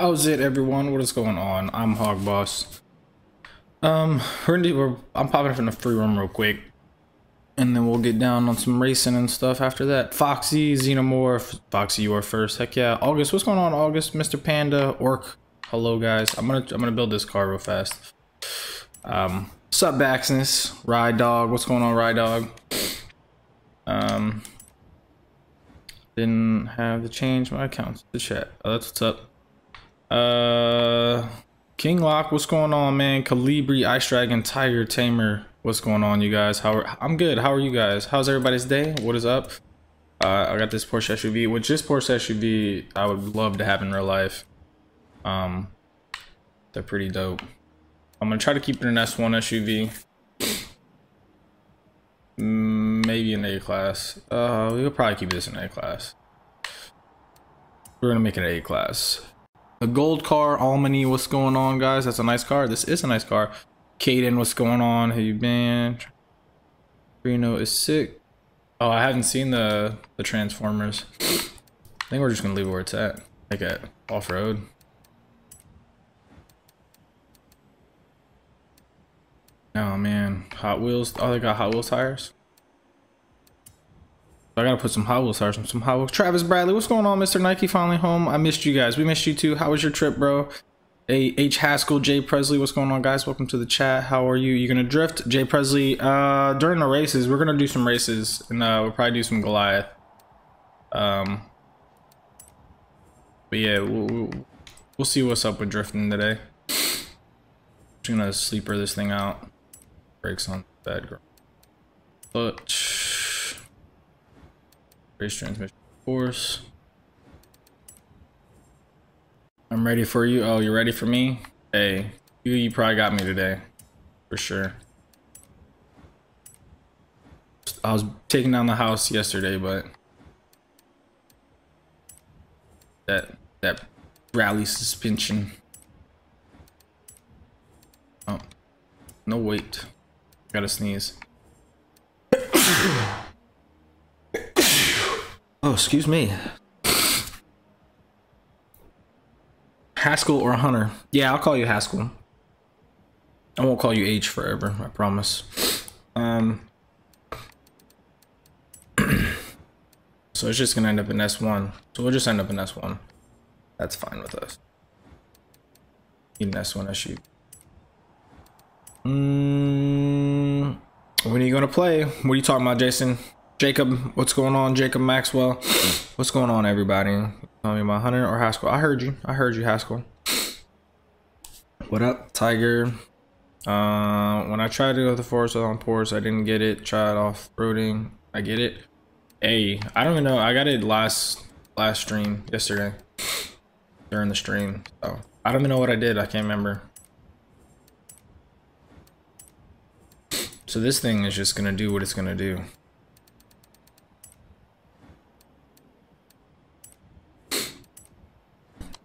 How's it, everyone? What is going on? I'm Hog Boss. Um, we're gonna do, we're, I'm popping up in the free room real quick, and then we'll get down on some racing and stuff after that. Foxy, Xenomorph, Foxy, you are first. Heck yeah, August. What's going on, August? Mr. Panda, Orc. Hello, guys. I'm gonna I'm gonna build this car real fast. Um, sup, Baxness, Ride Dog. What's going on, Ride Dog? Um, didn't have to change my account to chat. Oh, that's what's up. Uh, King Lock, what's going on, man? Calibri, Ice Dragon, Tiger Tamer, what's going on, you guys? How are, I'm good. How are you guys? How's everybody's day? What is up? Uh, I got this Porsche SUV, which this Porsche SUV I would love to have in real life. Um, they're pretty dope. I'm gonna try to keep it an S1 SUV. Mm, maybe an A class. Uh, we'll probably keep this in A class. We're gonna make it an A class. The gold car, Almany, what's going on, guys? That's a nice car. This is a nice car. Caden, what's going on? How you been? Reno is sick. Oh, I haven't seen the the Transformers. I think we're just gonna leave where it's at. Like at off road. Oh man, Hot Wheels. Oh, they got Hot Wheels tires. I gotta put some Hot Wheels tires on some Hot Wheels. Travis Bradley, what's going on, Mr. Nike? Finally home. I missed you guys. We missed you too. How was your trip, bro? A H Haskell, Jay Presley, what's going on, guys? Welcome to the chat. How are you? You gonna drift, Jay Presley? Uh, during the races, we're gonna do some races, and uh, we'll probably do some Goliath. Um, but yeah, we'll, we'll see what's up with drifting today. Just gonna sleeper this thing out. Brakes on bad girl. But race transmission force. I'm ready for you. Oh, you ready for me? Hey, you, you probably got me today. For sure. I was taking down the house yesterday, but that that rally suspension. Oh, no wait. Gotta sneeze. Oh, excuse me. Haskell or Hunter? Yeah, I'll call you Haskell. I won't call you H forever, I promise. Um, so it's just gonna end up in S1. So we'll just end up in S1. That's fine with us. An S1 SU. Mm, when are you gonna play? What are you talking about, Jason? Jacob, what's going on? Jacob Maxwell, what's going on, everybody? Tell me about Hunter or Haskell. I heard you. I heard you, Haskell. What up, Tiger? Uh, when I tried to go to the forest on Porsche, I didn't get it. Tried off roading. I get it. Hey, I don't even know. I got it last last stream yesterday during the stream. So I don't even know what I did. I can't remember. So this thing is just gonna do what it's gonna do.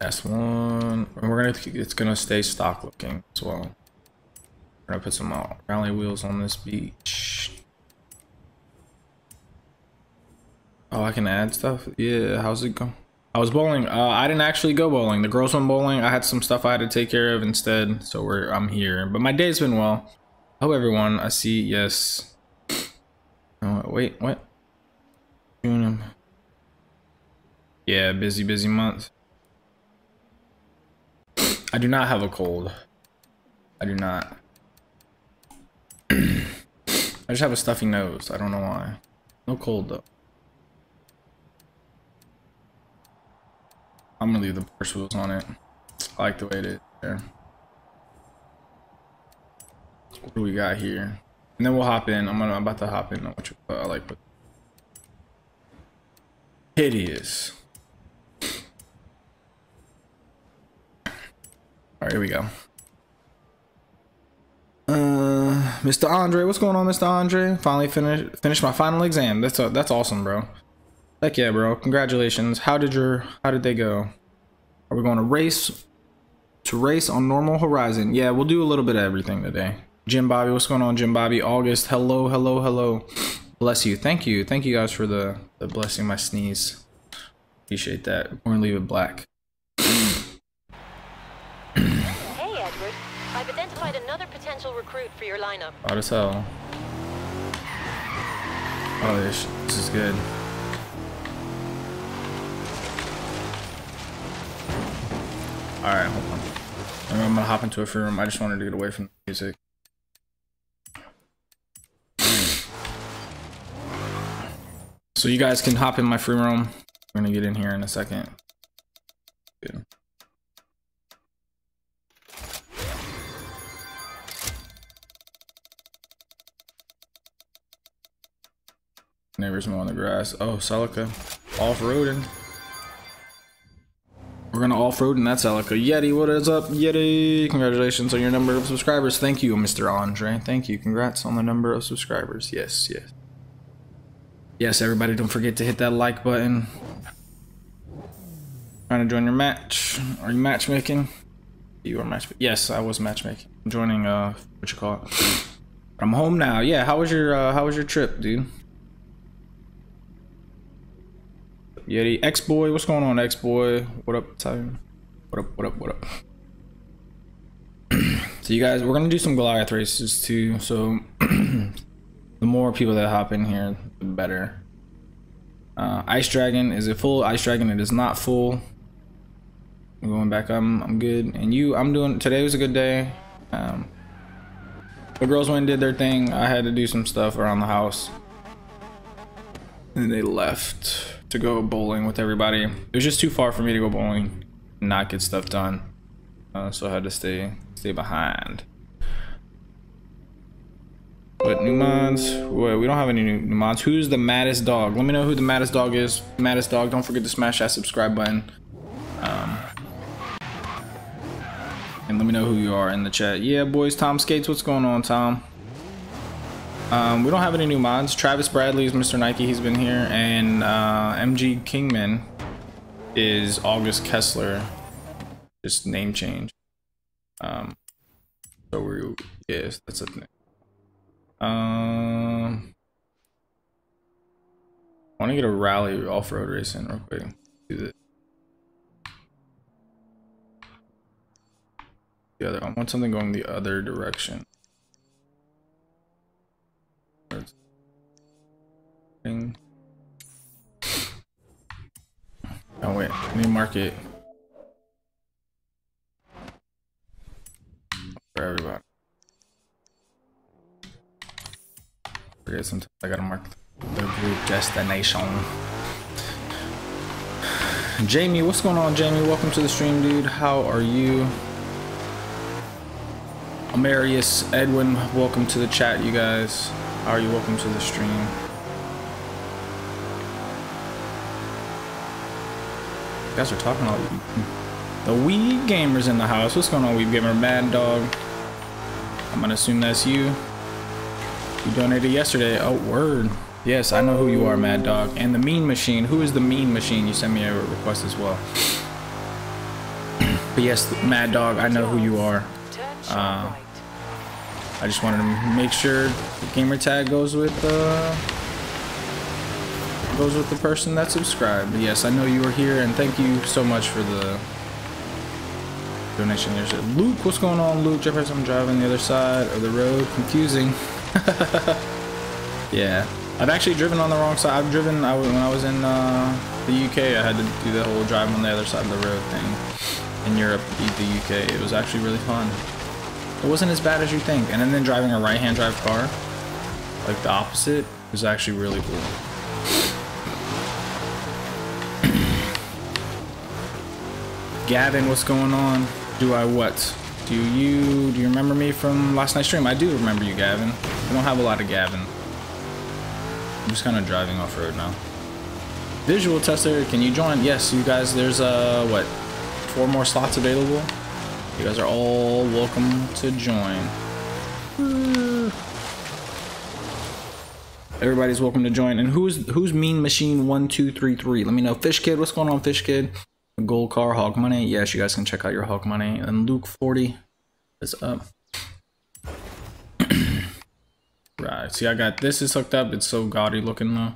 S1, and we're gonna, it's gonna stay stock looking as well. We're gonna put some uh, rally wheels on this beach. Oh, I can add stuff? Yeah, how's it go? I was bowling. Uh, I didn't actually go bowling. The girls went bowling. I had some stuff I had to take care of instead, so we're I'm here. But my day's been well. Hello, everyone. I see. Yes. Oh, wait, what? Yeah, busy, busy month. I do not have a cold. I do not. I just have a stuffy nose. I don't know why. No cold though. I'm gonna leave the wheels on it. I like the way it is there. What do we got here? And then we'll hop in. I'm gonna I'm about to hop in on what you, uh, I like. What, hideous. All right, here we go. Uh, Mr. Andre, what's going on, Mr. Andre? Finally finished finished my final exam. That's a, that's awesome, bro. Heck yeah, bro. Congratulations. How did your how did they go? Are we going to race to race on normal horizon? Yeah, we'll do a little bit of everything today. Jim Bobby, what's going on, Jim Bobby? August, hello, hello, hello. Bless you. Thank you. Thank you guys for the, the blessing my sneeze. Appreciate that. We're gonna leave it black. Recruit for your lineup. As hell. Oh, this, this is good. Alright, hold on. I'm gonna hop into a free room. I just wanted to get away from the music. So you guys can hop in my free room. I'm gonna get in here in a second. Good. Neighbors mowing the grass. Oh, Celica. Off-roading. We're gonna off-road in that Celica. Yeti, what is up, Yeti? Congratulations on your number of subscribers. Thank you, Mr. Andre. Thank you. Congrats on the number of subscribers. Yes, yes. Yes, everybody, don't forget to hit that like button. Trying to join your match. Are you matchmaking? You are matchmaking. Yes, I was matchmaking. I'm joining, uh, what you call it. I'm home now. Yeah, how was your, uh, how was your trip, dude? Yeti, X boy, what's going on, X boy? What up, time? What up? What up? What up? so you guys, we're gonna do some Goliath races too. So the more people that hop in here, the better. Uh, Ice Dragon is it full? Ice Dragon, it is not full. I'm going back. I'm I'm good. And you, I'm doing. Today was a good day. Um, the girls went and did their thing. I had to do some stuff around the house, and they left to go bowling with everybody. It was just too far for me to go bowling and not get stuff done. Uh, so I had to stay stay behind. But new mods, wait, we don't have any new, new mods. Who's the maddest dog? Let me know who the maddest dog is. Maddest dog, don't forget to smash that subscribe button. Um, and let me know who you are in the chat. Yeah, boys, Tom Skates, what's going on, Tom? Um, we don't have any new mods. Travis Bradley is Mr. Nike. He's been here. And uh, MG Kingman is August Kessler. Just name change. Um, so we yes, that's a thing. Um, I want to get a rally off-road racing real quick. Do this. The other, I want something going the other direction. Thing. Oh wait, let me mark it for everybody. Forget sometimes I gotta mark the group destination. Jamie, what's going on, Jamie? Welcome to the stream, dude. How are you? Amarius, Edwin, welcome to the chat, you guys. How are you? Welcome to the stream. Guys are talking all the Wii gamers in the house. What's going on, Wii gamer? Mad Dog. I'm gonna assume that's you. You donated yesterday. Oh, word. Yes, I know who you are, Mad Dog. And the Mean Machine. Who is the Mean Machine? You sent me a request as well. but yes, Mad Dog, I know who you are. Uh, I just wanted to make sure the gamer tag goes with uh, goes with the person that subscribed. Yes, I know you were here, and thank you so much for the donation. There's Luke. What's going on, Luke? Jefferson, I'm driving the other side of the road. Confusing. yeah, I've actually driven on the wrong side. I've driven. I when I was in uh, the UK, I had to do the whole drive on the other side of the road thing. In Europe, the UK, it was actually really fun. It wasn't as bad as you think. And then driving a right-hand drive car, like the opposite, was actually really cool. Gavin, what's going on? Do I what? Do you do you remember me from last night's stream? I do remember you, Gavin. I don't have a lot of Gavin. I'm just kind of driving off road now. Visual tester, can you join? Yes, you guys. There's uh what, four more slots available. You guys are all welcome to join. Everybody's welcome to join. And who's who's Mean Machine one two three three? Let me know. Fish Kid, what's going on, Fish Kid? Gold car, Hog Money. Yes, you guys can check out your Hog Money. And Luke forty is up. right. See, I got this is hooked up. It's so gaudy looking though.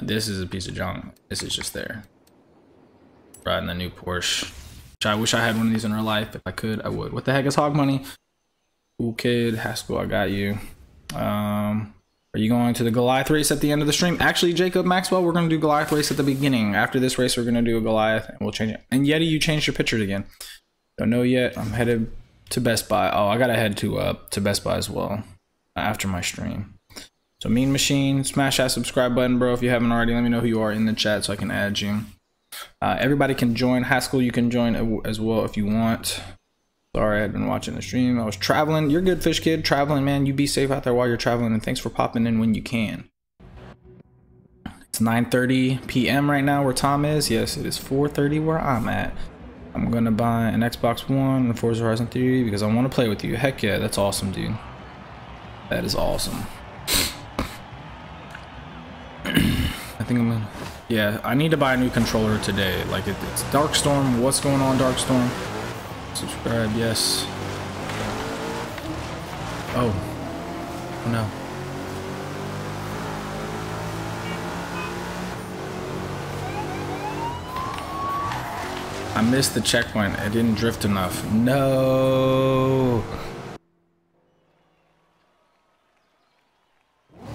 This is a piece of junk. This is just there. Riding the new Porsche. Which I wish I had one of these in real life. If I could, I would. What the heck is hog money? Cool kid, Haskell, I got you. Um, are you going to the Goliath race at the end of the stream? Actually, Jacob Maxwell, we're going to do Goliath race at the beginning. After this race, we're going to do a Goliath, and we'll change it. And Yeti, you changed your pictures again. Don't know yet. I'm headed to Best Buy. Oh, I gotta head to uh to Best Buy as well after my stream. So Mean Machine, smash that subscribe button, bro. If you haven't already, let me know who you are in the chat so I can add you. Uh, everybody can join. Haskell, you can join as well if you want. Sorry, I had been watching the stream. I was traveling. You're good, fish kid. Traveling, man. You be safe out there while you're traveling, and thanks for popping in when you can. It's 9:30 p.m. right now where Tom is. Yes, it is 4:30 where I'm at. I'm gonna buy an Xbox One and Forza Horizon 3 because I want to play with you. Heck yeah, that's awesome, dude. That is awesome. I think I'm gonna. Yeah, I need to buy a new controller today. Like it, it's Darkstorm. What's going on, Darkstorm? Subscribe, yes. Oh. Oh no. I missed the checkpoint. I didn't drift enough. No.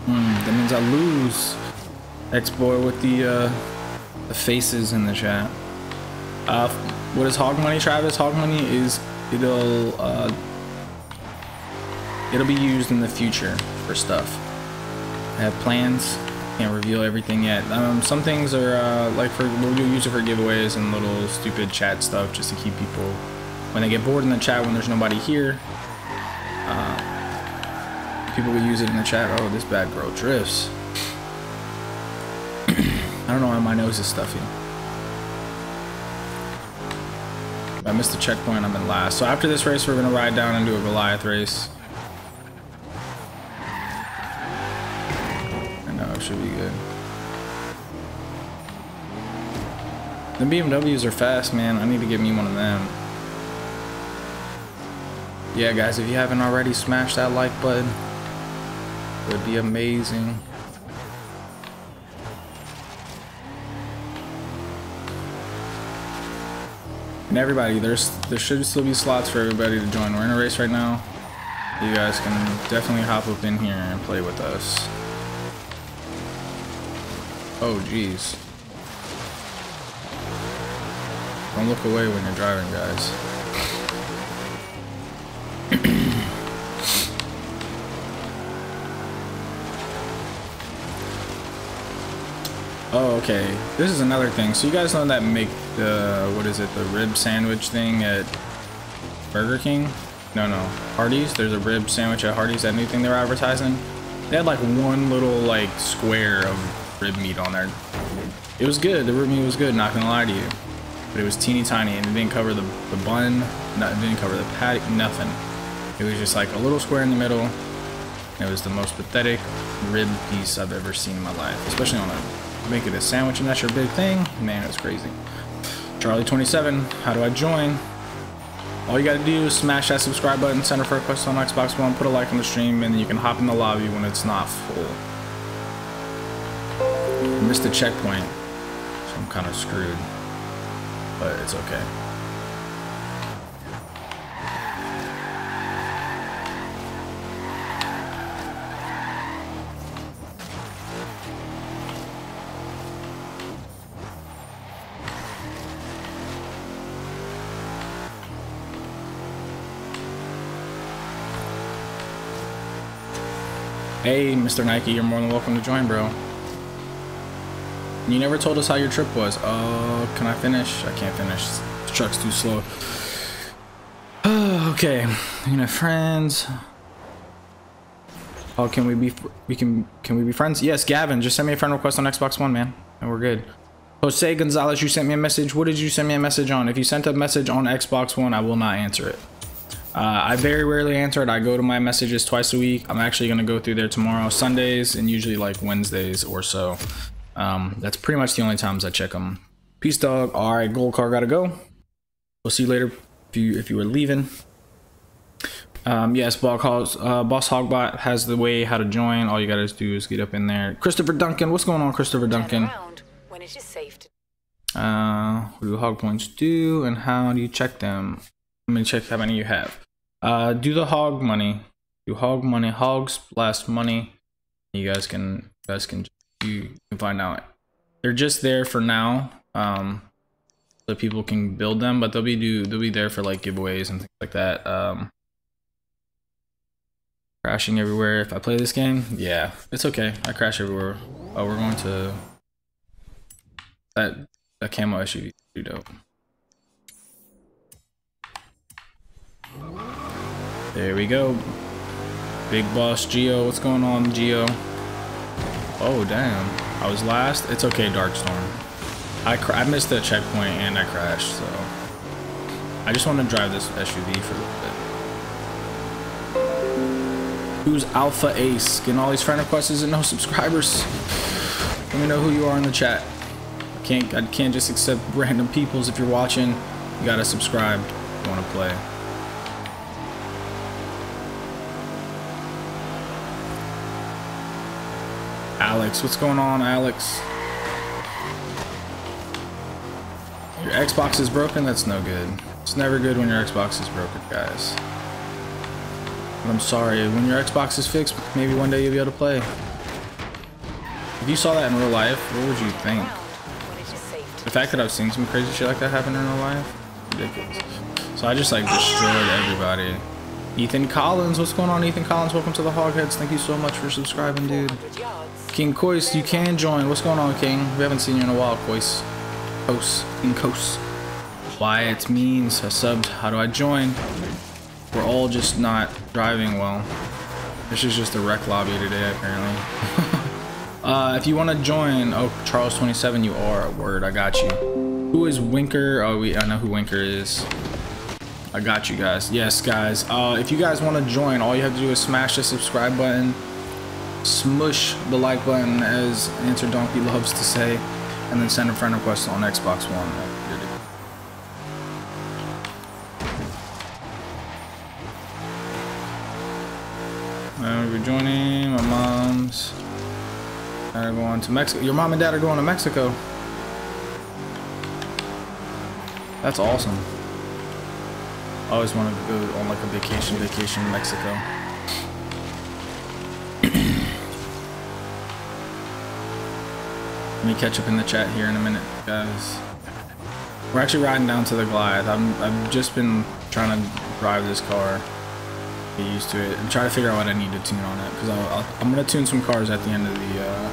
Hmm, that means I lose. X-Boy with the, uh, the faces in the chat. Uh, what is Hog Money, Travis? Hog Money is, it'll, uh, it'll be used in the future for stuff. I have plans can't reveal everything yet. Um, some things are uh, like for we'll use it for giveaways and little stupid chat stuff just to keep people when they get bored in the chat when there's nobody here. Uh, people will use it in the chat. Oh, this bad girl drifts. I don't know why my nose is stuffy. I missed the checkpoint. I'm in last. So after this race, we're gonna ride down and do a Goliath race. I know, it should be good. The BMWs are fast, man. I need to get me one of them. Yeah, guys, if you haven't already, smash that like button. It would be amazing. And everybody, there's there should still be slots for everybody to join. We're in a race right now. You guys can definitely hop up in here and play with us. Oh, jeez. Don't look away when you're driving, guys. oh, okay. This is another thing. So you guys know that make the, what is it, the rib sandwich thing at Burger King? No, no. Hardee's? There's a rib sandwich at Hardee's, that new thing they're advertising. They had like one little like square of rib meat on there. It was good. The rib meat was good, not gonna lie to you. But it was teeny tiny and it didn't cover the, the bun, not, it didn't cover the patty, nothing. It was just like a little square in the middle. It was the most pathetic rib piece I've ever seen in my life. Especially on a, make it a sandwich and that's your big thing. Man, it was crazy. Charlie27, how do I join? All you gotta do is smash that subscribe button, send a request on Xbox One, put a like on the stream, and then you can hop in the lobby when it's not full missed the checkpoint, so I'm kind of screwed, but it's okay. Hey, Mr. Nike, you're more than welcome to join, bro. You never told us how your trip was. Oh, can I finish? I can't finish. Truck's too slow. okay, you know, friends. Oh, can we be? We can. Can we be friends? Yes, Gavin. Just send me a friend request on Xbox One, man, and we're good. Jose Gonzalez, you sent me a message. What did you send me a message on? If you sent a message on Xbox One, I will not answer it. Uh, I very rarely answer it. I go to my messages twice a week. I'm actually going to go through there tomorrow, Sundays, and usually like Wednesdays or so. Um, that's pretty much the only times I check them. Peace, dog. All right, gold car gotta go. We'll see you later if you if you were leaving. Um, yes, Boss, uh, Boss Hogbot has the way how to join. All you gotta do is get up in there. Christopher Duncan, what's going on, Christopher Duncan? when it is safe uh, what do hog points do, and how do you check them? Let me check how many you have. Uh, do the hog money. Do hog money. Hogs blast money. You guys can you guys can you can find out. They're just there for now. Um, so people can build them, but they'll be do they'll be there for like giveaways and things like that. Um, crashing everywhere. If I play this game, yeah, it's okay. I crash everywhere. Oh, we're going to that that camo SUV. Too dope. There we go. Big boss Geo. What's going on, Geo? Oh, damn. I was last. It's okay, Darkstorm. I, I missed the checkpoint and I crashed, so... I just want to drive this SUV for a little bit. Who's Alpha Ace? Getting all these friend requests and no subscribers. Let me know who you are in the chat. I can't, I can't just accept random peoples. If you're watching, you gotta subscribe you want to play. Alex. What's going on, Alex? Your Xbox is broken? That's no good. It's never good when your Xbox is broken, guys. But I'm sorry, when your Xbox is fixed, maybe one day you'll be able to play. If you saw that in real life, what would you think? The fact that I've seen some crazy shit like that happen in real life? Ridiculous. So I just like destroyed everybody. Ethan Collins, what's going on Ethan Collins? Welcome to the Hogheads. Thank you so much for subscribing, dude. King Kois, you can join. What's going on, King? We haven't seen you in a while, Kois. Kos. King Kos. Why it means a subbed. How do I join? We're all just not driving well. This is just a wreck lobby today, apparently. uh, if you want to join, oh, Charles27, you are. a Word, I got you. Who is Winker? Oh, we, I know who Winker is. I got you guys. Yes, guys. Uh, if you guys want to join, all you have to do is smash the subscribe button smush the like button as Answer Donkey loves to say, and then send a friend request on Xbox One. Uh, we're joining my mom's. Are going to Mexico. Your mom and dad are going to Mexico. That's awesome. I always wanted to go on like a vacation, vacation in Mexico. Let me catch up in the chat here in a minute, guys. We're actually riding down to the Goliath. I'm, I've just been trying to drive this car, get used to it, and try to figure out what I need to tune on it. Because i am going to tune some cars at the end of the... Uh,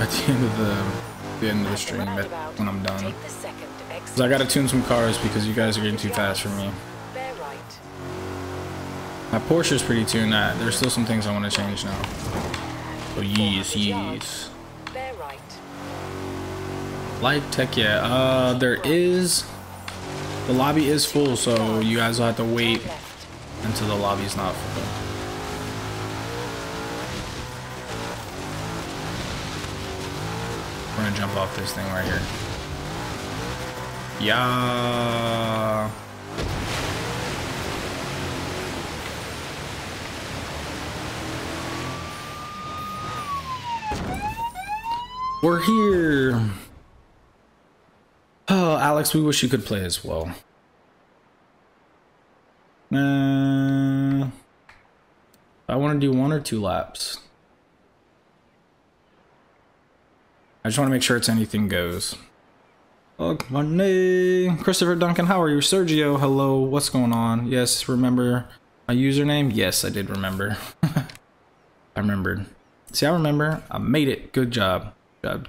at the end of the, the end of the stream, when I'm done. Because I got to tune some cars because you guys are getting too fast for me. My Porsche is pretty tuned. That there's still some things I want to change now. So yes, yes. Light tech, yeah. Uh, there is. The lobby is full, so you guys will have to wait until the lobby is not full. We're gonna jump off this thing right here. Yeah. We're here. Oh, Alex, we wish you could play as well. Uh, I want to do one or two laps. I just want to make sure it's anything goes. Oh, money. Christopher Duncan, how are you? Sergio, hello. What's going on? Yes, remember my username? Yes, I did remember. I remembered. See, I remember. I made it. Good job. Good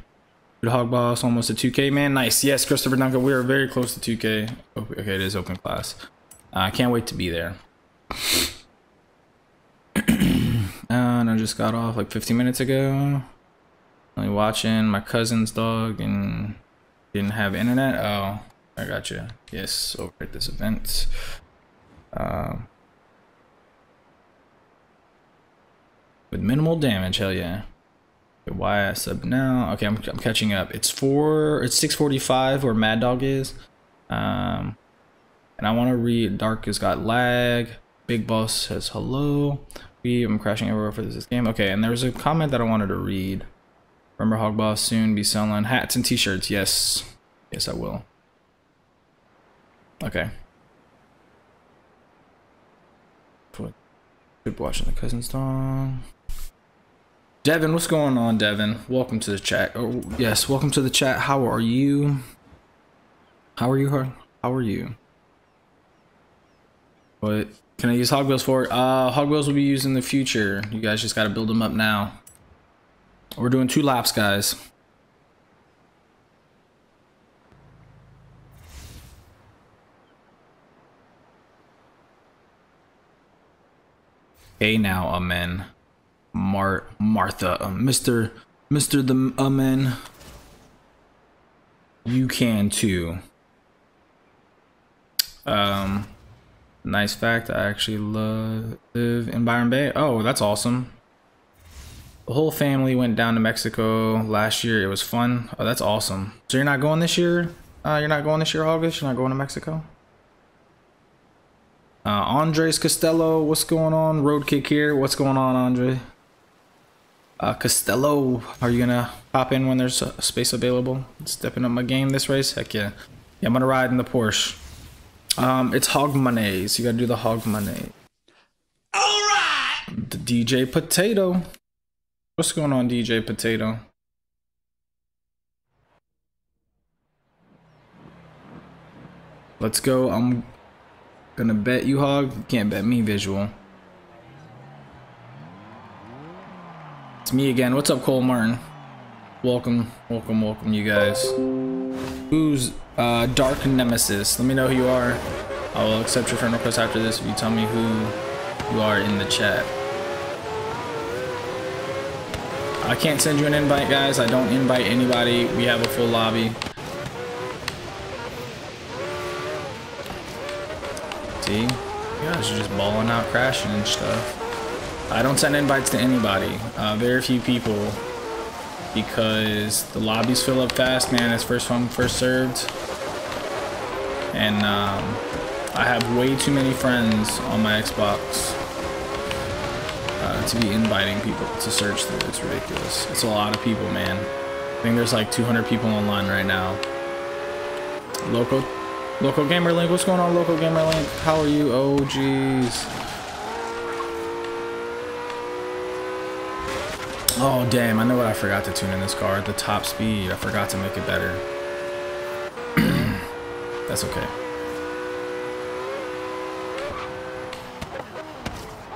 Hog Boss, almost a 2K, man. Nice. Yes, Christopher Duncan, we are very close to 2K. Okay, it is open class. Uh, I can't wait to be there. and I just got off like 15 minutes ago. Only watching my cousin's dog and didn't have internet. Oh, I got you. Yes, over at this event. Um, with minimal damage, hell yeah. Why I sub now? Okay, I'm, I'm catching up. It's four. It's six forty-five where Mad Dog is. Um, and I want to read. Dark has got lag. Big Boss says hello. We I'm crashing everywhere for this game. Okay, and there's a comment that I wanted to read. Remember Hog Boss soon be selling hats and T-shirts. Yes, yes I will. Okay. Good watching the cousin song. Devin, what's going on, Devin? Welcome to the chat. Oh, yes, welcome to the chat. How are you? How are you? How are you? What can I use hog wheels for? Uh, hog wheels will be used in the future. You guys just got to build them up now. We're doing two laps, guys. Hey now, amen. Mar Martha, uh, Mr. Mr. the uh, amen. You can too. Um, nice fact. I actually love, live in Byron Bay. Oh, that's awesome. The whole family went down to Mexico last year. It was fun. Oh, that's awesome. So you're not going this year? Uh, you're not going this year, August? You're not going to Mexico? Uh, Andres Costello, what's going on? Road kick here. What's going on, Andre? Uh, Costello, are you gonna pop in when there's a space available? Stepping up my game this race? Heck yeah. Yeah, I'm gonna ride in the Porsche. Um, it's Hog Money, so you gotta do the Hog Money. Alright! The DJ Potato. What's going on, DJ Potato? Let's go. I'm Gonna bet you, Hog. You can't bet me, Visual. It's me again. What's up, Cole Martin? Welcome, welcome, welcome, you guys. Who's uh, Dark Nemesis? Let me know who you are. I will accept your friend request after this if you tell me who you are in the chat. I can't send you an invite, guys. I don't invite anybody. We have a full lobby. See? You guys are just balling out, crashing and stuff. I don't send invites to anybody. Uh, very few people. Because the lobbies fill up fast, man. It's first come, first served. And um, I have way too many friends on my Xbox uh, to be inviting people to search through. It's ridiculous. It's a lot of people, man. I think there's like 200 people online right now. Local Local Gamer Link, what's going on, Local Gamer Link? How are you? Oh, jeez. Oh, damn, I know what I forgot to tune in this car. The top speed, I forgot to make it better. That's okay.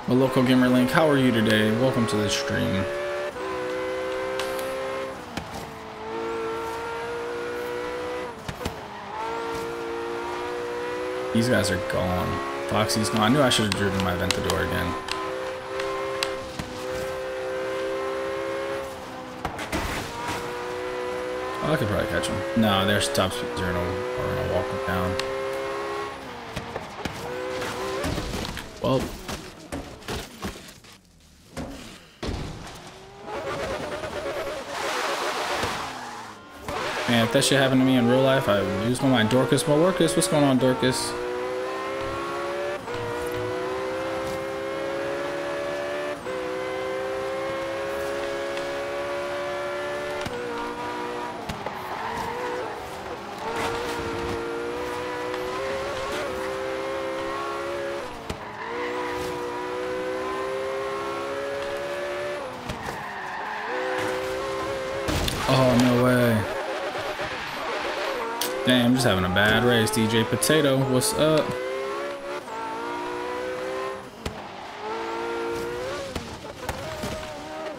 Well, Local Gamer Link, how are you today? Welcome to the stream. These guys are gone. Foxy's gone. I knew I should have driven my Aventador again. Oh, I could probably catch him. No, there's top speed. They're gonna, are gonna walk him down. Well. Man, if that shit happened to me in real life, I would lose my mind. Dorcas, well, Dorcas, what's going on, Dorcas? Having a bad race. DJ Potato, what's up?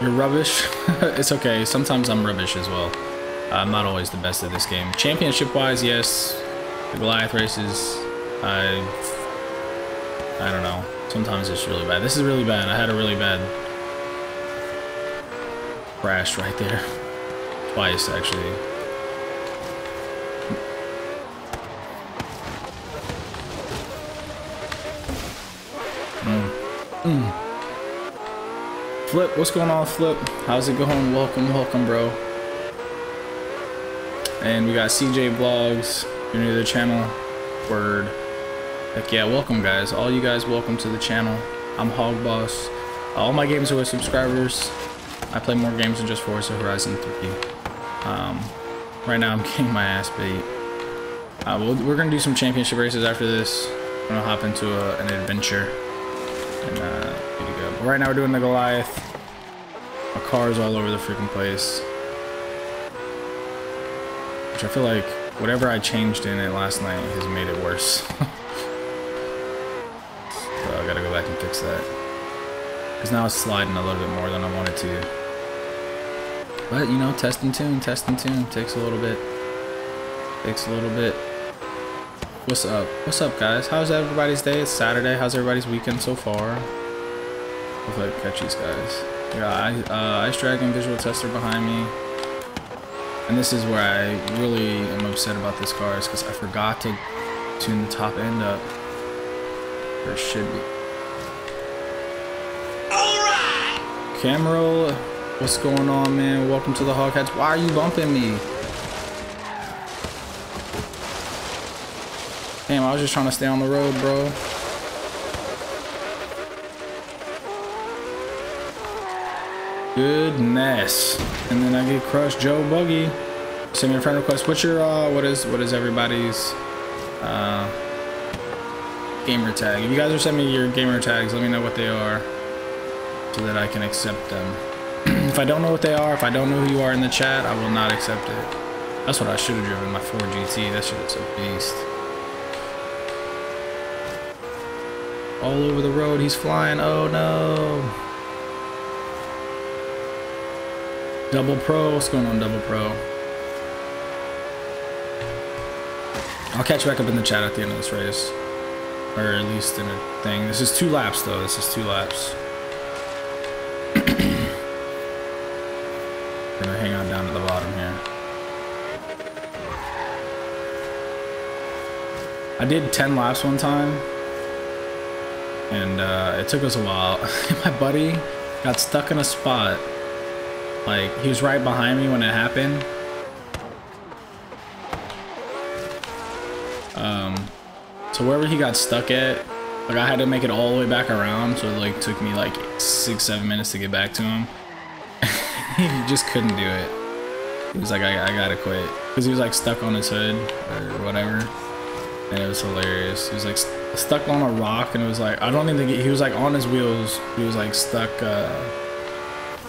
You're rubbish? it's okay. Sometimes I'm rubbish as well. I'm not always the best at this game. Championship-wise, yes. The Goliath races, I... I don't know. Sometimes it's really bad. This is really bad. I had a really bad crash right there. Twice, actually. Flip, what's going on, Flip? How's it going? Welcome, welcome, bro. And we got CJ Vlogs. You're new to the channel. Word. Heck yeah, welcome, guys. All you guys, welcome to the channel. I'm Hog Boss. All my games are with subscribers. I play more games than just Forza Horizon 3. Um, right now, I'm getting my ass beat. Uh, we'll, we're gonna do some championship races after this. I'm gonna hop into a, an adventure. And uh, we right now we're doing the Goliath. My car's all over the freaking place. Which I feel like whatever I changed in it last night has made it worse. so I gotta go back and fix that. Because now it's sliding a little bit more than I wanted to. But, you know, test and tune, test and tune. Takes a little bit. Takes a little bit. What's up? What's up, guys? How's everybody's day? It's Saturday. How's everybody's weekend so far? Hopefully I catch these guys. Yeah, I, uh, Ice Dragon Visual Tester behind me. And this is where I really am upset about this car is because I forgot to tune the top end up. Or should be. Alright! Camera, what's going on, man? Welcome to the Hogheads. Why are you bumping me? Damn, I was just trying to stay on the road, bro. Goodness. And then I get crushed. Joe Buggy. Send me a friend request. What's your uh what is what is everybody's uh gamer tag? If you guys are sending me your gamer tags, let me know what they are. So that I can accept them. if I don't know what they are, if I don't know who you are in the chat, I will not accept it. That's what I should have driven, my Ford GT. That shit is a beast. All over the road, he's flying. Oh no. Double Pro, what's going on, Double Pro? I'll catch back up in the chat at the end of this race. Or at least in a thing. This is two laps, though. This is two laps. Gonna hang on down to the bottom here. I did 10 laps one time. And uh, it took us a while. My buddy got stuck in a spot like, he was right behind me when it happened. Um, so wherever he got stuck at, like I had to make it all the way back around, so it like took me like six, seven minutes to get back to him. he just couldn't do it. He was like, I, I gotta quit. Because he was like stuck on his hood or whatever. And it was hilarious. He was like st stuck on a rock and it was like, I don't even think he, he was like on his wheels. He was like stuck uh,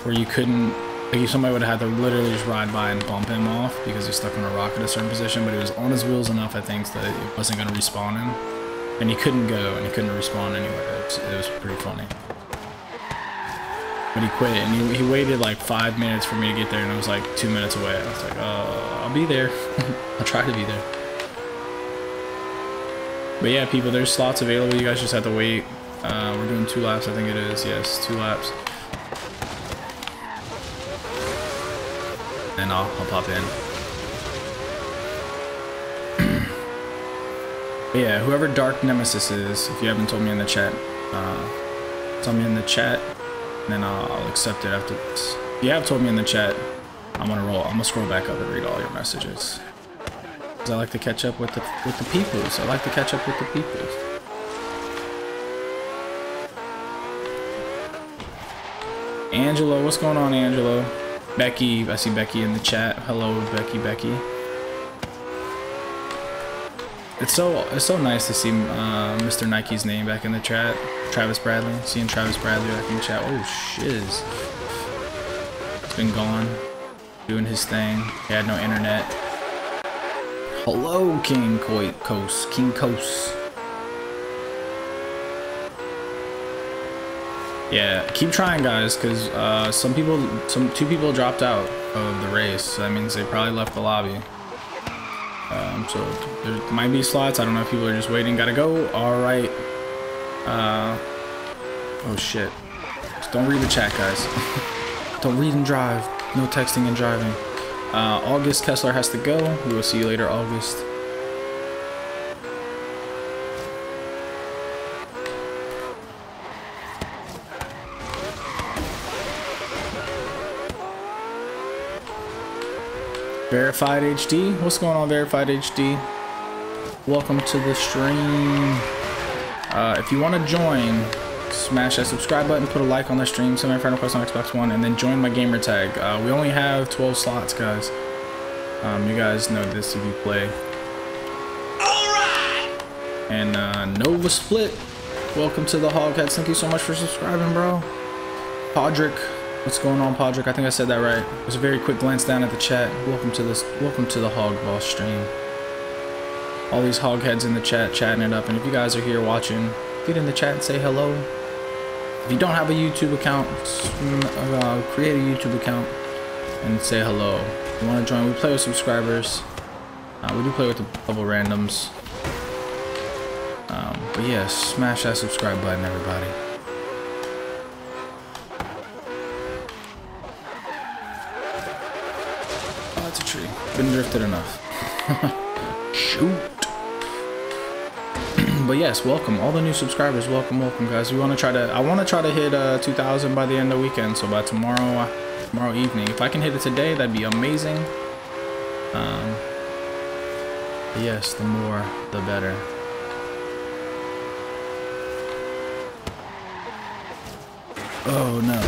where you couldn't like somebody would have had to literally just ride by and bump him off because he's stuck on a rock at a certain position, but he was on his wheels enough, I think, that it wasn't going to respawn him. And he couldn't go, and he couldn't respawn anywhere. It was, it was pretty funny. But he quit, and he, he waited like five minutes for me to get there, and it was like two minutes away. I was like, uh, I'll be there. I'll try to be there. But yeah, people, there's slots available. You guys just have to wait. Uh, we're doing two laps, I think it is. Yes, two laps. And I'll, I'll pop in. yeah, whoever Dark Nemesis is, if you haven't told me in the chat, uh, tell me in the chat, and then I'll, I'll accept it after this. If you have told me in the chat, I'm gonna roll. I'm gonna scroll back up and read all your messages. Cause I like to catch up with the with the peoples. I like to catch up with the peoples. Angelo, what's going on, Angelo? Becky, I see Becky in the chat. Hello, Becky, Becky. It's so it's so nice to see uh, Mr. Nike's name back in the chat. Travis Bradley, seeing Travis Bradley back in the chat. Oh shiz, he's been gone, doing his thing. He had no internet. Hello, King Coast, King Coast. Yeah, keep trying, guys, because uh, some people, some two people dropped out of the race. So that means they probably left the lobby. Um, so there might be slots. I don't know if people are just waiting. Gotta go. All right. Uh, oh shit. Just don't read the chat, guys. don't read and drive. No texting and driving. Uh, August Kessler has to go. We will see you later, August. Verified HD. What's going on, Verified HD? Welcome to the stream. Uh, if you want to join, smash that subscribe button, put a like on the stream, send my friend request on Xbox One, and then join my gamer tag. Uh, we only have 12 slots, guys. Um, you guys know this if you play. Alright! And uh, Nova Split, welcome to the Hogheads. Thank you so much for subscribing, bro. Podrick, what's going on, Podrick? I think I said that right. It was a very quick glance down at the chat. Welcome to this. Welcome to the Hog Boss stream. All these hogheads in the chat chatting it up. And if you guys are here watching, get in the chat and say hello. If you don't have a YouTube account, uh, create a YouTube account and say hello. If you want to join, we play with subscribers. Uh, we do play with a couple randoms. Um, but yeah, smash that subscribe button, everybody. Been drifted enough. Shoot. but yes, welcome. All the new subscribers, welcome, welcome, guys. We want to try to, I want to try to hit uh, 2,000 by the end of the weekend. So by tomorrow, uh, tomorrow evening. If I can hit it today, that'd be amazing. Um, yes, the more, the better. Oh no.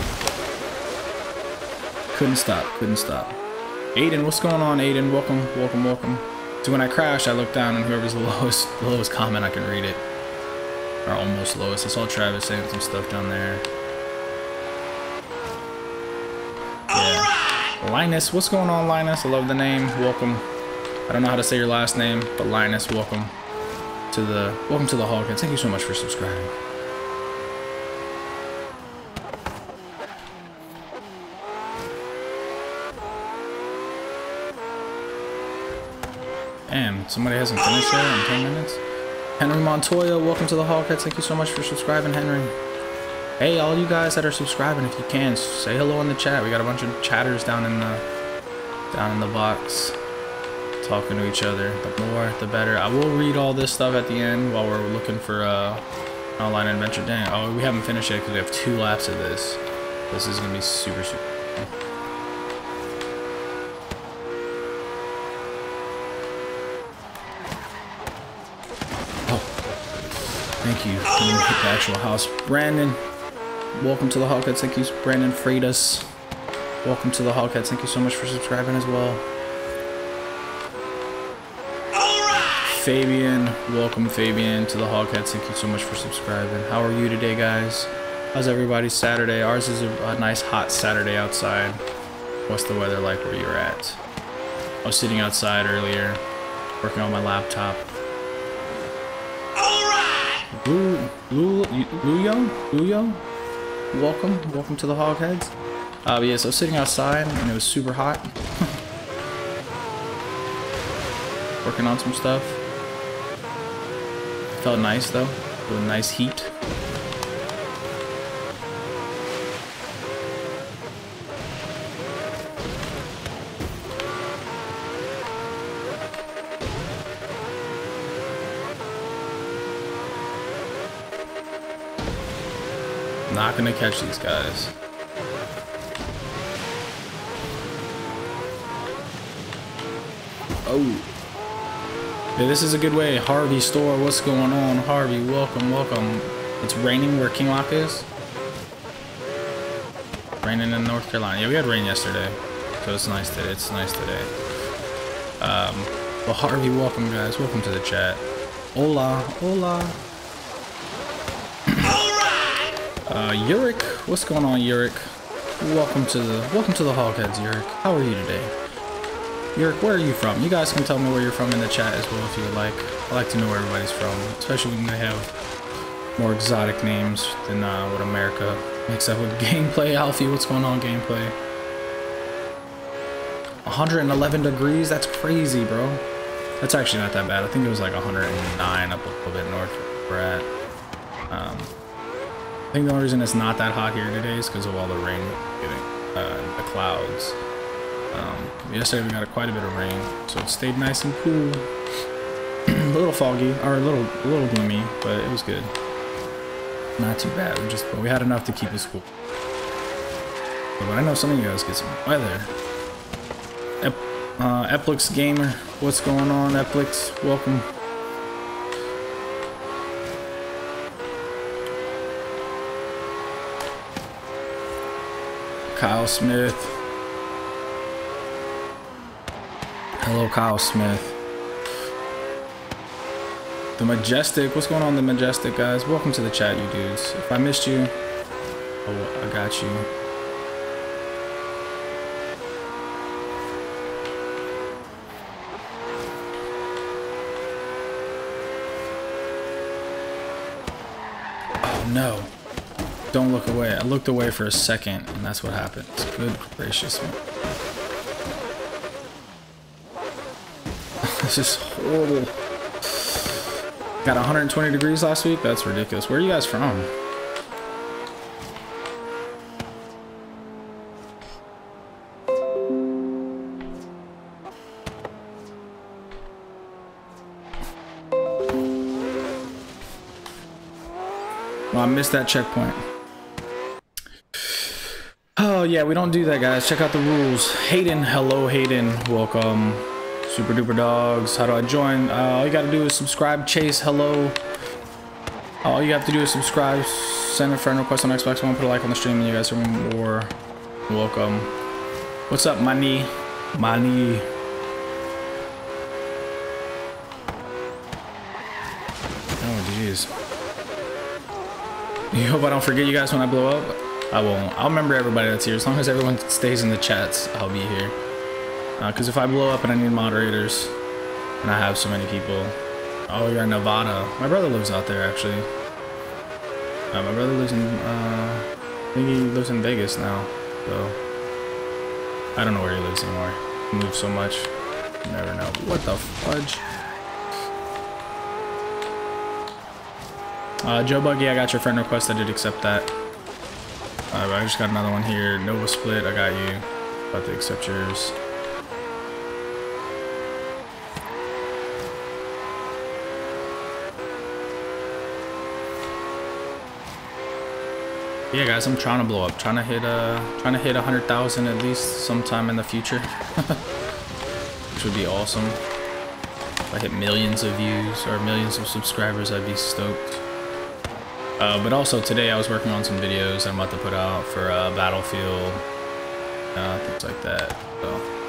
Couldn't stop, couldn't stop. Aiden, what's going on, Aiden? Welcome, welcome, welcome. So when I crash, I look down and whoever's the lowest, the lowest comment, I can read it. Or almost lowest. I saw Travis saying some stuff down there. Yeah. Linus, what's going on, Linus? I love the name. Welcome. I don't know how to say your last name, but Linus, welcome to the welcome to the Hogheads. Thank you so much for subscribing. Damn, somebody hasn't finished yet in 10 minutes? Henry Montoya, welcome to the Hogheads. Thank you so much for subscribing, Henry. Hey, all you guys that are subscribing, if you can, say hello in the chat. We got a bunch of chatters down in the down in the box talking to each other. The more, the better. I will read all this stuff at the end while we're looking for uh, online adventure. Dang, oh, we haven't finished yet because we have two laps of this. This is gonna be super, super. Thank you. Hit the actual house. Brandon, welcome to the Hogheads. Thank you, Brandon Freitas. Welcome to the Hogheads. Thank you so much for subscribing as well. Fabian, welcome Fabian to the Hogheads. Thank you so much for subscribing. How are you today, guys? How's everybody's Saturday? Ours is a, a nice hot Saturday outside. What's the weather like where you're at? I was sitting outside earlier, working on my laptop. Blue, Blue, welcome, welcome to the Hogheads. Uh, but yes, I was sitting outside and it was super hot. Working on some stuff. Felt nice though, with a nice heat. Gonna catch these guys. Oh. Yeah, this is a good way. Harvey store, what's going on? Harvey, welcome, welcome. It's raining where King Lock is. Raining in North Carolina. Yeah, we had rain yesterday. So it's nice today. It's nice today. Um, well, Harvey, welcome, guys. Welcome to the chat. Hola, hola. Uh, Yurik, what's going on, Yurik? Welcome to the welcome to the Hogheads, Yurik. How are you today? Yurik, where are you from? You guys can tell me where you're from in the chat as well if you like. I like to know where everybody's from, especially when they have more exotic names than uh, what America makes up with gameplay. Alfie, what's going on, gameplay? 111 degrees? That's crazy, bro. That's actually not that bad. I think it was like 109 up a little bit north where we're at. Um, I think the only reason it's not that hot here today is because of all the rain getting, uh, the clouds. Um, yesterday we got a, quite a bit of rain, so it stayed nice and cool. a little foggy, or a little, a little gloomy, but it was good. Not too bad. We just, but we had enough to keep us cool. But I know some of you guys get some weather. Ep, uh, Eplix Gamer, what's going on, Eplix? Welcome. Kyle Smith. Hello, Kyle Smith. The Majestic. What's going on, The Majestic, guys? Welcome to the chat, you dudes. If I missed you, oh, I got you. Oh, no. Don't look away. I looked away for a second, and that's what happened. Good gracious, man. this is horrible. Got 120 degrees last week? That's ridiculous. Where are you guys from? Well, I missed that checkpoint. Oh, yeah, we don't do that, guys. Check out the rules. Hayden, hello, Hayden. Welcome. Super duper dogs. How do I join? Uh, all you gotta do is subscribe. Chase, hello. All you have to do is subscribe. Send a friend request on Xbox One. Put a like on the stream, and you guys are more welcome. What's up, money? Money. Oh, jeez. You hope I don't forget you guys when I blow up? I won't. I'll remember everybody that's here. As long as everyone stays in the chats, I'll be here. Because uh, if I blow up and I need moderators, and I have so many people... Oh, you're in Nevada. My brother lives out there, actually. Uh, my brother lives in... Uh, I think he lives in Vegas now, so... I don't know where he lives anymore. He moved so much. You never know. What the fudge? Uh, Joe Buggy, I got your friend request. I did accept that. Uh, I just got another one here. Nova Split, I got you. About to accept yours. yeah guys i'm trying to blow up trying to hit uh trying to hit a hundred thousand at least sometime in the future which would be awesome if i hit millions of views or millions of subscribers i'd be stoked uh, but also today i was working on some videos i'm about to put out for uh, battlefield uh, things like that so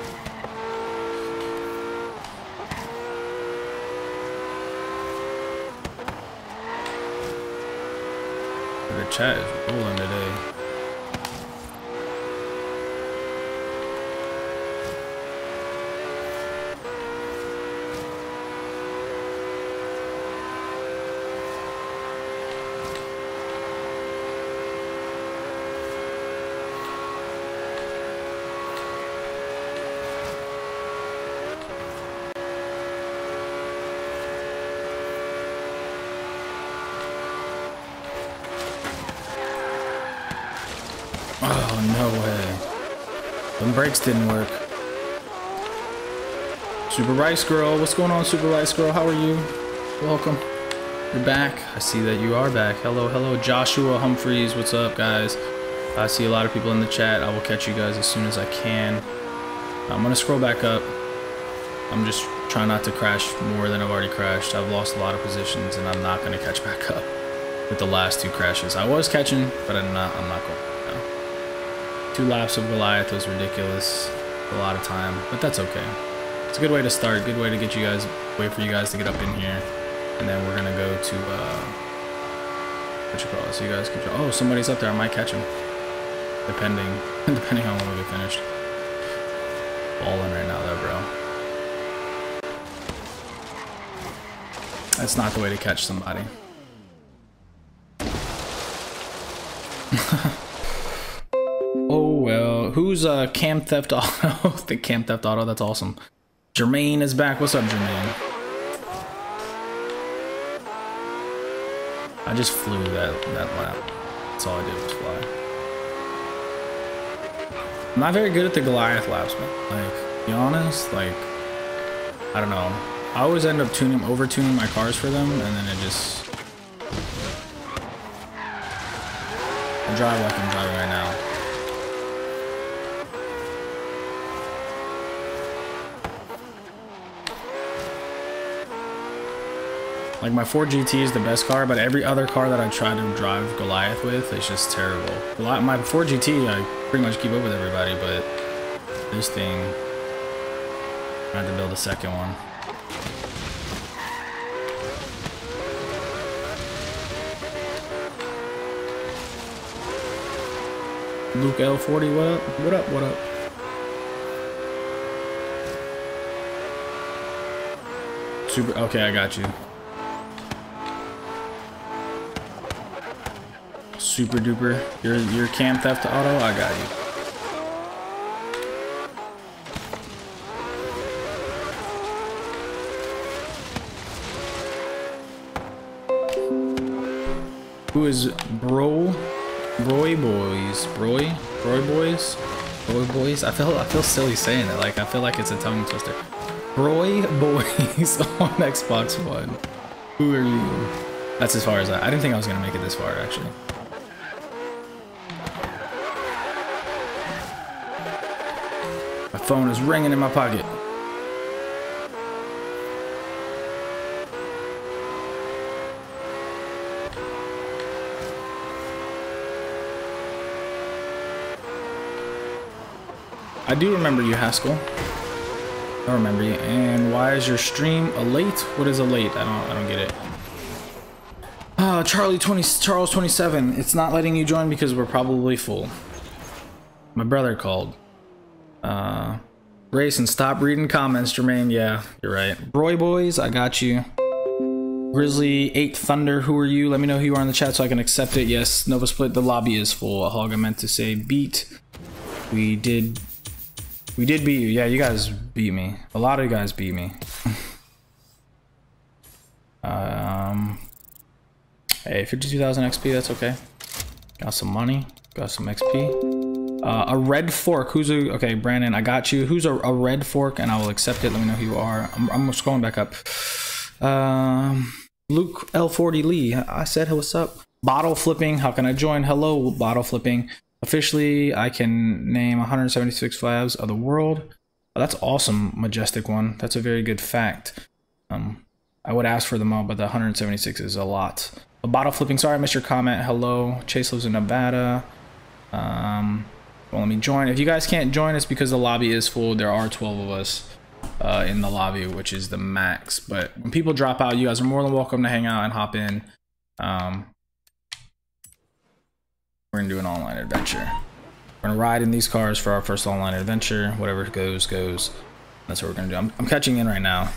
chat is rolling today. Didn't work. Super Rice Girl, what's going on, Super Rice Girl? How are you? Welcome. You're back. I see that you are back. Hello, hello, Joshua Humphreys. What's up, guys? I see a lot of people in the chat. I will catch you guys as soon as I can. I'm gonna scroll back up. I'm just trying not to crash more than I've already crashed. I've lost a lot of positions, and I'm not gonna catch back up with the last two crashes. I was catching, but I'm not. I'm not going. Two laps of Goliath was ridiculous. A lot of time, but that's okay. It's a good way to start, good way to get you guys, wait for you guys to get up in here. And then we're gonna go to, uh, what you call it, so you guys can, oh, somebody's up there, I might catch him. Depending, depending on when we get finished. Balling right now though, bro. That's not the way to catch somebody. who's uh, Cam Theft Auto? the Cam Theft Auto, that's awesome. Jermaine is back. What's up, Jermaine? I just flew that, that lap. That's all I did was fly. I'm not very good at the Goliath laps, man. Like, be honest, like, I don't know. I always end up tuning, over-tuning my cars for them, and then it just... I drive like I'm driving right now. Like my Ford GT is the best car, but every other car that I try to drive Goliath with, is just terrible. My Ford GT, I pretty much keep up with everybody, but this thing, I had to build a second one. Luke L40, what up? What up? What up? Super. Okay, I got you. Super duper. Your your cam theft auto. I got you. Who is Bro? Broy Boys? Broy? Broy Boys? Broy Boys? I feel I feel silly saying it. Like I feel like it's a tongue twister. Broy Boys on Xbox One. Who are you? That's as far as I. I didn't think I was gonna make it this far actually. Phone is ringing in my pocket. I do remember you, Haskell. I remember you. And why is your stream a late? What is a late? I don't I don't get it. Uh, Charlie 20 Charles 27. It's not letting you join because we're probably full. My brother called. Uh Grayson, stop reading comments, Jermaine. Yeah, you're right. Roy boys, I got you. Grizzly 8 Thunder, who are you? Let me know who you are in the chat so I can accept it. Yes, Nova Split, the lobby is full. A hog I meant to say beat. We did we did beat you. Yeah, you guys beat me. A lot of you guys beat me. um, hey, 52,000 XP, that's okay. Got some money. Got some XP. Uh, a red fork. Who's a... Okay, Brandon, I got you. Who's a, a red fork? And I will accept it. Let me know who you are. I'm, I'm scrolling back up. Um, Luke L40 Lee. I said, hey, what's up? Bottle flipping. How can I join? Hello, bottle flipping. Officially, I can name 176 flags of the world. Oh, that's awesome, Majestic One. That's a very good fact. Um, I would ask for them all, but the 176 is a lot. A bottle flipping. Sorry, I missed your comment. Hello. Chase lives in Nevada. Um, well, let me join. If you guys can't join, it's because the lobby is full. There are 12 of us uh, in the lobby, which is the max. But when people drop out, you guys are more than welcome to hang out and hop in. Um, we're gonna do an online adventure. We're gonna ride in these cars for our first online adventure. Whatever goes, goes. That's what we're gonna do. I'm, I'm catching in right now.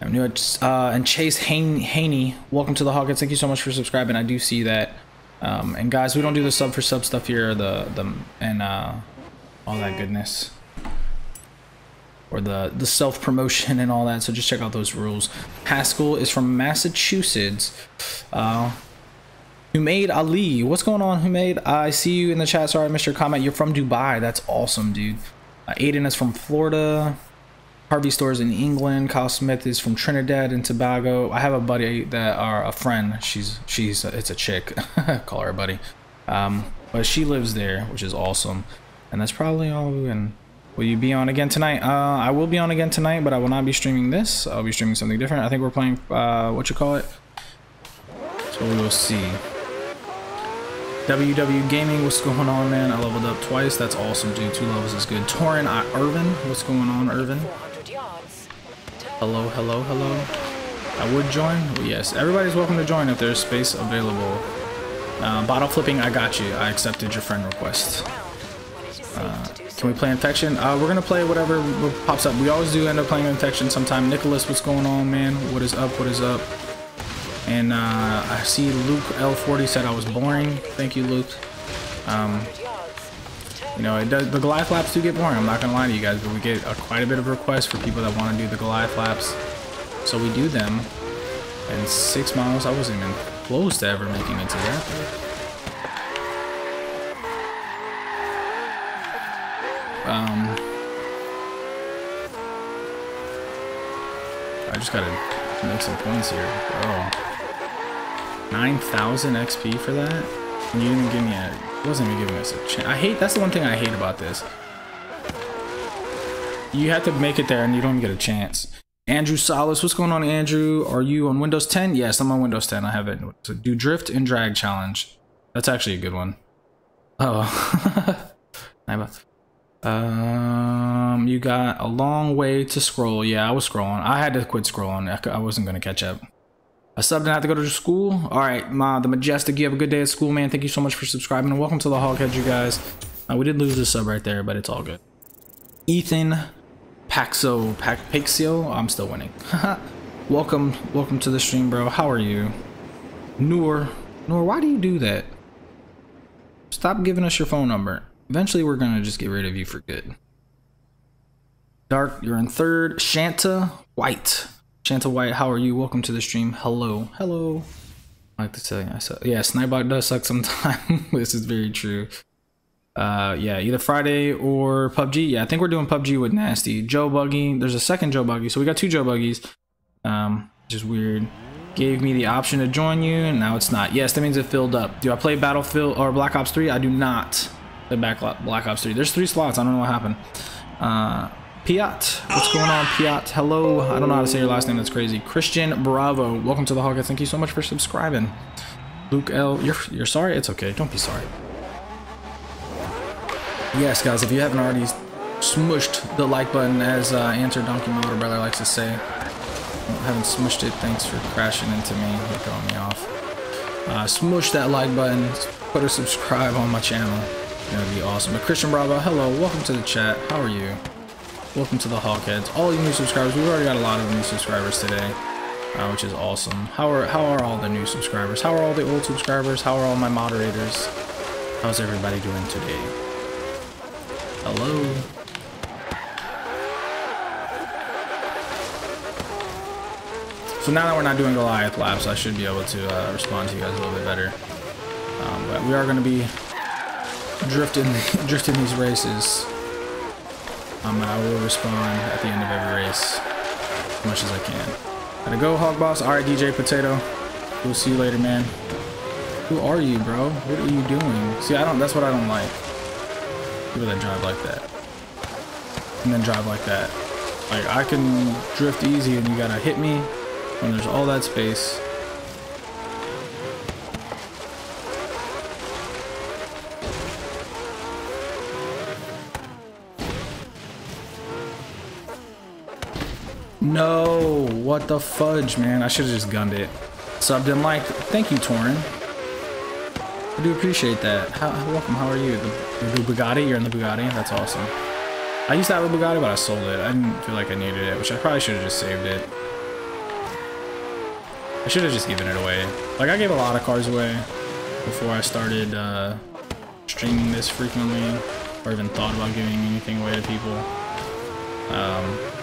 I'm new at, uh, and Chase Haney, welcome to the Hogheads. Thank you so much for subscribing. I do see that. Um, and guys, we don't do the sub for sub stuff here, the the and uh, all that goodness, or the the self promotion and all that. So just check out those rules. Haskell is from Massachusetts. Uh, Humaid Ali, what's going on, Humaid? I see you in the chat. Sorry, I missed your comment. You're from Dubai. That's awesome, dude. Uh, Aiden is from Florida. Harvey Stores in England. Kyle Smith is from Trinidad and Tobago. I have a buddy that are a friend. She's she's it's a chick. Call her a buddy. Um, but she lives there, which is awesome. And that's probably all. And will you be on again tonight? Uh, I will be on again tonight, but I will not be streaming this. I'll be streaming something different. I think we're playing uh, what you call it. So we will see. WW Gaming, what's going on, man? I leveled up twice. That's awesome, dude. Two levels is good. Torin, I, Irvin, what's going on, Irvin? Hello, hello, hello. I would join. Well, yes, everybody's welcome to join if there's space available. Uh, bottle flipping, I got you. I accepted your friend request. Uh, can we play Infection? Uh, we're gonna play whatever pops up. We always do end up playing Infection sometime. Nicholas, what's going on, man? What is up? What is up? And uh, I see Luke L40 said I was boring. Thank you, Luke. Um, you know, it does, the Goliath laps do get boring. I'm not gonna lie to you guys, but we get a, quite a bit of requests for people that want to do the Goliath laps. So we do them. And six miles, I wasn't even close to ever making it to that. Um, I just gotta make some points here. Oh. 9,000 XP for that? You didn't give me a... wasn't even giving us a chance. I hate... That's the one thing I hate about this. You have to make it there and you don't even get a chance. Andrew Solis, what's going on, Andrew? Are you on Windows 10? Yes, I'm on Windows 10. I have it. So do drift and drag challenge. That's actually a good one. Oh. um, you got a long way to scroll. Yeah, I was scrolling. I had to quit scrolling. I wasn't going to catch up. A sub didn't have to go to school. All right, Ma, the majestic. You have a good day at school, man. Thank you so much for subscribing and welcome to the Hoghead, you guys. Uh, we did lose the sub right there, but it's all good. Ethan Paxo Paxio. I'm still winning. welcome, welcome to the stream, bro. How are you? Noor, Noor, why do you do that? Stop giving us your phone number. Eventually, we're gonna just get rid of you for good. Dark, you're in third. Shanta White. Shanta White, how are you? Welcome to the stream. Hello. Hello. I like to tell you, I suck. Yeah, Snipebot does suck sometimes. this is very true. Uh, yeah, either Friday or PUBG. Yeah, I think we're doing PUBG with Nasty. Joe Buggy. There's a second Joe Buggy, so we got two Joe Buggies. Um, just weird. Gave me the option to join you, and now it's not. Yes, that means it filled up. Do I play Battlefield or Black Ops 3? I do not play Black Ops 3. There's three slots. I don't know what happened. Uh, Piat. What's going on, Piat? Hello. I don't know how to say your last name. That's crazy. Christian Bravo. Welcome to the Hog. Thank you so much for subscribing. Luke L. You're, you're sorry? It's okay. Don't be sorry. Yes, guys, if you haven't already smushed the like button, as uh, Answer Donkey Motor Brother likes to say, haven't smushed it, thanks for crashing into me and throwing me off. Uh, smush that like button, put a subscribe on my channel. That would be awesome. But Christian Bravo, hello, welcome to the chat. How are you? Welcome to the Hogheads. All you new subscribers, we've already got a lot of new subscribers today, uh, which is awesome. How are how are all the new subscribers? How are all the old subscribers? How are all my moderators? How's everybody doing today? Hello. So now that we're not doing Goliath Laps, I should be able to uh, respond to you guys a little bit better. Um, but we are going to be drifting, drifting these races. Um, and I will respond at the end of every race as much as I can. Gotta go, Hog Boss. All right, DJ Potato. We'll see you later, man. Who are you, bro? What are you doing? See, I don't. That's what I don't like. People that drive like that, and then drive like that. Like I can drift easy, and you gotta hit me when there's all that space. No, what the fudge, man. I should have just gunned it. Subbed and liked. Thank you, Torin. I do appreciate that. How, welcome, how are you? The, the Bugatti? You're in the Bugatti? That's awesome. I used to have a Bugatti, but I sold it. I didn't feel like I needed it, which I probably should have just saved it. I should have just given it away. Like, I gave a lot of cars away before I started uh, streaming this frequently, or even thought about giving anything away to people. Um,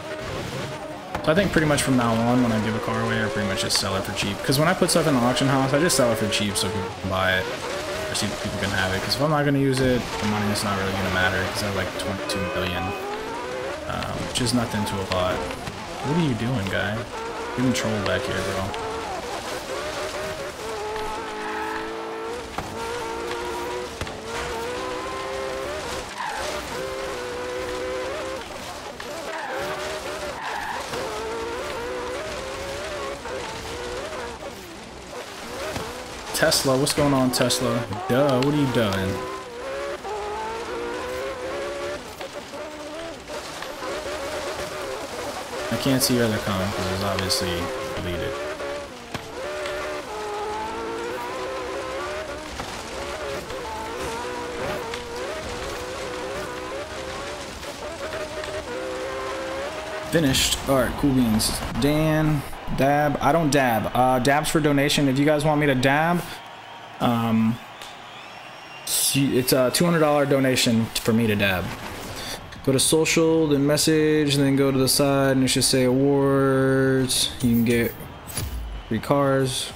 I think pretty much from now on, when I give a car away, I pretty much just sell it for cheap. Because when I put stuff in the auction house, I just sell it for cheap so people can buy it. Or see if people can have it. Because if I'm not going to use it, the money is not really going to matter. Because I have like 22 million. Um, which is nothing to a lot. What are you doing, guy? You're getting back here, bro. Tesla, what's going on, Tesla? Duh, what are you doing? I can't see your other comment because obviously Finished. Alright, cool beans. Dan, Dab. I don't dab. Uh, dabs for donation. If you guys want me to dab, um, it's a $200 donation for me to dab. Go to social, then message, then go to the side, and it should say awards. You can get free cars.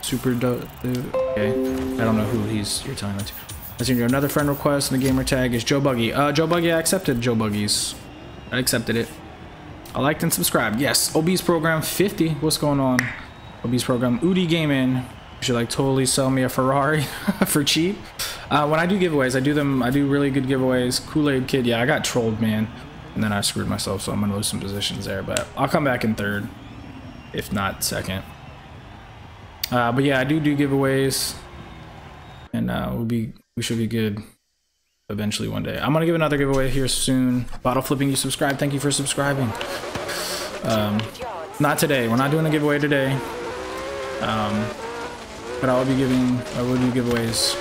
Super dope. Okay. I don't know who he's you're telling that to. Let's see, another friend request, and the gamer tag is Joe Buggy. Uh, Joe Buggy, I accepted Joe Buggy's. I accepted it. I liked and subscribed. Yes, Obese Program 50. What's going on? Obese Program. Udi Gaming. You should like totally sell me a Ferrari for cheap. Uh, when I do giveaways, I do them. I do really good giveaways. Kool-Aid Kid. Yeah, I got trolled, man. And then I screwed myself, so I'm gonna lose some positions there. But I'll come back in third, if not second. Uh, but yeah, I do do giveaways, and uh, we'll be we should be good eventually one day. I'm gonna give another giveaway here soon. Bottle flipping, you subscribe. Thank you for subscribing. Um, not today. We're not doing a giveaway today. Um, but I will be giving, I will do giveaways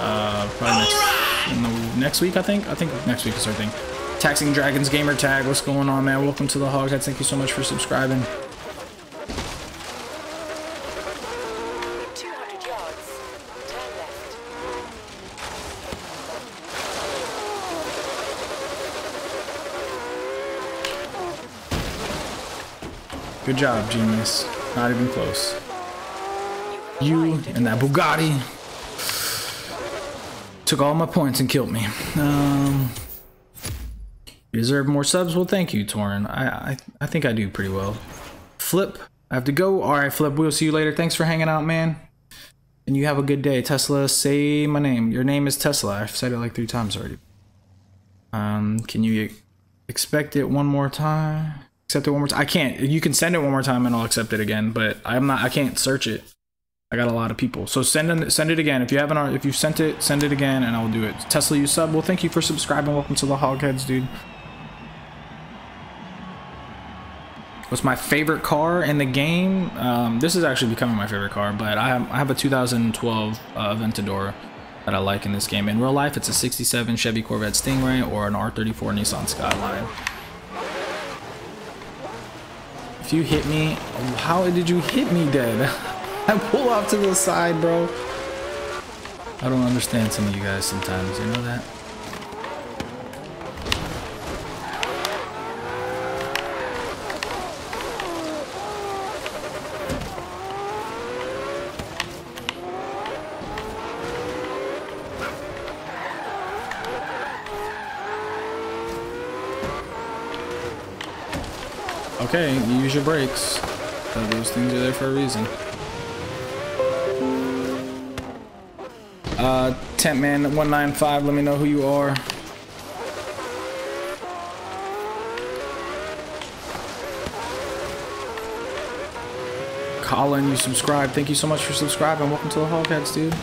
uh, probably next, in the next week, I think. I think next week is our thing. Taxing Dragons Gamer Tag, what's going on, man? Welcome to the Hogheads. Thank you so much for subscribing. Good job, genius. Not even close. You and that Bugatti took all my points and killed me. Um, you deserve more subs. Well, thank you, Torin. I, I I think I do pretty well. Flip, I have to go. All right, Flip. We'll see you later. Thanks for hanging out, man. And you have a good day, Tesla. Say my name. Your name is Tesla. I've said it like three times already. Um, can you expect it one more time? Accept it one more time. I can't. You can send it one more time and I'll accept it again. But I'm not. I can't search it. I got a lot of people. So send it. Send it again. If you haven't. If you sent it, send it again, and I'll do it. Tesla, you sub. Well, thank you for subscribing. Welcome to the Hogheads, dude. What's my favorite car in the game? Um, this is actually becoming my favorite car, but I have, I have a 2012 uh, Aventador that I like in this game. In real life, it's a 67 Chevy Corvette Stingray or an R34 Nissan Skyline. If you hit me, how did you hit me dead? I pull off to the side, bro. I don't understand some of you guys sometimes, you know that? Okay, you use your brakes. Those things are there for a reason. Uh, Tent Man 195, let me know who you are. Colin, you subscribed. Thank you so much for subscribing. Welcome to the Hogheads, dude.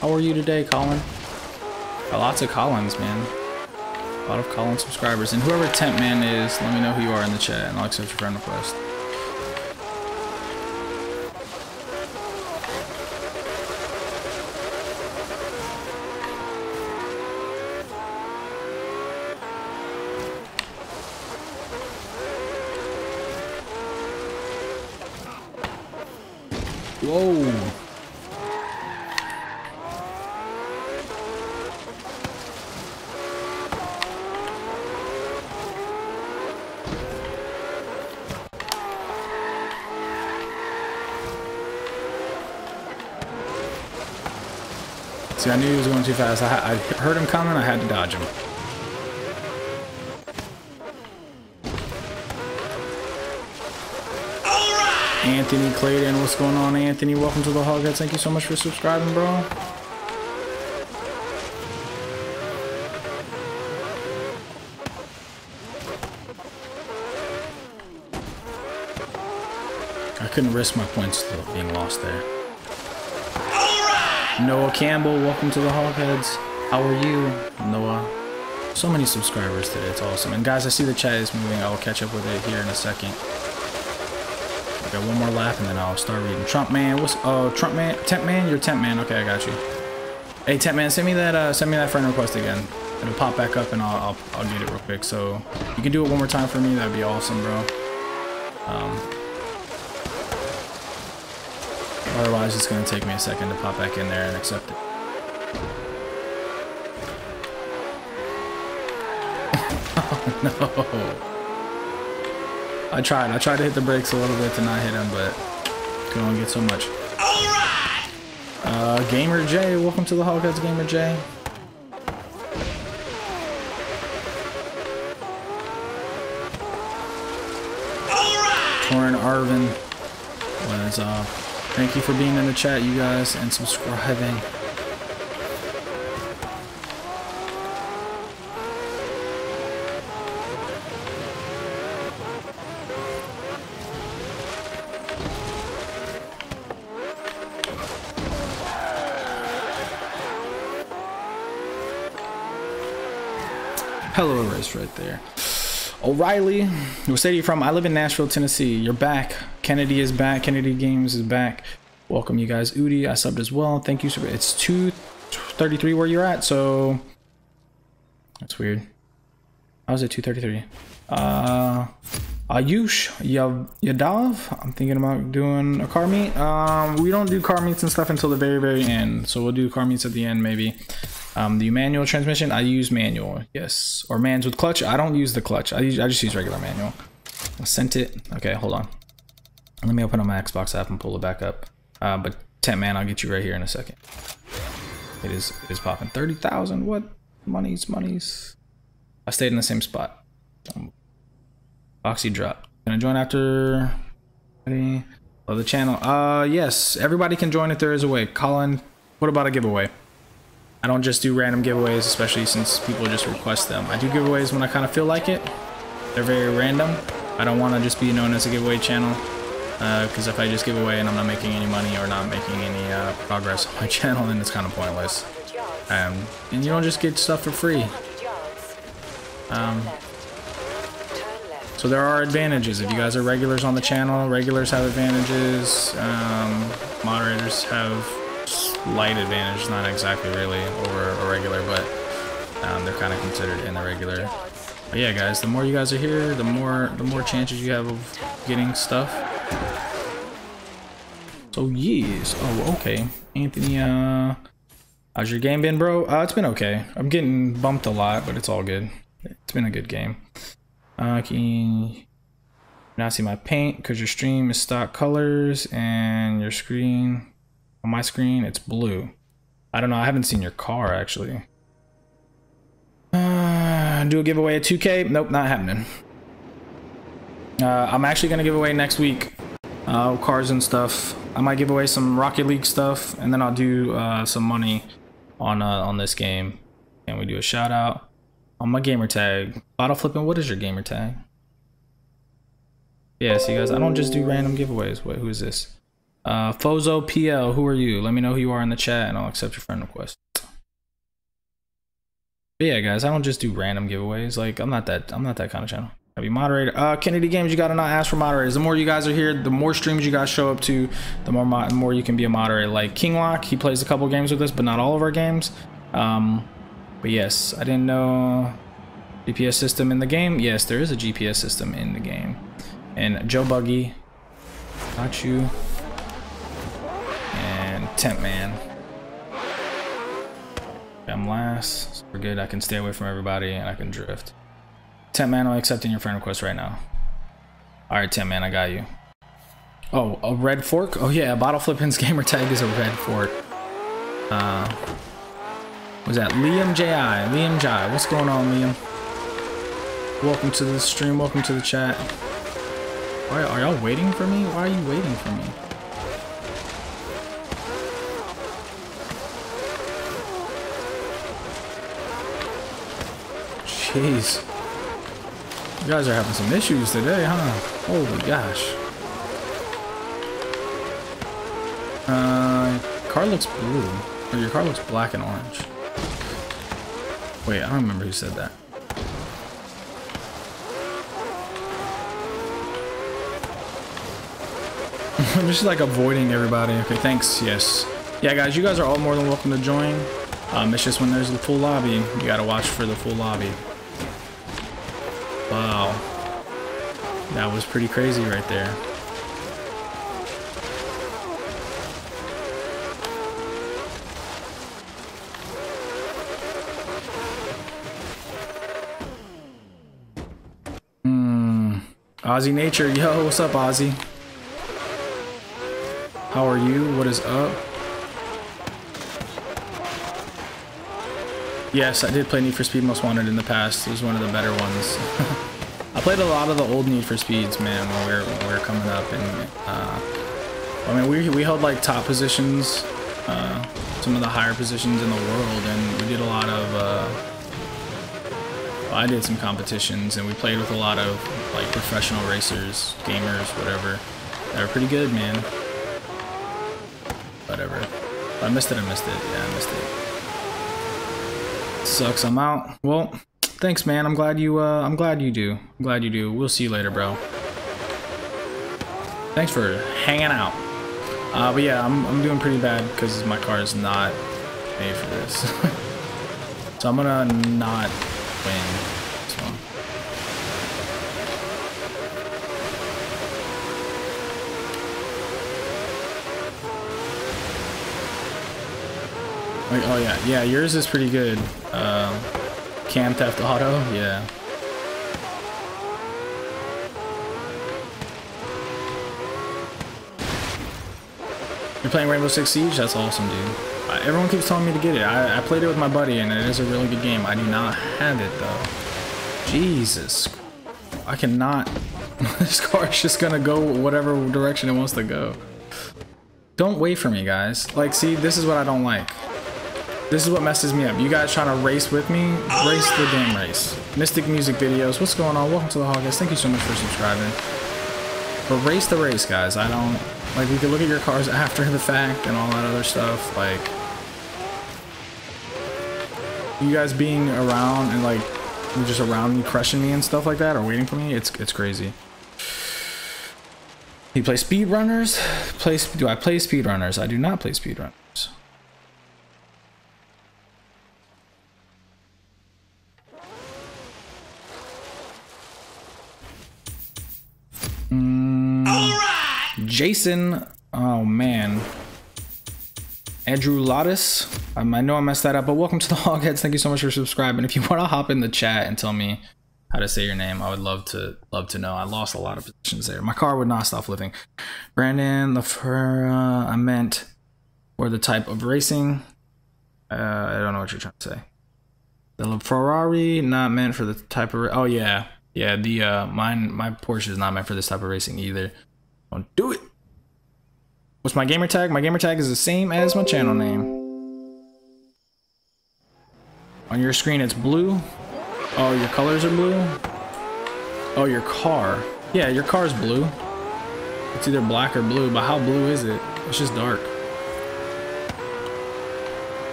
How are you today, Colin? Got lots of Collins, man. A lot of Colin subscribers. And whoever Tent Man is, let me know who you are in the chat, and I'll accept your friend request. Whoa. I knew he was going too fast. I, I heard him coming. I had to dodge him. Anthony Clayton, what's going on, Anthony? Welcome to the Hogheads. Thank you so much for subscribing, bro. I couldn't risk my points being lost there. Noah Campbell, welcome to the Hogheads. How are you, Noah? So many subscribers today, it's awesome. And guys, I see the chat is moving. I will catch up with it here in a second. I got one more lap and then I'll start reading. Trump man, what's uh Trump man, Temp man, you're Temp man. Okay, I got you. Hey Temp man, send me that uh, send me that friend request again. It'll pop back up and I'll, I'll I'll get it real quick. So you can do it one more time for me. That'd be awesome, bro. Um, Otherwise, it's going to take me a second to pop back in there and accept it. oh, no. I tried. I tried to hit the brakes a little bit to not hit him, but can only get so much. Uh, Gamer J, welcome to the Hogheads, Gamer J. Torrin Arvin, what is up? Thank you for being in the chat, you guys, and subscribing. Hello, race right there. O'Reilly, state are you from? I live in Nashville, Tennessee. You're back. Kennedy is back. Kennedy Games is back. Welcome you guys. Udi, I subbed as well. Thank you. It's 233 where you're at, so that's weird. How's it 233? Uh Ayush Yadav. I'm thinking about doing a car meet. Um we don't do car meets and stuff until the very, very end. So we'll do car meets at the end maybe. Um the manual transmission, I use manual, yes. Or mans with clutch. I don't use the clutch. I use, I just use regular manual. I sent it. Okay, hold on. Let me open up my Xbox app and pull it back up. Uh, but Tent Man, I'll get you right here in a second. It is it is popping. Thirty thousand. What? Monies, monies. I stayed in the same spot. Um, Oxy drop. Gonna join after. Ready? Oh, the channel. Uh, yes. Everybody can join if there is a way. Colin, what about a giveaway? I don't just do random giveaways, especially since people just request them. I do giveaways when I kind of feel like it. They're very random. I don't want to just be known as a giveaway channel because if I just give away and I'm not making any money or not making any uh, progress on my channel, then it's kind of pointless. Um, and you don't just get stuff for free. Um, so there are advantages. If you guys are regulars on the channel, regulars have advantages. Um, moderators have slight advantage, not exactly really over a regular, but um, they're kind of considered in the regular. But yeah, guys, the more you guys are here, the more the more chances you have of getting stuff. So yes. Oh, okay. Anthony, uh, how's your game been, bro? Uh, it's been okay. I'm getting bumped a lot, but it's all good. It's been a good game. Uh, can you not see my paint because your stream is stock colors and your screen on my screen it's blue. I don't know. I haven't seen your car actually. Uh, do a giveaway at 2K? Nope, not happening. Uh, I'm actually gonna give away next week uh, cars and stuff. I might give away some Rocket League stuff, and then I'll do uh, some money on uh, on this game. And we do a shout out on my gamer tag. Bottle flipping. What is your gamer tag? Yeah, see guys, I don't just do random giveaways. Wait, who is this? Uh, Fozo PL. Who are you? Let me know who you are in the chat, and I'll accept your friend request. But yeah, guys, I don't just do random giveaways. Like I'm not that I'm not that kind of channel. Be moderator. Uh, Kennedy Games, you gotta not ask for moderators. The more you guys are here, the more streams you guys show up to, the more mo- more you can be a moderator. Like King Lock, he plays a couple games with us, but not all of our games. Um, but yes, I didn't know GPS system in the game. Yes, there is a GPS system in the game. And Joe Buggy, got you, and Tent Man. I'm last. So we're good. I can stay away from everybody and I can drift. Tent Man, I'm accepting your friend request right now. Alright, Tent Man, I got you. Oh, a red fork? Oh yeah, Bottle Flippin's gamer tag is a red fork. Uh, was that Liam J.I.? Liam J.I. What's going on, Liam? Welcome to the stream. Welcome to the chat. Why are y'all waiting for me? Why are you waiting for me? Jeez. You guys are having some issues today, huh? Holy gosh. Uh, car looks blue. Or your car looks black and orange. Wait, I don't remember who said that. I'm just like avoiding everybody. Okay, thanks. Yes. Yeah, guys, you guys are all more than welcome to join. Um, it's just when there's the full lobby, you gotta watch for the full lobby. Wow. That was pretty crazy right there. Hmm. Ozzy Nature, yo, what's up, Ozzy? How are you? What is up? Yes, I did play Need for Speed Most Wanted in the past. It was one of the better ones. I played a lot of the old Need for Speeds, man, when we were, when we were coming up. And, uh, I mean, we, we held, like, top positions, uh, some of the higher positions in the world, and we did a lot of, uh, well, I did some competitions, and we played with a lot of, like, professional racers, gamers, whatever. They were pretty good, man. Whatever. I missed it, I missed it. Yeah, I missed it. Sucks, I'm out. Well, thanks, man. I'm glad you, uh, I'm glad you do. I'm glad you do. We'll see you later, bro. Thanks for hanging out. Uh, but yeah, I'm, I'm doing pretty bad because my car is not made for this. so I'm gonna not win this one. Oh yeah, yeah, yours is pretty good. Um, Cam Theft Auto, yeah. You're playing Rainbow Six Siege? That's awesome, dude. Everyone keeps telling me to get it. I, I played it with my buddy, and it is a really good game. I do not have it, though. Jesus. I cannot... this car is just gonna go whatever direction it wants to go. Don't wait for me, guys. Like, see, this is what I don't like. This is what messes me up. You guys trying to race with me? Race the damn race. Mystic Music Videos. What's going on? Welcome to the guys. Thank you so much for subscribing. But race the race, guys. I don't... Like, we can look at your cars after the fact and all that other stuff. Like... You guys being around and, like, you're just around me crushing me and stuff like that or waiting for me, it's it's crazy. You play speedrunners? Play, do I play speedrunners? I do not play speedrunners. Jason, oh man. Andrew Lottis. Um, I know I messed that up, but welcome to the Hogheads. Thank you so much for subscribing. If you want to hop in the chat and tell me how to say your name, I would love to love to know. I lost a lot of positions there. My car would not stop living. Brandon LaFera, I meant for the type of racing. Uh, I don't know what you're trying to say. The Ferrari not meant for the type of. Oh yeah, yeah. The uh, mine, my Porsche is not meant for this type of racing either. Do it. What's my gamer tag? My gamer tag is the same as my channel name. On your screen, it's blue. Oh, your colors are blue. Oh, your car. Yeah, your car's blue. It's either black or blue, but how blue is it? It's just dark.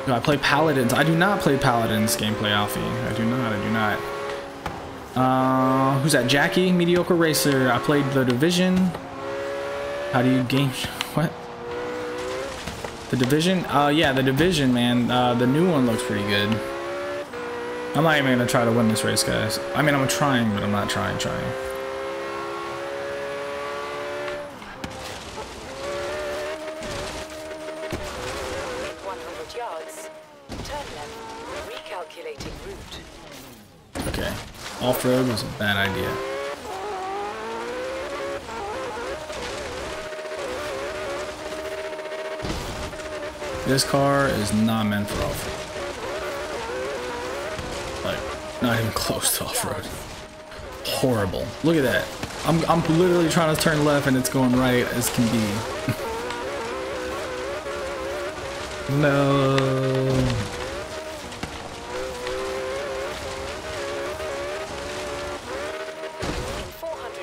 Do I play Paladins? I do not play Paladins gameplay, Alfie. I do not, I do not. Uh, who's that? Jackie, Mediocre Racer. I played The Division. How do you game? What? The Division? Uh, yeah, The Division, man. Uh, the new one looks pretty good. I'm not even gonna try to win this race, guys. I mean, I'm trying, but I'm not trying, trying. One hundred yards. Turn left. Recalculating route. Okay. Off-road was a bad idea. This car is not meant for off-road. Like, not even close to off-road. Horrible. Look at that. I'm, I'm literally trying to turn left and it's going right as can be. no.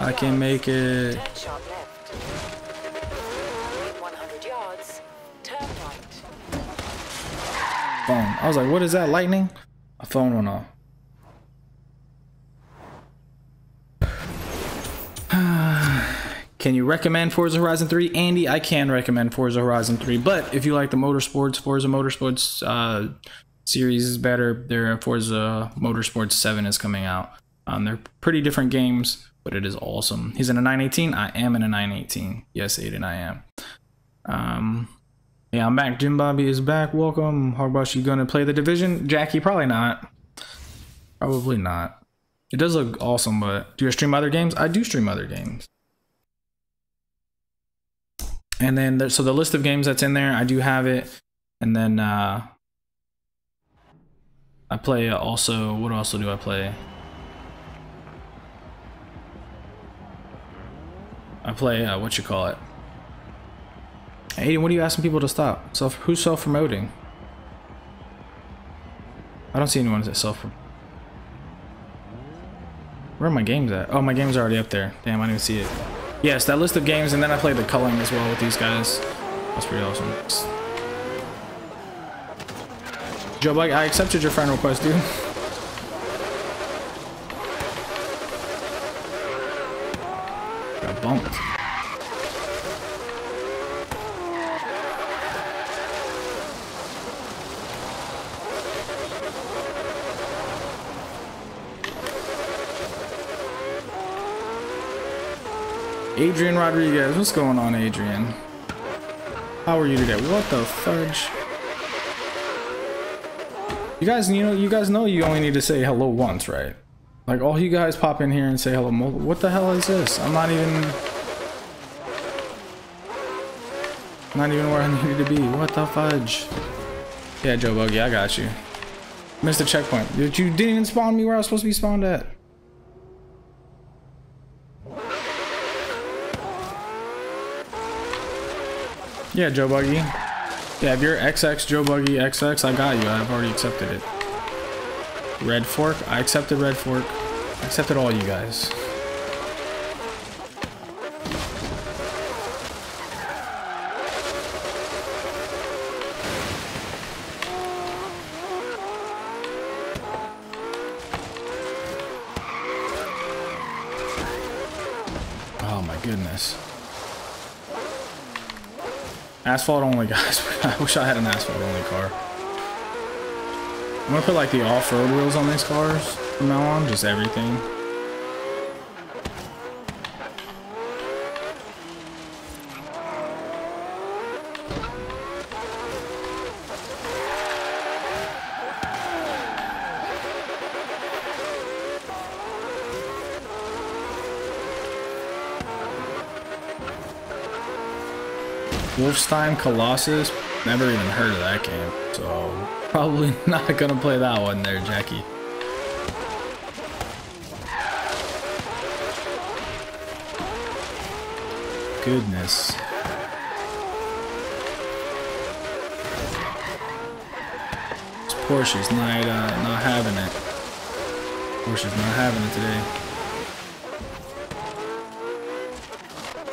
I can make it. Phone. I was like, what is that, lightning? My phone went off. Can you recommend Forza Horizon 3? Andy, I can recommend Forza Horizon 3, but if you like the motorsports, Forza Motorsports uh, series is better. Their Forza Motorsports 7 is coming out. Um, they're pretty different games, but it is awesome. He's in a 918. I am in a 918. Yes, Aiden, I am. Um, yeah, I'm back. Jim Bobby is back. Welcome. Hogboss, you gonna play the division? Jackie, probably not. Probably not. It does look awesome, but do you stream other games? I do stream other games. And then there, so the list of games that's in there, I do have it. And then uh I play also what also do I play? I play uh, what you call it? Aiden, what are you asking people to stop? Self who's self promoting? I don't see anyone that self Where are my games at? Oh my games are already up there. Damn, I didn't even see it. Yes, that list of games and then I played the culling as well with these guys. That's pretty awesome. Joe Blake, I accepted your friend request, dude. Got bumped. Adrian Rodriguez, what's going on, Adrian? How are you today? What the fudge? You guys, you know, you guys know you only need to say hello once, right? Like all you guys pop in here and say hello. What the hell is this? I'm not even, not even where I needed to be. What the fudge? Yeah, Joe Buggy, I got you. Missed the checkpoint. You didn't even spawn me where I was supposed to be spawned at. Yeah, Joe Buggy. Yeah, if you're XX Joe Buggy XX, I got you. I've already accepted it. Red Fork. I accepted Red Fork. I accepted all you guys. Asphalt only, guys. I wish I had an asphalt only car. I'm gonna put like the off-road wheels on these cars from now on, just everything. Wolfenstein Colossus, never even heard of that game, so probably not gonna play that one there, Jackie. Goodness. This Porsche's not, uh, not having it. Porsche's not having it today.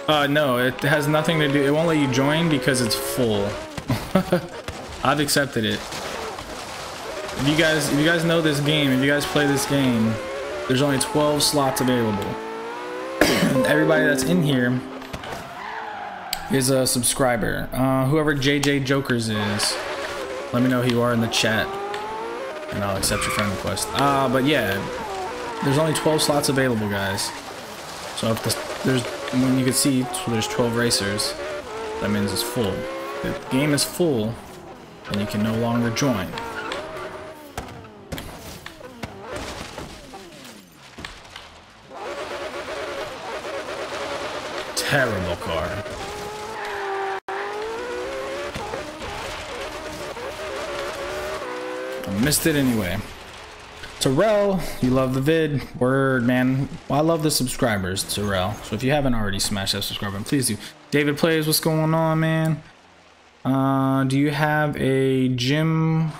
Uh, no, it has nothing to do. It won't let you join because it's full. I've accepted it. If you guys, if you guys know this game, if you guys play this game, there's only 12 slots available. and everybody that's in here is a subscriber. Uh, whoever JJ Jokers is, let me know who you are in the chat, and I'll accept your friend request. Uh, but yeah, there's only 12 slots available, guys. So if the, there's when you can see there's 12 racers, that means it's full. The game is full, and you can no longer join. Terrible car. I missed it anyway. Terrell, you love the vid. Word, man. Well, I love the subscribers, Terrell. So if you haven't already smashed that subscribe button, please do. David Plays, what's going on, man? Uh, do you have a Jim,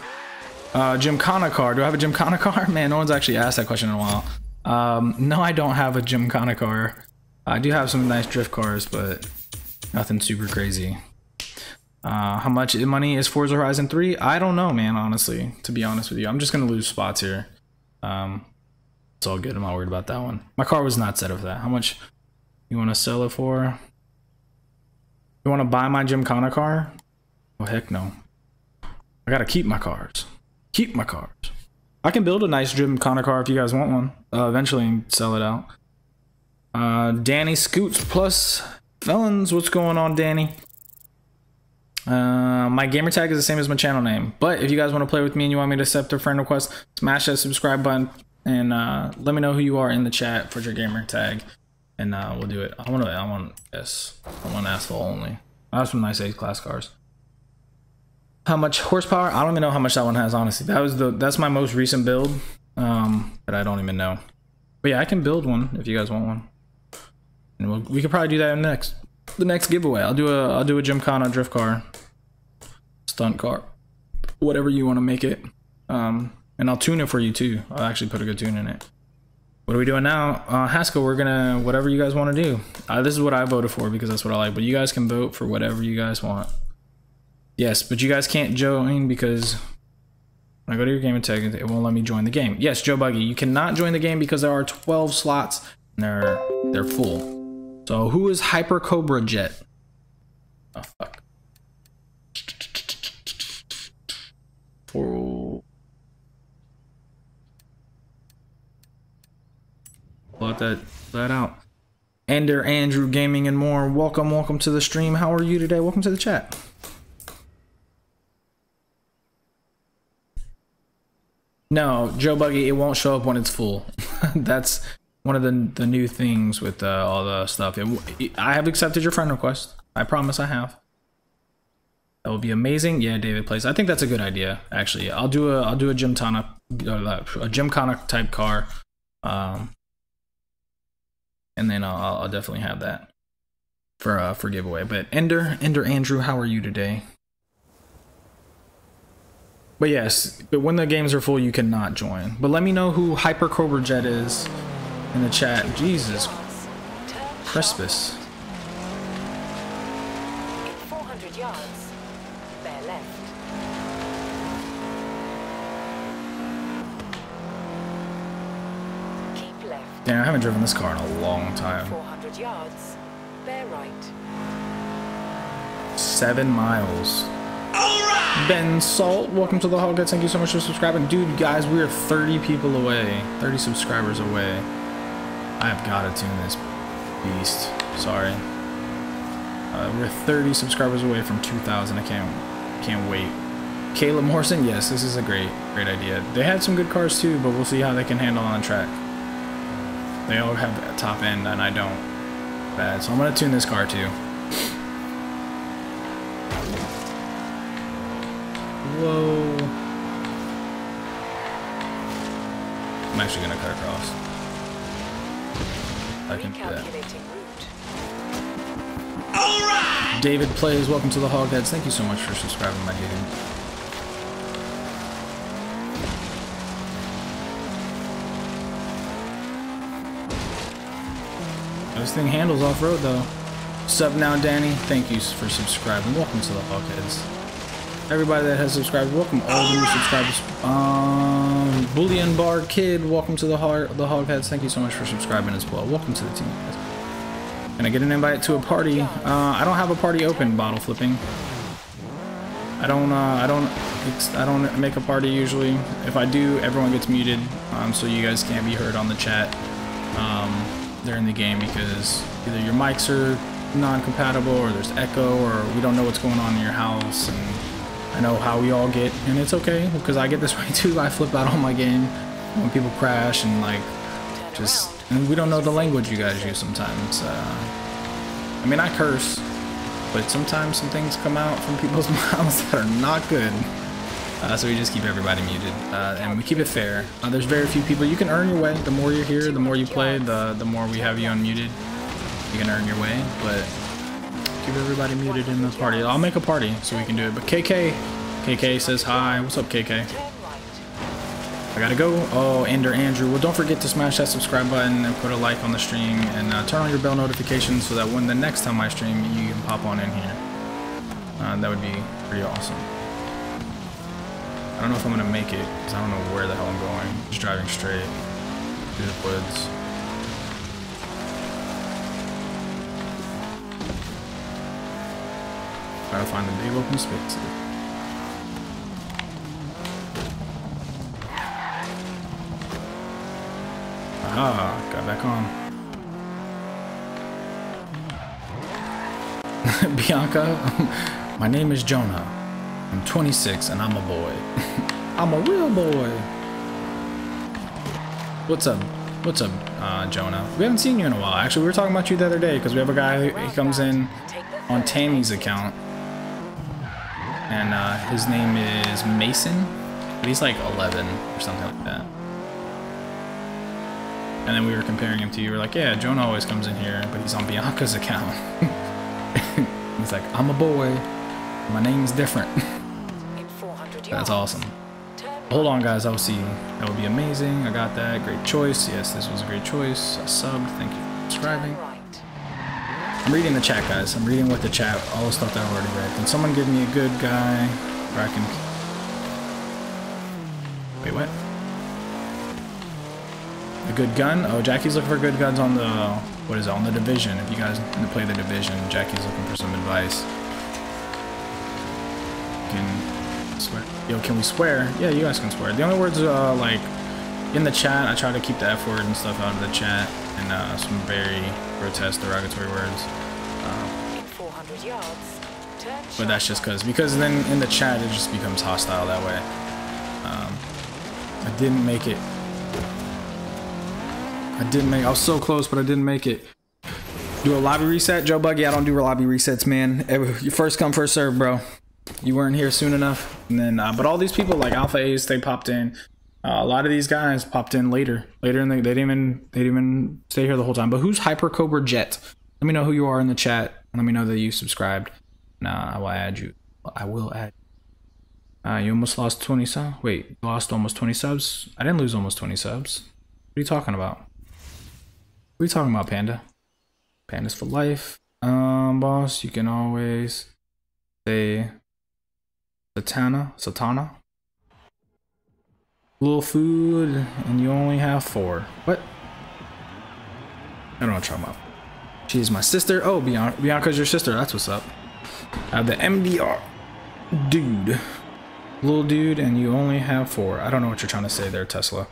uh, Gymkhana car? Do I have a Gymkhana car? Man, no one's actually asked that question in a while. Um, no, I don't have a Gymkhana car. I do have some nice drift cars, but nothing super crazy. Uh, how much money is Forza Horizon 3? I don't know, man, honestly, to be honest with you. I'm just going to lose spots here. Um, it's all good. I'm not worried about that one. My car was not set up for that. How much you want to sell it for? You want to buy my Gymkhana car? Oh, heck no. I got to keep my cars. Keep my cars. I can build a nice Gymkhana car if you guys want one. Uh, eventually sell it out. Uh, Danny Scoots plus Felons. What's going on, Danny? Uh, my gamer tag is the same as my channel name. But if you guys want to play with me and you want me to accept a friend request, smash that subscribe button and uh, let me know who you are in the chat for your gamer tag, and uh, we'll do it. I want to. I want S. I want asphalt only. I have some nice A class cars. How much horsepower? I don't even know how much that one has. Honestly, that was the. That's my most recent build. Um, but I don't even know. But yeah, I can build one if you guys want one, and we'll, we could probably do that next the next giveaway. I'll do a I'll do a Gymkhana drift car, stunt car, whatever you want to make it. Um, and I'll tune it for you too. I'll actually put a good tune in it. What are we doing now? Uh, Haskell, we're gonna whatever you guys want to do. Uh, this is what I voted for because that's what I like. But you guys can vote for whatever you guys want. Yes, but you guys can't join because when I go to your game and tag, it it won't let me join the game. Yes, Joe Buggy, you cannot join the game because there are 12 slots and they're they're full. So who is Hyper Cobra Jet? Oh fuck. For out that that out. Ender, Andrew, Gaming, and more. Welcome, welcome to the stream. How are you today? Welcome to the chat. No, Joe Buggy, it won't show up when it's full. That's one of the the new things with uh, all the stuff. It, I have accepted your friend request. I promise I have. That would be amazing. Yeah, David plays. I think that's a good idea. Actually, I'll do a I'll do a gymkhana uh, a gymkhana type car, um, and then I'll, I'll- I'll definitely have that for uh for giveaway. But Ender Ender Andrew, how are you today? But yes, but when the games are full, you cannot join. But let me know who Hyper Cobra Jet is in the chat. Jesus, Yards. Turn Crispus. 400 yards, bear left. Left. Damn, I haven't driven this car in a long time. 400 yards, bear right. Seven miles. Ben Salt, welcome to the Hogheads. Thank you so much for subscribing. Dude, guys, we are 30 people away. 30 subscribers away. I have got to tune this beast. Sorry. Uh, we're 30 subscribers away from 2,000. I can't, can't wait. Caleb Morrison, yes, this is a great, great idea. They had some good cars too, but we'll see how they can handle on track. They all have top end, and I don't. Bad. So I'm gonna tune this car too. Whoa. I'm actually gonna cut across. I can do that. Recalculating route. David plays. Welcome to the Hogheads. Thank you so much for subscribing, my dude. This thing handles off road though. Sup now, Danny? Thank you for subscribing. Welcome to the Hogheads. Everybody that has subscribed, welcome all the new subscribers. Um, Bullion Bar Kid, welcome to the Hog the Hogheads. Thank you so much for subscribing as well. Welcome to the team, guys. Can I get an invite to a party? Uh, I don't have a party open, bottle flipping. I don't, uh, I don't, I don't make a party usually. If I do, everyone gets muted, um, so you guys can't be heard on the chat um, during the game because either your mics are non-compatible or there's echo or we don't know what's going on in your house and I know how we all get and it's okay because I get this way too. I flip out on my game when people crash and like just and we don't know the language you guys use sometimes. Uh, I mean, I curse, but sometimes some things come out from people's mouths that are not good. Uh, so we just keep everybody muted, uh, and we keep it fair. Uh, there's very few people. You can earn your way. The more you're here, the more you play, the the more we have you unmuted. You can earn your way, but keep everybody muted in this party. I'll make a party so we can do it. But KK, KK says hi. What's up, KK? I gotta go. Oh, Ender Andrew. Well, don't forget to smash that subscribe button and put a like on the stream and uh, turn on your bell notifications so that when the next time I stream, you can pop on in here. Uh, that would be pretty awesome. I don't know if I'm gonna make it because I don't know where the hell I'm going. Just driving straight through the woods. Gotta find the big open spaces. Got back on. Bianca, my name is Jonah. I'm 26 and I'm a boy. I'm a real boy. What's up? What's up, uh, Jonah? We haven't seen you in a while. Actually, we were talking about you the other day because we have a guy who comes in on Tammy's account. And uh, his name is Mason. He's like 11 or something like that. And then we were comparing him to you. We were like, yeah, Jonah always comes in here, but he's on Bianca's account. he's like, I'm a boy. My name's different. In 400 yards. That's awesome. Hold on, guys. I'll see you. That would be amazing. I got that. Great choice. Yes, this was a great choice. I subbed. Thank you for subscribing. I'm reading the chat, guys. I'm reading with the chat, all the stuff that I've already read. Can someone give me a good guy where I can... Wait, what? A good gun? Oh, Jackie's looking for good guns on the... What is it? On the Division. If you guys play the Division, Jackie's looking for some advice. Can swear? Yo, can we swear? Yeah, you guys can swear. The only words, uh, like, in the chat, I try to keep the F word and stuff out of the chat and uh, some very grotesque derogatory words. In 400 yards, But that's just cause because then in the chat it just becomes hostile that way. Um, I didn't make it. I didn't make. I was so close, but I didn't make it. Do a lobby reset, Joe Buggy. I don't do lobby resets, man. You first come, first serve, bro. You weren't here soon enough, and then. Uh, but all these people like Alpha Ace, they popped in. Uh, a lot of these guys popped in later. Later, and they, they didn't even they didn't even stay here the whole time. But who's Hyper Cobra Jet? Let me know who you are in the chat. Let me know that you subscribed. Nah, I will add you. I will add. Uh, you almost lost 20 subs. Wait, lost almost 20 subs. I didn't lose almost 20 subs. What are you talking about? What are you talking about, Panda? Pandas for life. Um, boss, you can always say Satana, Satana. Little food, and you only have four. What? I don't know what you're talking about. She's my sister. Oh, Bianca, Bianca's your sister. That's what's up. I have the MDR. Dude. Little dude, and you only have four. I don't know what you're trying to say there, Tesla.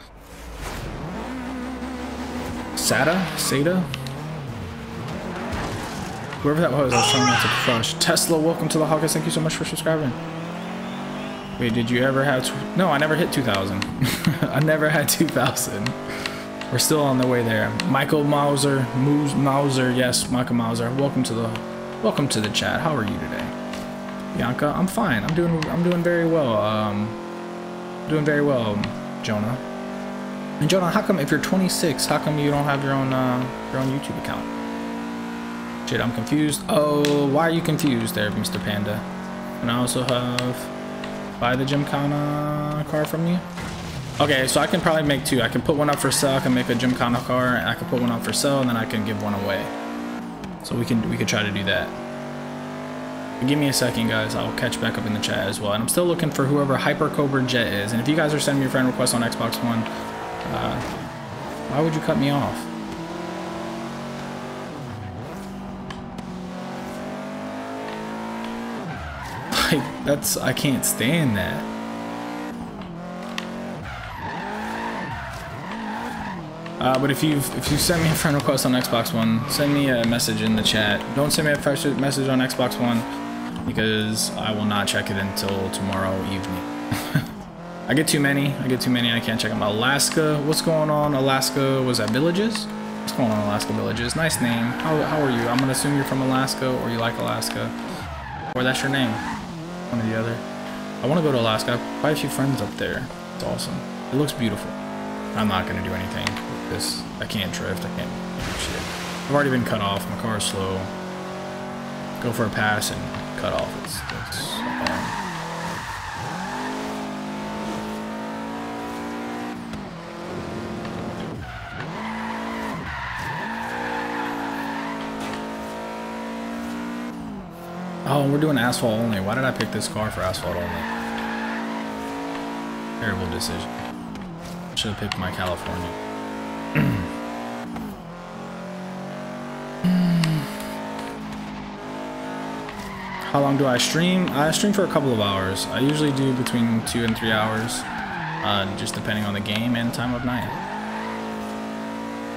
Sada? Sada? Whoever that was, I was trying not to crush. Tesla, welcome to the Hogheads. Thank you so much for subscribing. Wait, did you ever have... No, I never hit 2,000. I never had 2,000. We're still on the way there. Michael Mauser, Mauser, yes, Michael Mauser. Welcome to the, welcome to the chat. How are you today, Bianca? I'm fine. I'm doing, I'm doing very well. Um, doing very well, Jonah. And Jonah, how come if you're 26, how come you don't have your own, uh, your own YouTube account? Shit, I'm confused. Oh, why are you confused there, Mr. Panda? And I also have buy the Gymkhana car from you. Okay, so I can probably make two. I can put one up for sale. I can make a Gymkhana car, and I can put one up for sale, and then I can give one away. So we can we could try to do that. Give me a second, guys. I'll catch back up in the chat as well. And I'm still looking for whoever Hyper Cobra Jet is. And if you guys are sending me a friend request on Xbox One, uh, why would you cut me off? Like that's I can't stand that. Uh, but if you've if you send me a friend request on Xbox One, send me a message in the chat. Don't send me a message on Xbox One because I will not check it until tomorrow evening. I get too many. I get too many. I can't check them. Alaska. What's going on? Alaska was that Villages? What's going on, Alaska Villages? Nice name. How, how are you? I'm gonna assume you're from Alaska or you like Alaska, or that's your name. One or the other. I want to go to Alaska. I have a few friends up there. It's awesome. It looks beautiful. I'm not gonna do anything with this. I can't drift. I can't, do shit. I've already been cut off. My car is slow. Go for a pass and cut off. It's, it's um, Oh, we're doing asphalt only. Why did I pick this car for asphalt only? Terrible decision. Should have picked my California. How long do I stream? I stream for a couple of hours. I usually do between two and three hours, uh, just depending on the game and time of night.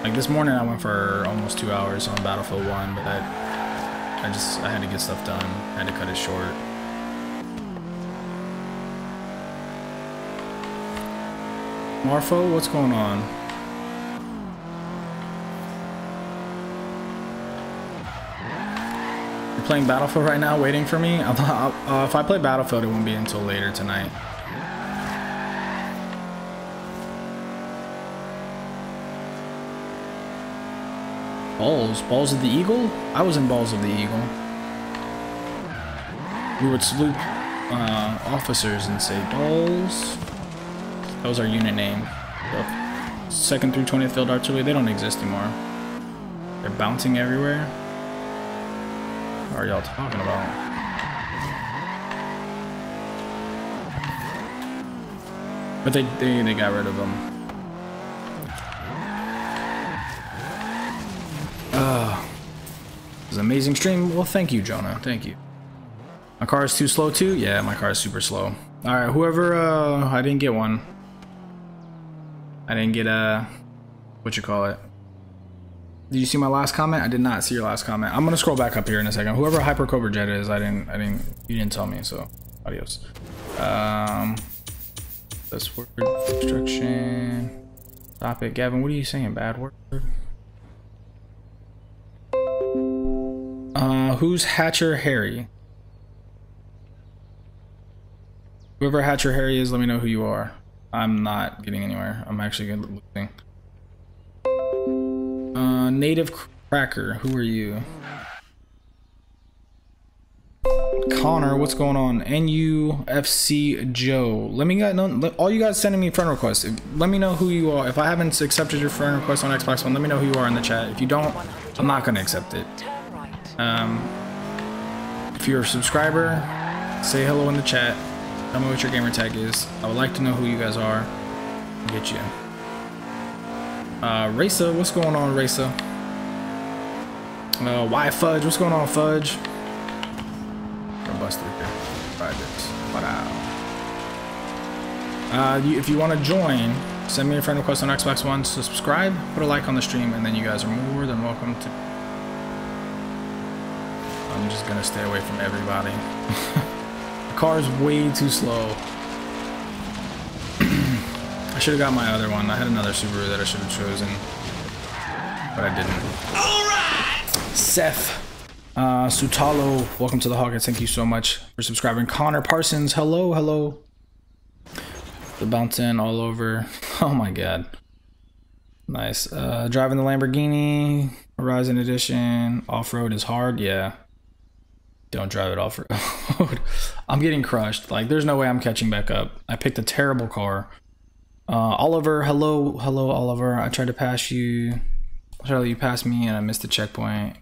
Like this morning, I went for almost two hours on Battlefield 1, but I, I just I had to get stuff done. I had to cut it short. Marfo, what's going on? You're playing Battlefield right now, waiting for me? Uh, if I play Battlefield, it won't be until later tonight. Balls? Balls of the Eagle? I was in Balls of the Eagle. We would salute uh, officers and say, Balls. That was our unit name. 2nd through 20th Field Artillery, they don't exist anymore. They're bouncing everywhere. What are y'all talking about? But they, they, they got rid of them. Uh, it an amazing stream. Well, thank you, Jonah. Thank you. My car is too slow too? Yeah, my car is super slow. Alright, whoever, uh, I didn't get one. I didn't get a what you call it. Did you see my last comment? I did not see your last comment. I'm gonna scroll back up here in a second. Whoever Hyper Cobra Jet is, I didn't, I didn't, you didn't tell me. So, adios. Um, this word construction. Stop it, Gavin. What are you saying? Bad word. Uh, who's Hatcher Harry? Whoever Hatcher Harry is, let me know who you are. I'm not getting anywhere. I'm actually losing. Uh, Native Cracker, who are you? Connor, what's going on? NUFC Joe. Let me get all you guys sending me friend requests. Let me know who you are. If I haven't accepted your friend request on Xbox One, let me know who you are in the chat. If you don't, I'm not gonna accept it. Um, if you're a subscriber, say hello in the chat. Tell me what your gamer tag is. I would like to know who you guys are. I'll get you. Uh, Racer, what's going on, Racer? Uh, why Fudge? What's going on, Fudge? Gonna bust through here. Projects. Wow. Uh, you, if you want to join, send me a friend request on Xbox One. Subscribe, put a like on the stream, and then you guys are more than welcome to. I'm just gonna stay away from everybody. the car's way too slow. I should have got my other one. I had another Subaru that I should have chosen, but I didn't. All right. Seth. Uh, Sutalo, welcome to the Hogheads. Thank you so much for subscribing. Connor Parsons, hello, hello. The bouncing all over. Oh my god. Nice. Uh, driving the Lamborghini, Horizon Edition. Off road is hard. Yeah. Don't drive it off road. I'm getting crushed. Like, there's no way I'm catching back up. I picked a terrible car. Uh, Oliver, hello, hello, Oliver. I tried to pass you. Let you pass me, and I missed the checkpoint.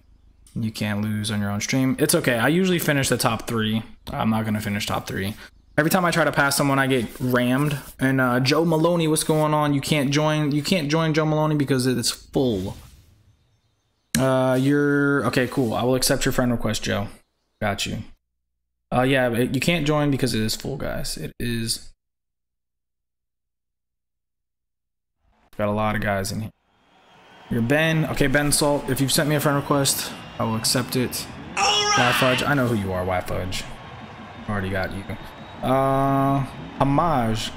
You can't lose on your own stream. It's okay. I usually finish the top three. I'm not gonna finish top three. Every time I try to pass someone, I get rammed. And uh, Joe Maloney, what's going on? You can't join. You can't join Joe Maloney because it's full. Uh, you're okay. Cool. I will accept your friend request, Joe. Got you. Uh, yeah, but you can't join because it is full, guys. It is. Got a lot of guys in here. You're Ben. Okay, Ben Salt. If you've sent me a friend request, I will accept it. Why Fudge? I know who you are, Why Fudge. Already got you. Uh, Hamaj.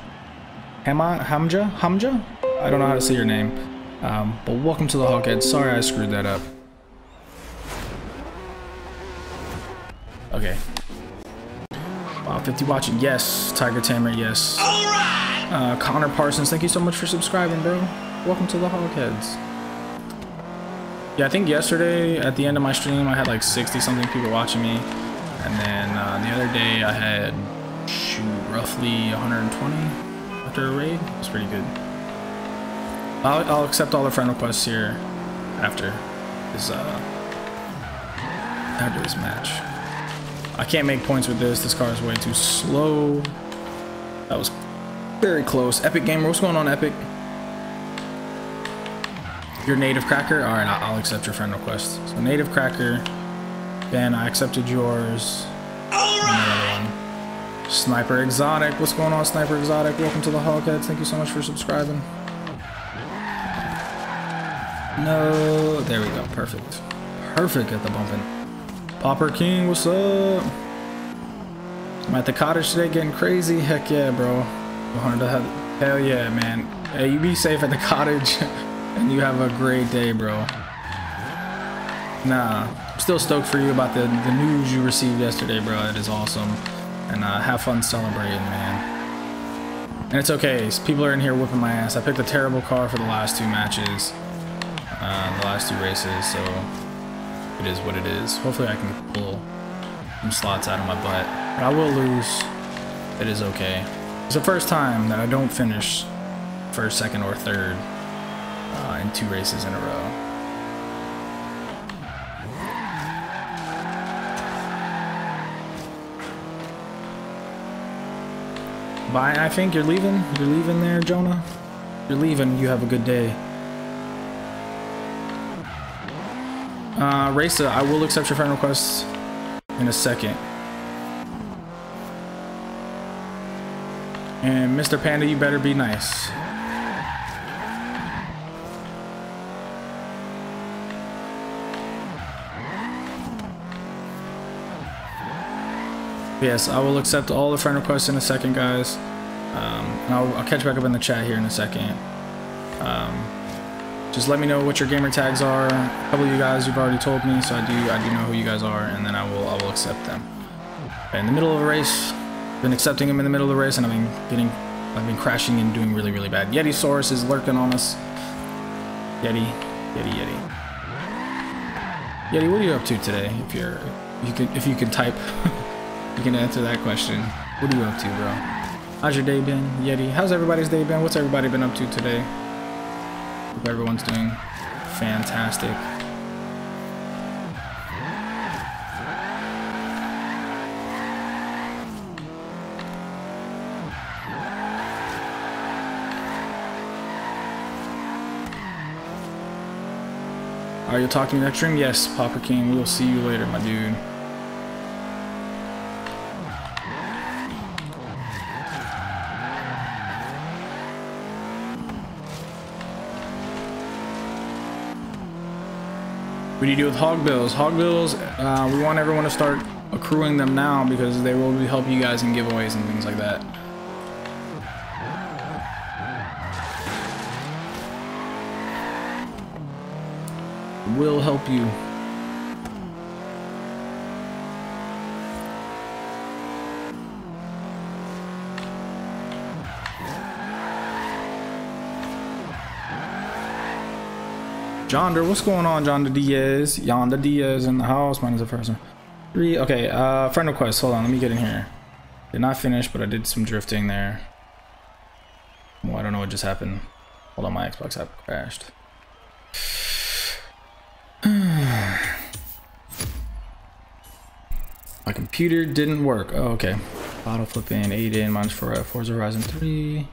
Hama, Hamja? Hamja? I don't know how to say your name. Um, but welcome to the Hoghead. Sorry I screwed that up. Okay. Wow, 50 watching. Yes. Tiger Tamer, yes. Alright! Uh, Connor Parsons, thank you so much for subscribing, bro. Welcome to the Hogheads. Yeah, I think yesterday at the end of my stream, I had like 60 something people watching me. And then uh, the other day, I had shoot, roughly 120 after a raid. It was pretty good. I'll, I'll accept all the friend requests here after this, uh, after this match. I can't make points with this. This car is way too slow. That was very close. Epic Gamer, what's going on, Epic? Your native cracker? All right, I'll accept your friend request. So native cracker. Ben, I accepted yours. All right. Sniper Exotic. What's going on, Sniper Exotic? Welcome to the Hogheads. Thank you so much for subscribing. No, there we go. Perfect. Perfect at the bumping. Popper King, what's up? I'm at the cottage today getting crazy. Heck yeah, bro. Hell yeah, man. Hey, you be safe at the cottage and you have a great day, bro. Nah, I'm still stoked for you about the, the news you received yesterday, bro. It is awesome. And uh, have fun celebrating, man. And it's okay. People are in here whipping my ass. I picked a terrible car for the last two matches. Uh, the last two races, so it is what it is. Hopefully I can pull some slots out of my butt. But I will lose. It is okay. It's the first time that I don't finish first, second, or third uh, in two races in a row. Bye, I think you're leaving. You're leaving there, Jonah. You're leaving. You have a good day. Uh, Raisa, I will accept your friend request in a second. And Mr. Panda, you better be nice. Yes, I will accept all the friend requests in a second, guys. Um, I'll, I'll, catch back up in the chat here in a second. Um, just let me know what your gamer tags are. A couple of you guys you've already told me, so I do I do know who you guys are, and then I will I will accept them. in the middle of a race, been accepting them in the middle of the race, and I've been getting I've been crashing and doing really really bad. Yeti Saurus is lurking on us. Yeti, Yeti, Yeti. Yeti, what are you up to today? If you're you can if you can type, you can answer that question. What are you up to, bro? How's your day been, Yeti? How's everybody's day been? What's everybody been up to today? Hope everyone's doing fantastic. Are you talking next stream? Yes, Papa King. We'll see you later, my dude. What do you do with hog bills? Hog bills, uh, we want everyone to start accruing them now because they will help you guys in giveaways and things like that. Will help you. Jonder, what's going on, John Diaz? Yonder Diaz in the house. Mine is a person. Three. Okay, uh, friend request. Hold on, let me get in here. Did not finish, but I did some drifting there. Well, I don't know what just happened. Hold on, my Xbox app crashed. my computer didn't work. Oh, okay. Bottle flipping, 8 in, mine's for uh, Forza Horizon 3.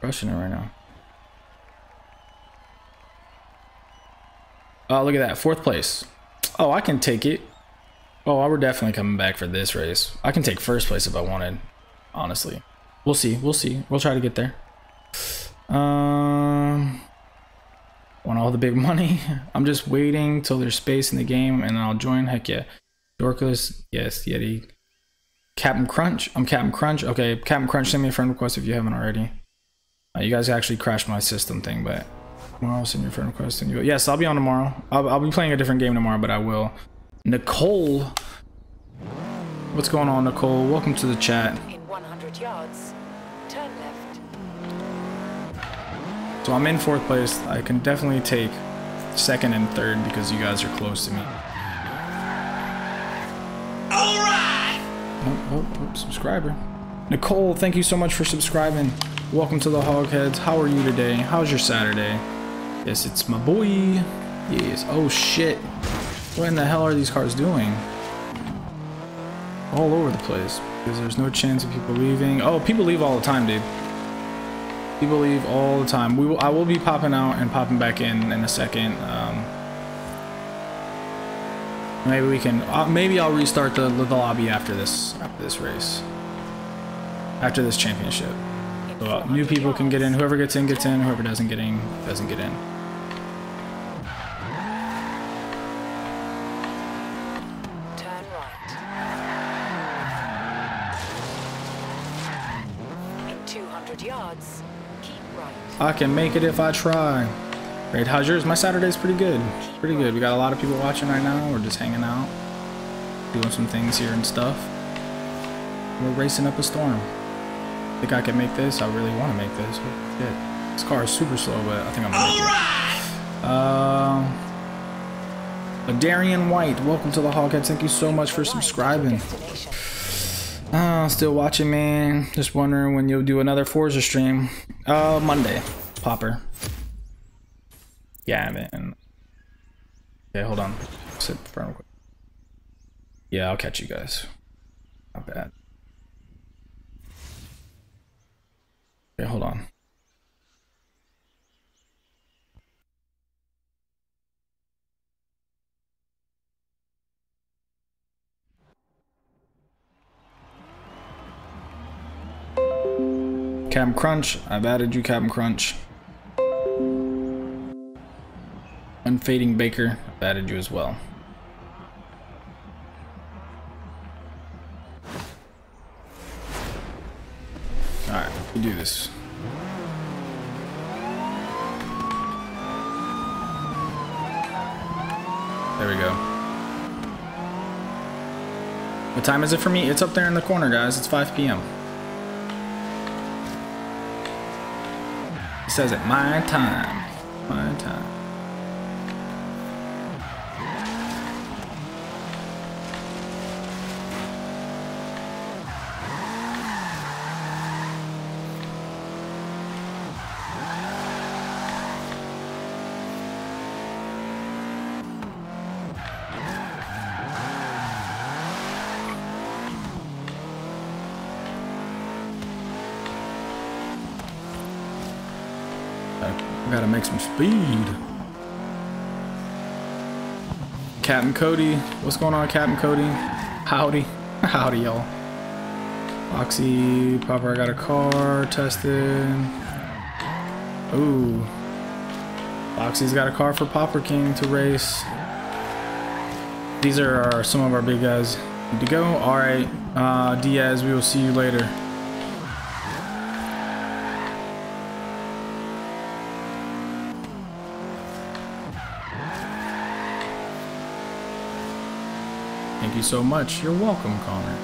Rushing it right now. Oh, look at that. Fourth place. Oh, I can take it. Oh, we're definitely coming back for this race. I can take first place if I wanted, honestly. We'll see. We'll see. We'll try to get there. Um, want all the big money? I'm just waiting till there's space in the game and I'll join. Heck yeah. Dorcas, yes, Yeti. Captain Crunch. I'm Captain Crunch. Okay, Captain Crunch, send me a friend request if you haven't already. Uh, you guys actually crashed my system thing, but Tomorrow, send your friend request and you. Yes, I'll be on tomorrow. I'll, I'll be playing a different game tomorrow, but I will. Nicole, what's going on, Nicole? Welcome to the chat. In 100 yards, turn left. So I'm in fourth place. I can definitely take second and third because you guys are close to me. All right. Oh, oh, oh, subscriber. Nicole, thank you so much for subscribing. Welcome to the Hogheads. How are you today? How's your Saturday? Yes, it's my boy. Yes. Oh shit. What in the hell are these cars doing? All over the place. Because there's no chance of people leaving. Oh, people leave all the time, dude. People leave all the time. We will, I will be popping out and popping back in in a second. Um, maybe we can. Uh, maybe I'll restart the, the lobby after this after this race. After this championship. So uh, new people can get in. Whoever gets in gets in. Whoever doesn't get in doesn't get in. Turn right. In 200 yards, keep right. I can make it if I try. Great, how's yours? My Saturday's pretty good. Pretty good. We got a lot of people watching right now. We're just hanging out, doing some things here and stuff. We're racing up a storm. Think I can make this? I really want to make this. Shit. This car is super slow, but I think I'm gonna make it. Um, Darian White, welcome to the Hogheads. Thank you so much for subscribing. Uh, still watching, man. Just wondering when you'll do another Forza stream. Uh, Monday. Popper. Yeah, man. Okay, hold on. Sit real quick. Yeah, I'll catch you guys. Not bad. Okay, hold on. Captain Crunch, I've added you, Captain Crunch. Unfading Baker, I've added you as well. Alright, we do this. There we go. What time is it for me? It's up there in the corner, guys. It's 5 p.m. It says it my time. My time. I gotta make some speed. Captain Cody. What's going on, Captain Cody? Howdy. Howdy, y'all. Oxy, Popper, I got a car tested. Ooh. Oxy's got a car for Popper King to race. These are our, some of our big guys. Good to go? Alright, uh, Diaz, we will see you later. Thank you so much. You're welcome, Connor.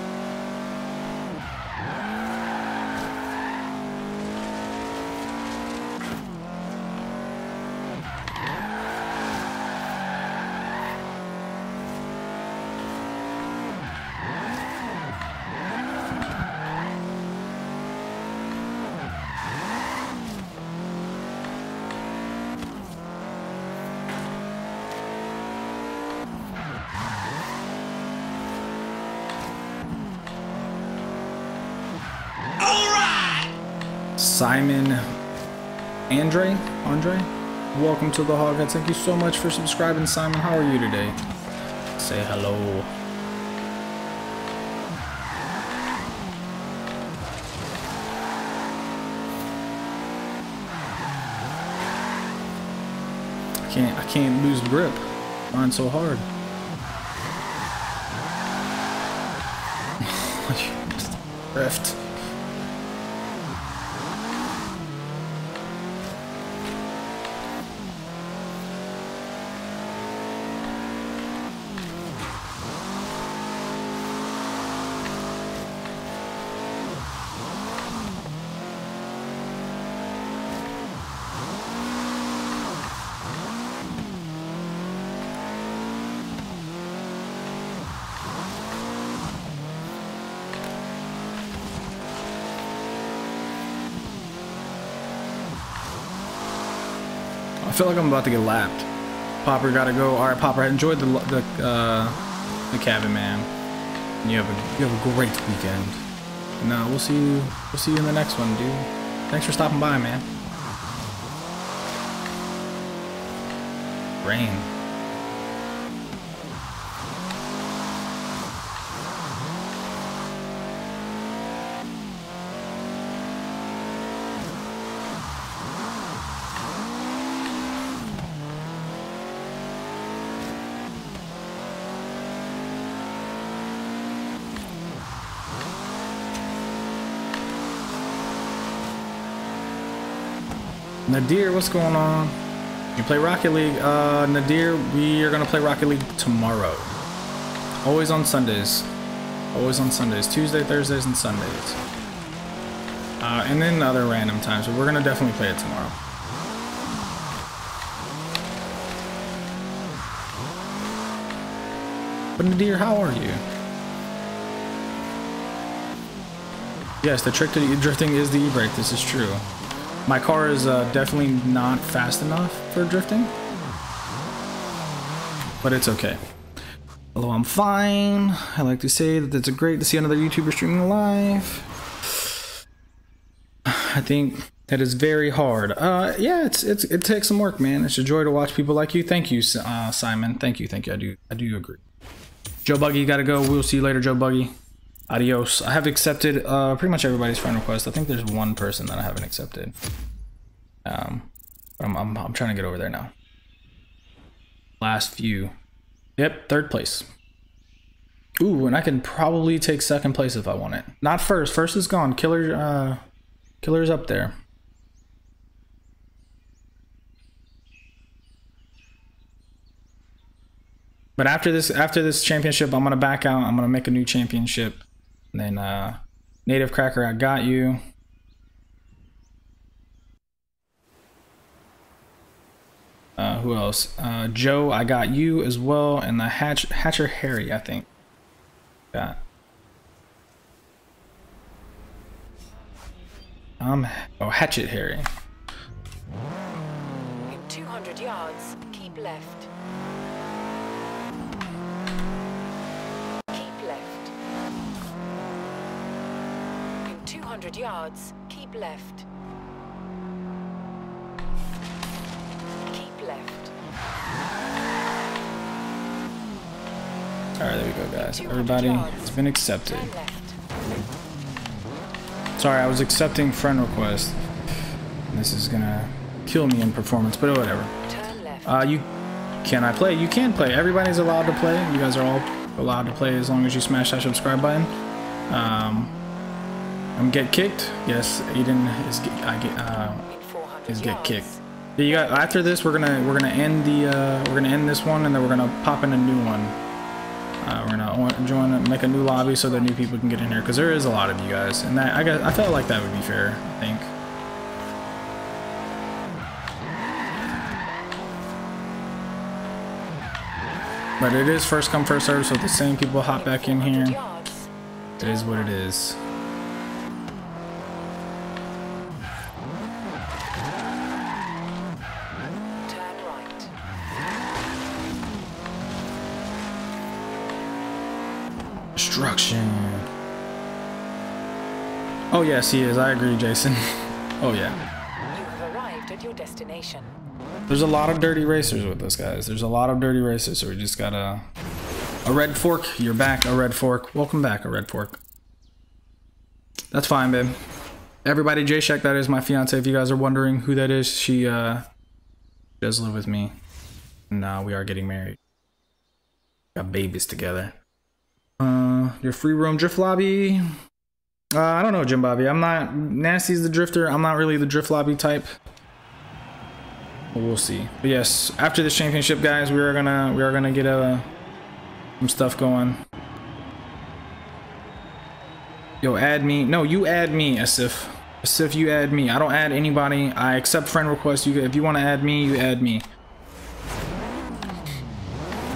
All right. Simon Andre? Andre? Welcome to the Hogheads thank you so much for subscribing Simon. How are you today? Say hello. I can't I can't lose grip. Mine's so hard. Just feel like I'm about to get lapped. Popper gotta go. All right, Popper. I enjoyed the the uh, the cabin, man. And you have a you have a great weekend. No, we'll see you. We'll see you in the next one, dude. Thanks for stopping by, man. Rain. Nadir, what's going on? You play Rocket League? Uh, Nadir, we are gonna play Rocket League tomorrow. Always on Sundays. Always on Sundays. Tuesday, Thursdays, and Sundays. Uh, and then other random times, but we're gonna definitely play it tomorrow. But Nadir, how are you? Yes, the trick to drifting is the e-brake. This is true. My car is uh, definitely not fast enough for drifting. But it's okay. Although I'm fine. I like to say that it's great to see another YouTuber streaming live. I think that is very hard. Uh, yeah, it's it's it takes some work, man. It's a joy to watch people like you. Thank you, uh, Simon. Thank you, thank you. I do I do agree. Joe Buggy, you gotta go. We'll see you later, Joe Buggy. Adios. I have accepted uh, pretty much everybody's friend request. I think there's one person that I haven't accepted. Um, I'm, I'm, I'm trying to get over there now. Last few. Yep, third place. Ooh, and I can probably take second place if I want it. Not first. First is gone. Killer, uh, Killer's up there. But after this after this championship, I'm gonna back out. I'm gonna make a new championship. And then uh Native Cracker, I got you. Uh, who else? Uh, Joe, I got you as well, and the Hatch Hatcher Harry, I think. Got. Um, oh, Hatchet Harry. In 200 yards, keep left. Keep left. In 200 yards, keep left. Keep left. All right, there we go, guys. Everybody, yards. it's been accepted. Sorry, I was accepting friend request. This is gonna kill me in performance, but whatever. Uh, you can I play? You can play. Everybody's allowed to play. You guys are all allowed to play as long as you smash that subscribe button. Um, I'm get kicked. Yes, Aiden is get, I get uh, is get kicked. Yeah, you got after this we're gonna we're gonna end the uh, we're gonna end this one and then we're gonna pop in a new one. Uh, we're gonna join make a new lobby so that new people can get in here because there is a lot of you guys and that I got I felt like that would be fair. I think. But it is first come first serve, so the same people hop back in here, it is what it is. Turn right. Destruction. Oh yes, he is. I agree, Jason. oh yeah. You have arrived at your destination. There's a lot of dirty racers with us, guys. There's a lot of dirty racers, so we just gotta. A red fork. You're back, a red fork. Welcome back, a red fork. That's fine, babe. Everybody, J Shack, that is my fiance. If you guys are wondering who that is, she uh does live with me. And uh, we are getting married. Got babies together. Uh, your free roam drift lobby. Uh, I don't know, Jim Bobby. I'm not. Nasty's the drifter. I'm not really the drift lobby type. We'll see. But yes, after this championship, guys, we are gonna we are gonna get uh, some stuff going. Yo, add me. No, you add me, Asif. Asif, you add me. I don't add anybody. I accept friend requests. You, if you want to add me, you add me.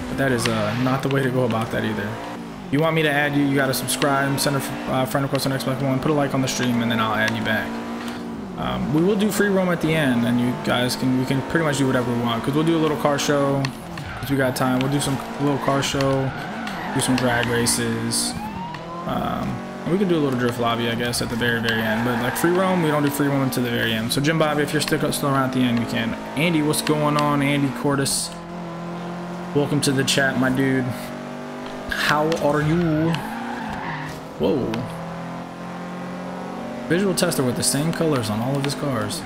But that is uh, not the way to go about that either. You want me to add you, you gotta subscribe, send a uh, friend request on Xbox One, put a like on the stream, and then I'll add you back. Um, we will do free roam at the end, and you guys can we can pretty much do whatever we want. Cause we'll do a little car show, cause we got time. We'll do some little car show, do some drag races. Um, we can do a little drift lobby, I guess, at the very, very end. But like free roam, we don't do free roam until the very end. So Jim Bobby, if you're still still around at the end, we can. Andy, what's going on? Andy Cortis, welcome to the chat, my dude. How are you? Whoa. Visual tester with the same colors on all of his cars.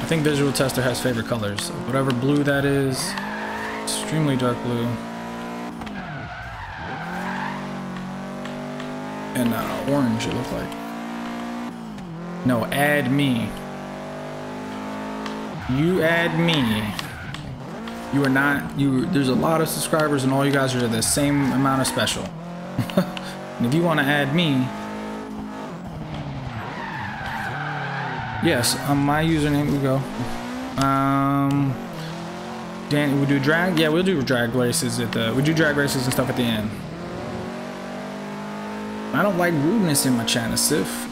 I think visual tester has favorite colors. Whatever blue that is, extremely dark blue. And uh, orange it looked like. No, add me. You add me. You are not you there's a lot of subscribers and all you guys are the same amount of special. and if you want to add me, Yes, um, my username we go. Um, Dan, we do drag. Yeah, we'll do drag races at the. We do drag races and stuff at the end. I don't like rudeness in my channel, Sif.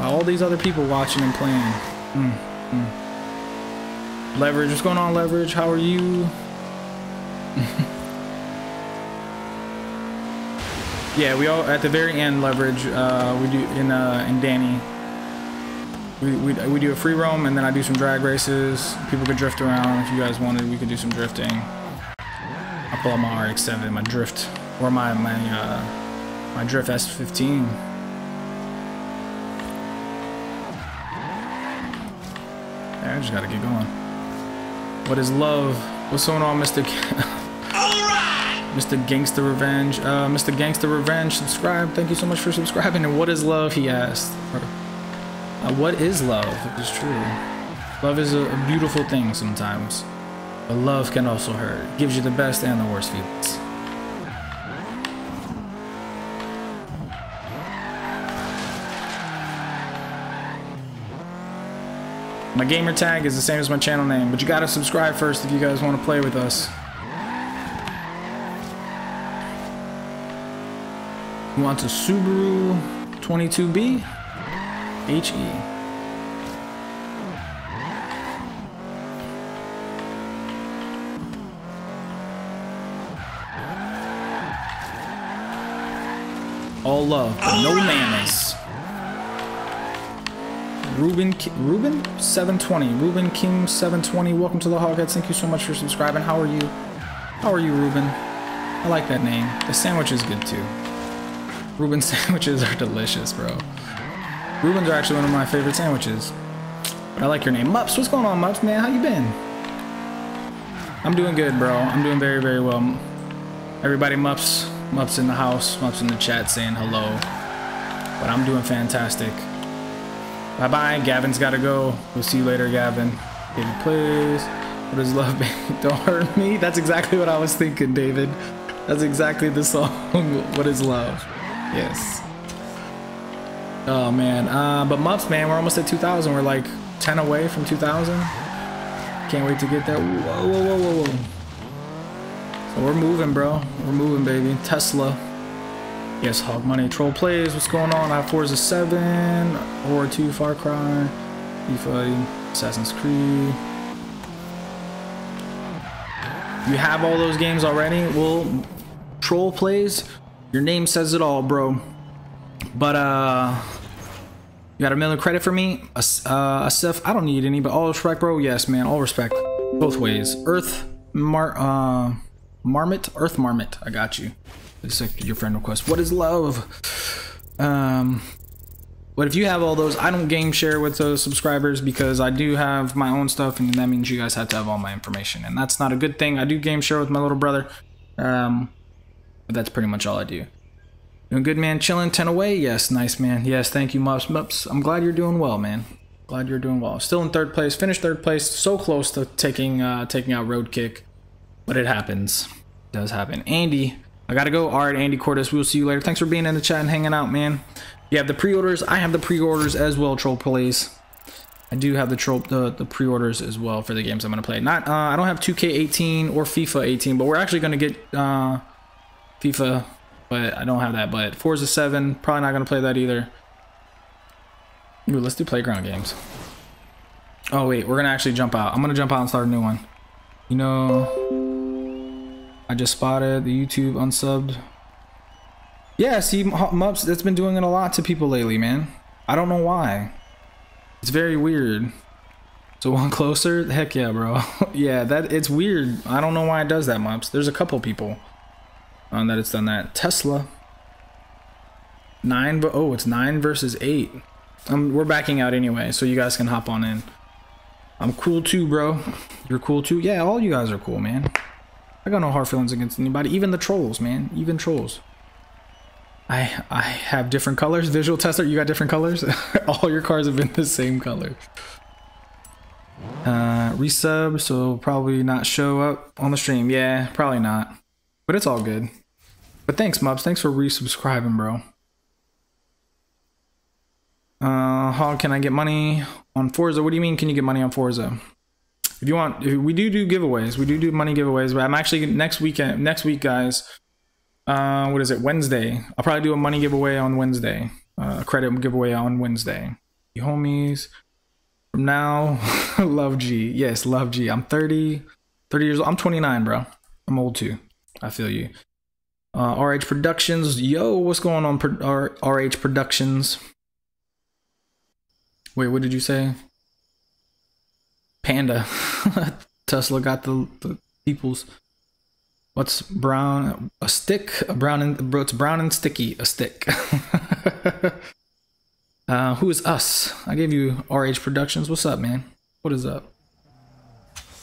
All these other people watching and playing. Mm, mm. Leverage, what's going on, Leverage? How are you? yeah, we all at the very end, Leverage. Uh, we do in uh, in Danny. We, we, we do a free roam and then I do some drag races. People could drift around. If you guys wanted, we could do some drifting. I pull out my RX-7, my drift, or my my uh, my drift S15. I just gotta get going. What is love? What's going on, Mr. Mr. Gangster Revenge. Uh, Mr. Gangster Revenge, subscribe. Thank you so much for subscribing. And what is love? He asked. Uh, what is love? It's true. Love is a, a beautiful thing sometimes, but love can also hurt. It gives you the best and the worst feelings. My gamer tag is the same as my channel name, but you gotta subscribe first if you guys want to play with us. You want a Subaru 22B? HE. All love, but no manners. Ruben, Ruben, 720. Ruben King, 720. Welcome to the Hogheads. Thank you so much for subscribing. How are you? How are you, Ruben? I like that name. The sandwich is good too. Reuben sandwiches are delicious, bro. Reuben's are actually one of my favorite sandwiches. But I like your name. Mups, what's going on, Mups, man? How you been? I'm doing good, bro. I'm doing very, very well. Everybody, Mups, Mups in the house, Mups in the chat saying hello. But I'm doing fantastic. Bye bye. Gavin's got to go. We'll see you later, Gavin. David plays. What is love? Don't hurt me. That's exactly what I was thinking, David. That's exactly the song. what is love? Yes. Oh man. Uh, but Mups, man, we're almost at 2,000. We're like 10 away from 2,000. Can't wait to get there. Whoa, whoa, whoa, whoa, whoa. So we're moving, bro. We're moving, baby. Tesla. Yes, Hog Money. Troll plays. What's going on? I have Forza 7, Horror 2, Far Cry, FIFA, Assassin's Creed. You have all those games already? Well, Troll plays. Your name says it all, bro. But, uh... You got a million credit for me? A, uh, Sif, I don't need any, but all respect, bro. Yes, man, all respect. Both ways. Earth, Mar, uh... Marmot? Earth Marmot. I got you. It's like your friend request. What is love? Um, but if you have all those, I don't game share with those subscribers because I do have my own stuff, and that means you guys have to have all my information, and that's not a good thing. I do game share with my little brother, um, but that's pretty much all I do. Doing good, man. Chilling, ten away. Yes, nice, man. Yes, thank you, Mups. Mups. I'm glad you're doing well, man. Glad you're doing well. Still in third place. Finished third place. So close to taking uh, taking out Road Kick, but it happens. It does happen. Andy, I gotta go. All right, Andy Cordes. We'll see you later. Thanks for being in the chat and hanging out, man. You have the pre-orders. I have the pre-orders as well. Troll Police. I do have the troll the, the pre-orders as well for the games I'm gonna play. Not uh, I don't have 2K18 or FIFA 18, but we're actually gonna get uh, FIFA, but I don't have that. But Forza 7, probably not gonna play that either. Ooh, let's do playground games. Oh wait, we're gonna actually jump out. I'm gonna jump out and start a new one. You know, I just spotted the YouTube unsubbed. Yeah, see, Mups, that's been doing it a lot to people lately, man. I don't know why. It's very weird. So one closer? Heck yeah, bro. yeah, that it's weird. I don't know why it does that, Mups. There's a couple people on that it's done that. Tesla. Nine, oh, it's nine versus eight. Um, we're backing out anyway, so you guys can hop on in. I'm cool too, bro. You're cool too? Yeah, all you guys are cool, man. I got no hard feelings against anybody. Even the trolls, man. Even trolls. I I have different colors. Visual tester, you got different colors? all your cars have been the same color. Uh, resub, so probably not show up on the stream. Yeah, probably not. But it's all good. But thanks, Mups. Thanks for resubscribing, bro. Uh, how can I get money on Forza? What do you mean? Can you get money on Forza? If you want, we do do giveaways. We do do money giveaways. But I'm actually next weekend, next week, guys. Uh, what is it? Wednesday. I'll probably do a money giveaway on Wednesday. Uh, a credit giveaway on Wednesday. You homies. From now, love G. Yes, love G. I'm 30, 30 years old. I'm 29, bro. I'm old too. I feel you. Uh, RH Productions. Yo, what's going on? Pro- RH Productions. Wait, what did you say? Panda. Tesla got the, the people's. What's brown? A stick? A brown and bro, it's brown and sticky. A stick. uh, who is us? I gave you RH Productions. What's up, man? What is up?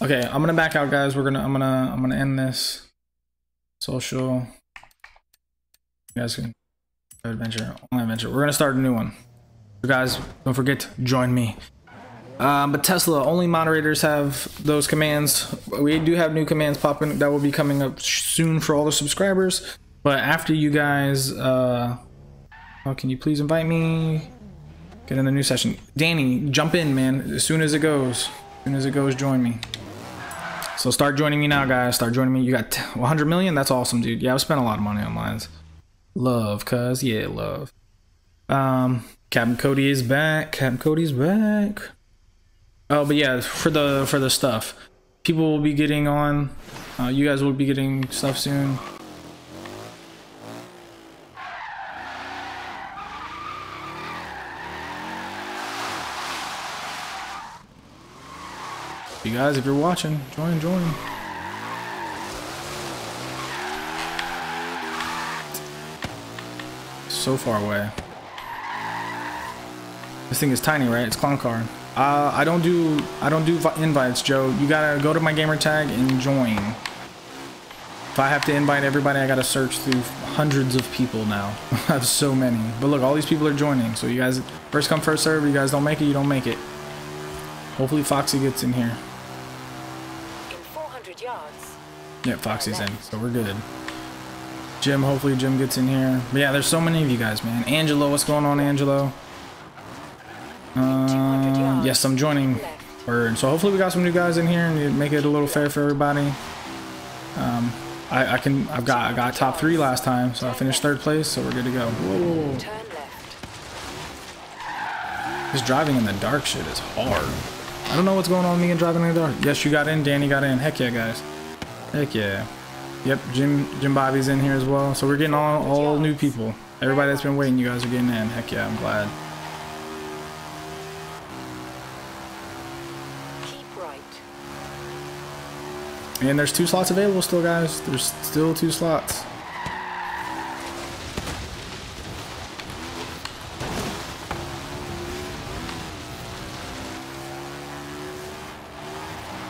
Okay, I'm gonna back out, guys. We're gonna. I'm gonna. I'm gonna end this. social. You guys can adventure, only adventure. We're gonna start a new one. You guys, don't forget to join me. Um, but Tesla, only moderators have those commands. We do have new commands popping that will be coming up soon for all the subscribers. But after you guys, uh, oh, can you please invite me? Get in the new session. Danny, jump in, man. As soon as it goes. As soon as it goes, join me. So start joining me now, guys. Start joining me. You got 100 million? That's awesome, dude. Yeah, I've spent a lot of money on lines. Love, cuz. Yeah, love. Um, Captain Cody is back. Captain Cody's back. Oh, but yeah, for the for the stuff, people will be getting on. Uh, you guys will be getting stuff soon. You guys, if you're watching, join, join. So far away. This thing is tiny, right? It's clown car. Uh, I don't do I don't do invites, Joe. You gotta go to my gamer tag and join. If I have to invite everybody, I gotta search through hundreds of people now. I have so many. But look, all these people are joining. So you guys, first come, first serve. You guys don't make it, you don't make it. Hopefully Foxy gets in here. In 400 yards, Yeah, Foxy's in, so we're good. Jim, hopefully Jim gets in here. But yeah, there's so many of you guys, man. Angelo, what's going on, Angelo? Uh, yes, I'm joining. So hopefully we got some new guys in here and make it a little fair for everybody. Um, I, I can, I've got, I got top three last time, so I finished third place, so we're good to go. Whoa. This driving in the dark shit is hard. I don't know what's going on with me and driving in the dark. Yes, you got in. Danny got in. Heck yeah, guys. Heck yeah. Yep, Jim Jim Bobby's in here as well. So we're getting all, all new people. Everybody that's been waiting, you guys are getting in. Heck yeah, I'm glad. And there's two slots available still, guys. There's still two slots.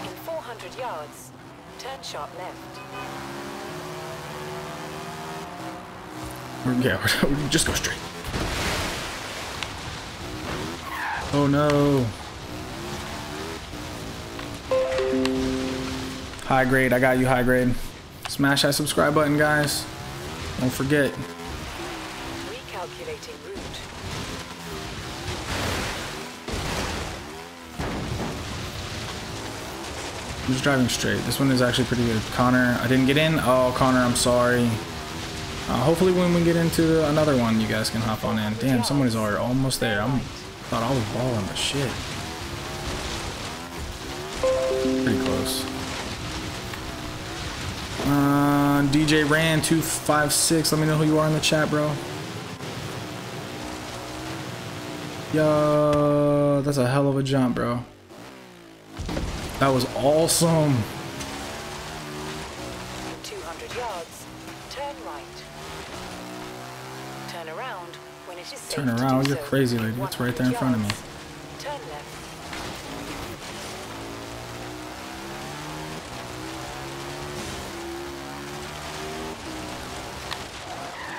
In 400 yards, turn sharp left. Yeah, just go straight. Oh no. High grade, I got you high grade. Smash that subscribe button, guys. Don't forget. Recalculating route. I'm just driving straight. This one is actually pretty good. Connor, I didn't get in. Oh, Connor, I'm sorry. Uh, hopefully when we get into another one, you guys can hop on in. Damn, someone is already almost there. I'm thought I was balling, but shit. DJ Ran two five six. Let me know who you are in the chat, bro. Yo, that's a hell of a jump, bro. That was awesome. 200 yards, turn right. Turn around when it is Turn around, you're so. crazy, lady. It's right there in front of me.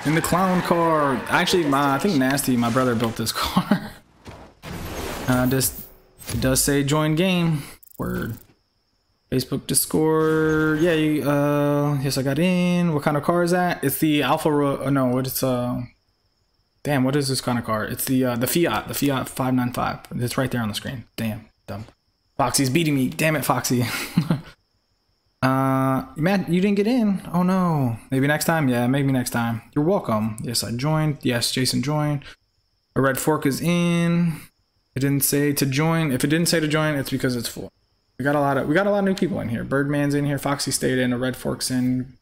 In the clown car. Actually, my I think Nasty, my brother built this car. uh, just it does say join game. Word. Facebook Discord. Yeah, you, uh, yes, I got in. What kind of car is that? It's the Alfa, Ro- uh, no, what it's uh. Damn, what is this kind of car? It's the uh, the Fiat, the Fiat 595. It's right there on the screen. Damn, dumb. Foxy's beating me. Damn it, Foxy. Uh, Matt, you didn't get in. Oh no. Maybe next time. Yeah, maybe next time. You're welcome. Yes, I joined. Yes, Jason joined. A red fork is in. It didn't say to join. If it didn't say to join, it's because it's full. We got a lot of we got a lot of new people in here. Birdman's in here. Foxy stayed in. A red fork's in.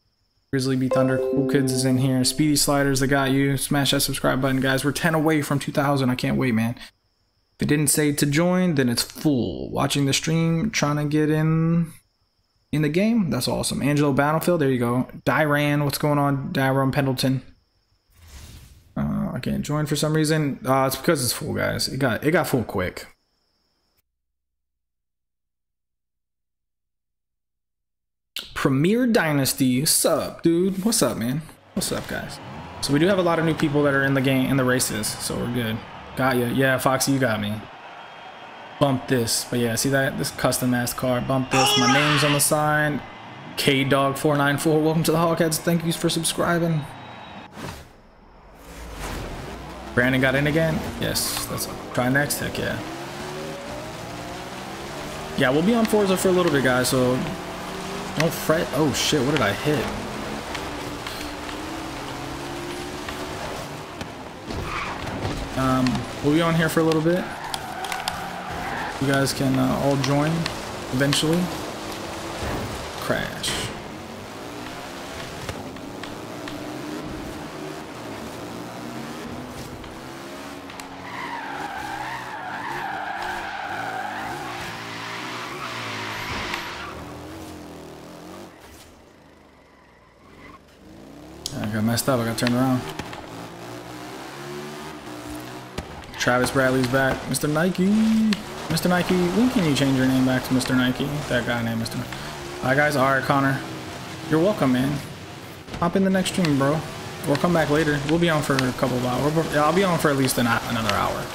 Grizzly B Thunder, Cool Kids is in here. Speedy Sliders, they got you. Smash that subscribe button, guys. We're 10 away from 2,000. I can't wait, man. If it didn't say to join, then it's full. Watching the stream, trying to get in in the game. That's awesome. Angelo Battlefield, there you go. Dyran, what's going on? Dyran Pendleton. Uh, I can't join for some reason. Uh, it's because it's full, guys. It got it got full quick. Premier Dynasty. Sup, dude? What's up, man? What's up, guys? So we do have a lot of new people that are in the game in the races, so we're good. Got you. Yeah, Foxy, you got me. Bump this, but yeah, see that this custom ass car. Bump this. My name's on the sign. K Dog 494. Welcome to the Hogheads. Thank you for subscribing. Brandon got in again. Yes, let's try next. Heck yeah. Yeah, we'll be on Forza for a little bit, guys. So don't fret. Oh shit, what did I hit? Um, we'll be on here for a little bit. You guys can uh, all join eventually. Crash. I got messed up. I got turned around. Travis Bradley's back. Mr. Nike. Mr. Nike, when can you change your name back to Mr. Nike? That guy named Mr. Hi guys. Alright, Connor. You're welcome, man. Hop in the next stream, bro. Or come back later. We'll be on for a couple of hours. I'll be on for at least an, another hour.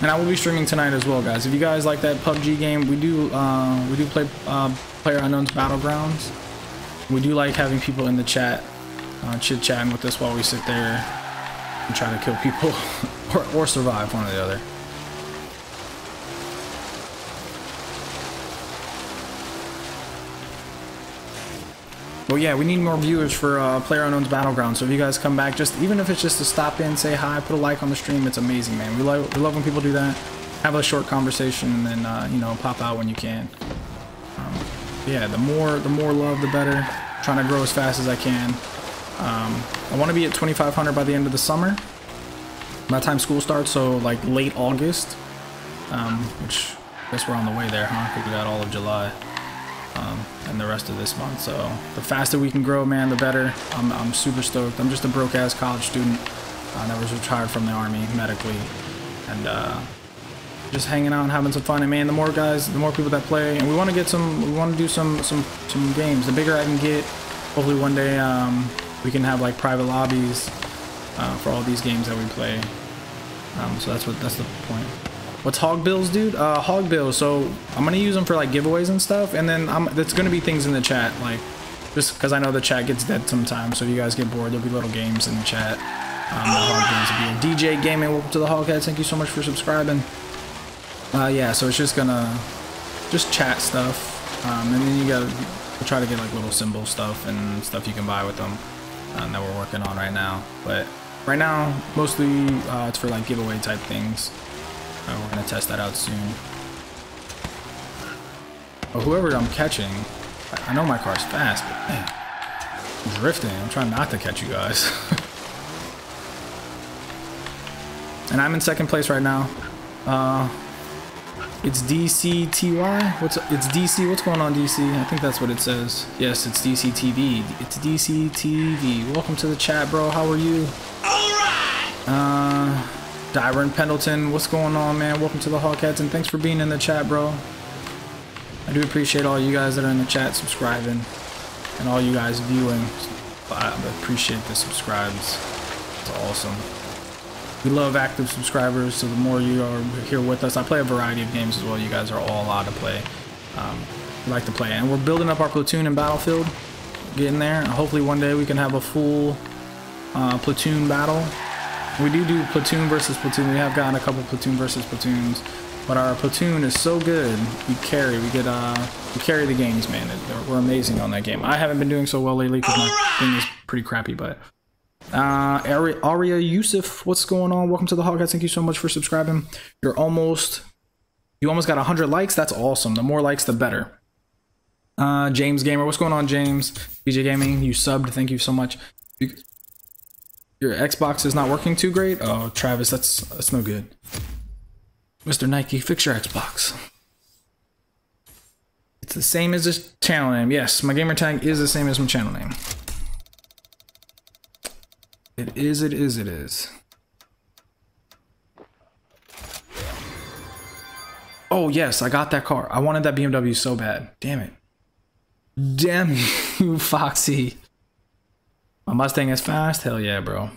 And I will be streaming tonight as well, guys. If you guys like that PUBG game, we do uh, we do play uh, Player Unknown's Battlegrounds. We do like having people in the chat, uh, chit chatting with us while we sit there and try to kill people or, or survive one or the other. Well, yeah, we need more viewers for uh, Player Unknown's Battleground. So if you guys come back, just even if it's just to stop in, say hi, put a like on the stream, it's amazing, man. We love we love when people do that. Have a short conversation and then uh, you know pop out when you can. Yeah, the more the more love, the better. Trying to grow as fast as I can. Um, I want to be at 2,500 by the end of the summer. By the time school starts, so like late August. Um, which I guess we're on the way there, huh? Because we got all of July um, and the rest of this month. So the faster we can grow, man, the better. I'm, I'm super stoked. I'm just a broke ass college student uh, that was retired from the army medically, and uh, just hanging out and having some fun. And man, the more guys, the more people that play, and we want to get some, we want to do some some some games. The bigger I can get, hopefully one day um, we can have like private lobbies uh, for all these games that we play. Um, so that's what that's the point. What's hog bills, dude? Uh, hog bills. So I'm gonna use them for like giveaways and stuff, and then I'm, there's gonna be things in the chat, like just because I know the chat gets dead sometimes. So if you guys get bored, there'll be little games in the chat. Um, the hog games will be DJ Gaming. Welcome to the Hogheads. Thank you so much for subscribing. Uh, yeah, so it's just gonna just chat stuff, um, and then you gotta try to get like little symbol stuff and stuff you can buy with them um, that we're working on right now. But right now, mostly uh, it's for like giveaway type things. Uh, we're gonna test that out soon. But whoever I'm catching, I, know my car's fast, but man, I'm drifting. I'm trying not to catch you guys. and I'm in second place right now. Uh, it's DCTY. What's it's DC? What's going on, DC? I think that's what it says. Yes, it's DCTV. It's DCTV. Welcome to the chat, bro. How are you? All right. Uh, Dyron Pendleton, what's going on, man? Welcome to the Hogheads, and thanks for being in the chat, bro. I do appreciate all you guys that are in the chat subscribing, and all you guys viewing. I appreciate the subscribes. It's awesome. We love active subscribers, so the more you are here with us, I play a variety of games as well. You guys are all allowed to play. Um, we like to play, and we're building up our platoon in Battlefield, getting there. And hopefully, one day we can have a full uh, platoon battle. We do do platoon versus platoon. We have gotten a couple platoon versus platoons, but our platoon is so good. We carry. We get uh, we carry the games, man. We're amazing on that game. I haven't been doing so well lately because my thing is pretty crappy, but. Uh, Ari- Aria Yusuf, what's going on? Welcome to the Hogheads. Thank you so much for subscribing. You're almost, you almost got 100 likes. That's awesome. The more likes, the better. Uh, James Gamer, what's going on, James? BJ Gaming, you subbed. Thank you so much. You, your Xbox is not working too great. Oh, Travis, that's that's no good. Mr. Nike, fix your Xbox. It's the same as this channel name. Yes, my gamer tag is the same as my channel name. It is, it is, it is. Oh yes, I got that car. I wanted that BMW so bad. Damn it. Damn you, Foxy. My Mustang is fast. Hell yeah, bro.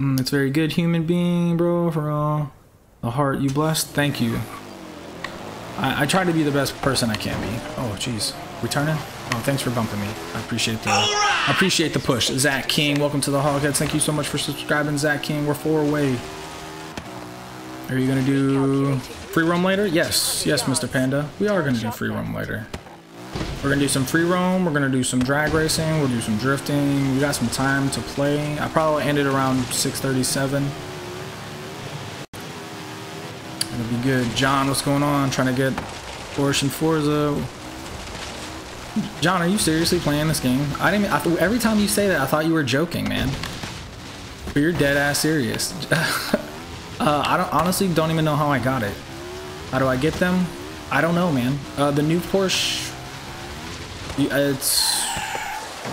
Mm, it's very good, human being, bro. For all the heart you blessed. Thank you. I, I try to be the best person I can be. Oh, jeez. Returning? Oh, thanks for bumping me. I appreciate the I appreciate the push. Zach King, welcome to the Hogheads. Thank you so much for subscribing, Zach King. We're four away. Are you gonna do free roam later? Yes, yes, Mr. Panda. We are gonna do free roam later. We're gonna do some free roam. We're gonna do some drag racing. We'll do some drifting. We got some time to play. I probably ended around 6:37. It'll be good. John, what's going on? Trying to get Porsche and Forza. John, are you seriously playing this game? I didn't. I, every time you say that, I thought you were joking, man. But you're dead ass serious. uh, I don't honestly don't even know how I got it. How do I get them? I don't know, man. Uh, the new Porsche. It's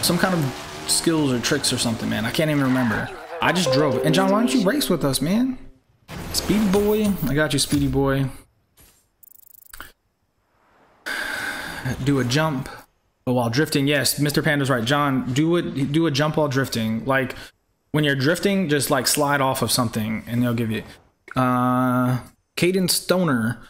some kind of skills or tricks or something, man. I can't even remember. I just drove it. And John, why don't you race with us, man? Speedy boy. I got you, speedy boy. Do a jump. But while drifting, yes, Mr. Panda's right. John, do it. Do a jump while drifting. Like when you're drifting, just like slide off of something, and they'll give you. Uh, Caden Stoner,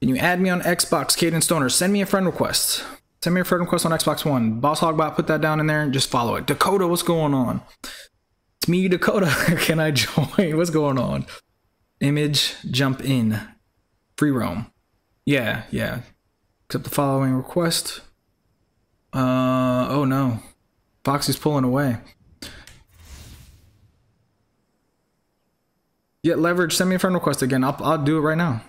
can you add me on Xbox? Caden Stoner, send me a friend request. Send me a friend request on Xbox One. Boss Hogbot, put that down in there and just follow it. Dakota, what's going on? It's me, Dakota. can I join? What's going on? Image, jump in. Free roam. Yeah, yeah. Accept the following request. Uh, oh no. Foxy's pulling away. Get leverage, send me a friend request again. I'll, I'll do it right now.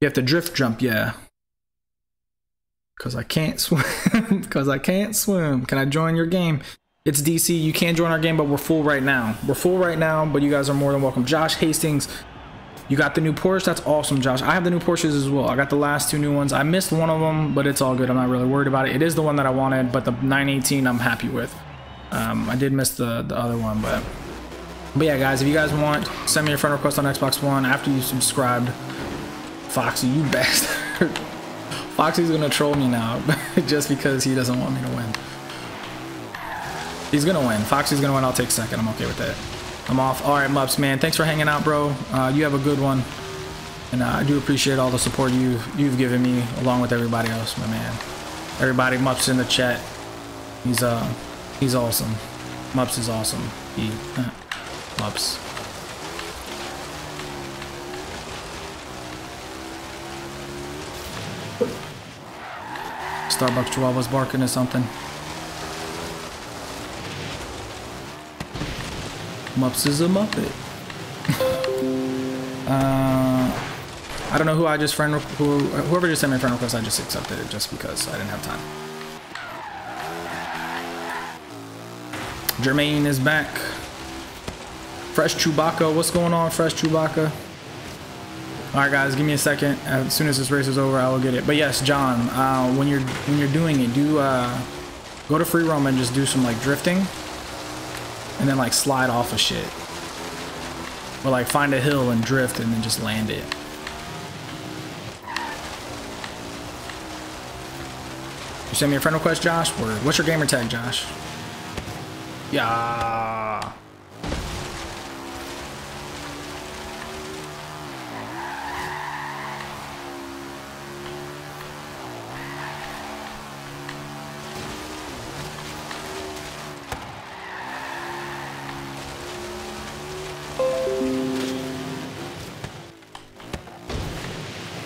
You have to drift jump, yeah. Cause I can't swim. Cause I can't swim. Can I join your game? It's DC. You can join our game, but we're full right now. We're full right now, but you guys are more than welcome. Josh Hastings, you got the new Porsche. That's awesome, Josh. I have the new Porsches as well. I got the last two new ones. I missed one of them, but it's all good. I'm not really worried about it. It is the one that I wanted, but the 918 I'm happy with. Um, I did miss the, the other one, but but yeah, guys, if you guys want, send me a friend request on Xbox One after you subscribed. Foxy, you bastard. Foxy's gonna troll me now just because he doesn't want me to win. He's gonna win. Foxy's gonna win. I'll take second. I'm okay with that. I'm off. All right, Mups, man. Thanks for hanging out, bro. Uh, you have a good one. And uh, I do appreciate all the support you you've given me, along with everybody else, my man. Everybody, Mups in the chat. He's uh, he's awesome. Mups is awesome. He, uh, Mups. Starbucks Chihuahua's barking or something. Mups is a Muppet. uh, I don't know who I just friend who whoever just sent me friend request. I just accepted it just because I didn't have time. Jermaine is back. Fresh Chewbacca, what's going on, Fresh Chewbacca? All right, guys, give me a second. As soon as this race is over, I will get it. But yes, John, uh, when you're when you're doing it, do uh, go to free roam and just do some like drifting, and then like slide off of shit, or like find a hill and drift and then just land it. You send me a friend request, Josh. Or what's your gamer tag, Josh? Yeah.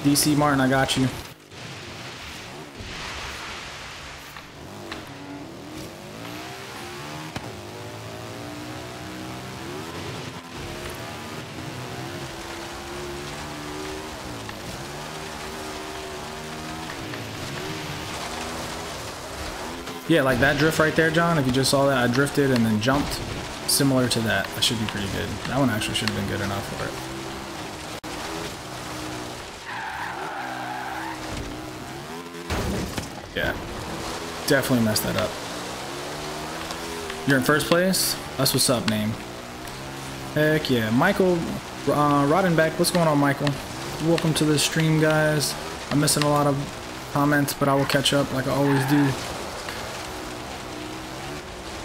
DC Martin, I got you. Yeah, like that drift right there, John. If you just saw that, I drifted and then jumped. Similar to that. That should be pretty good. That one actually should have been good enough for it. Yeah. Definitely messed that up. You're in first place? That's what's up, name. Heck yeah. Michael Uh, Rodenbeck, what's going on, Michael? Welcome to the stream, guys. I'm missing a lot of comments, but I will catch up like I always do.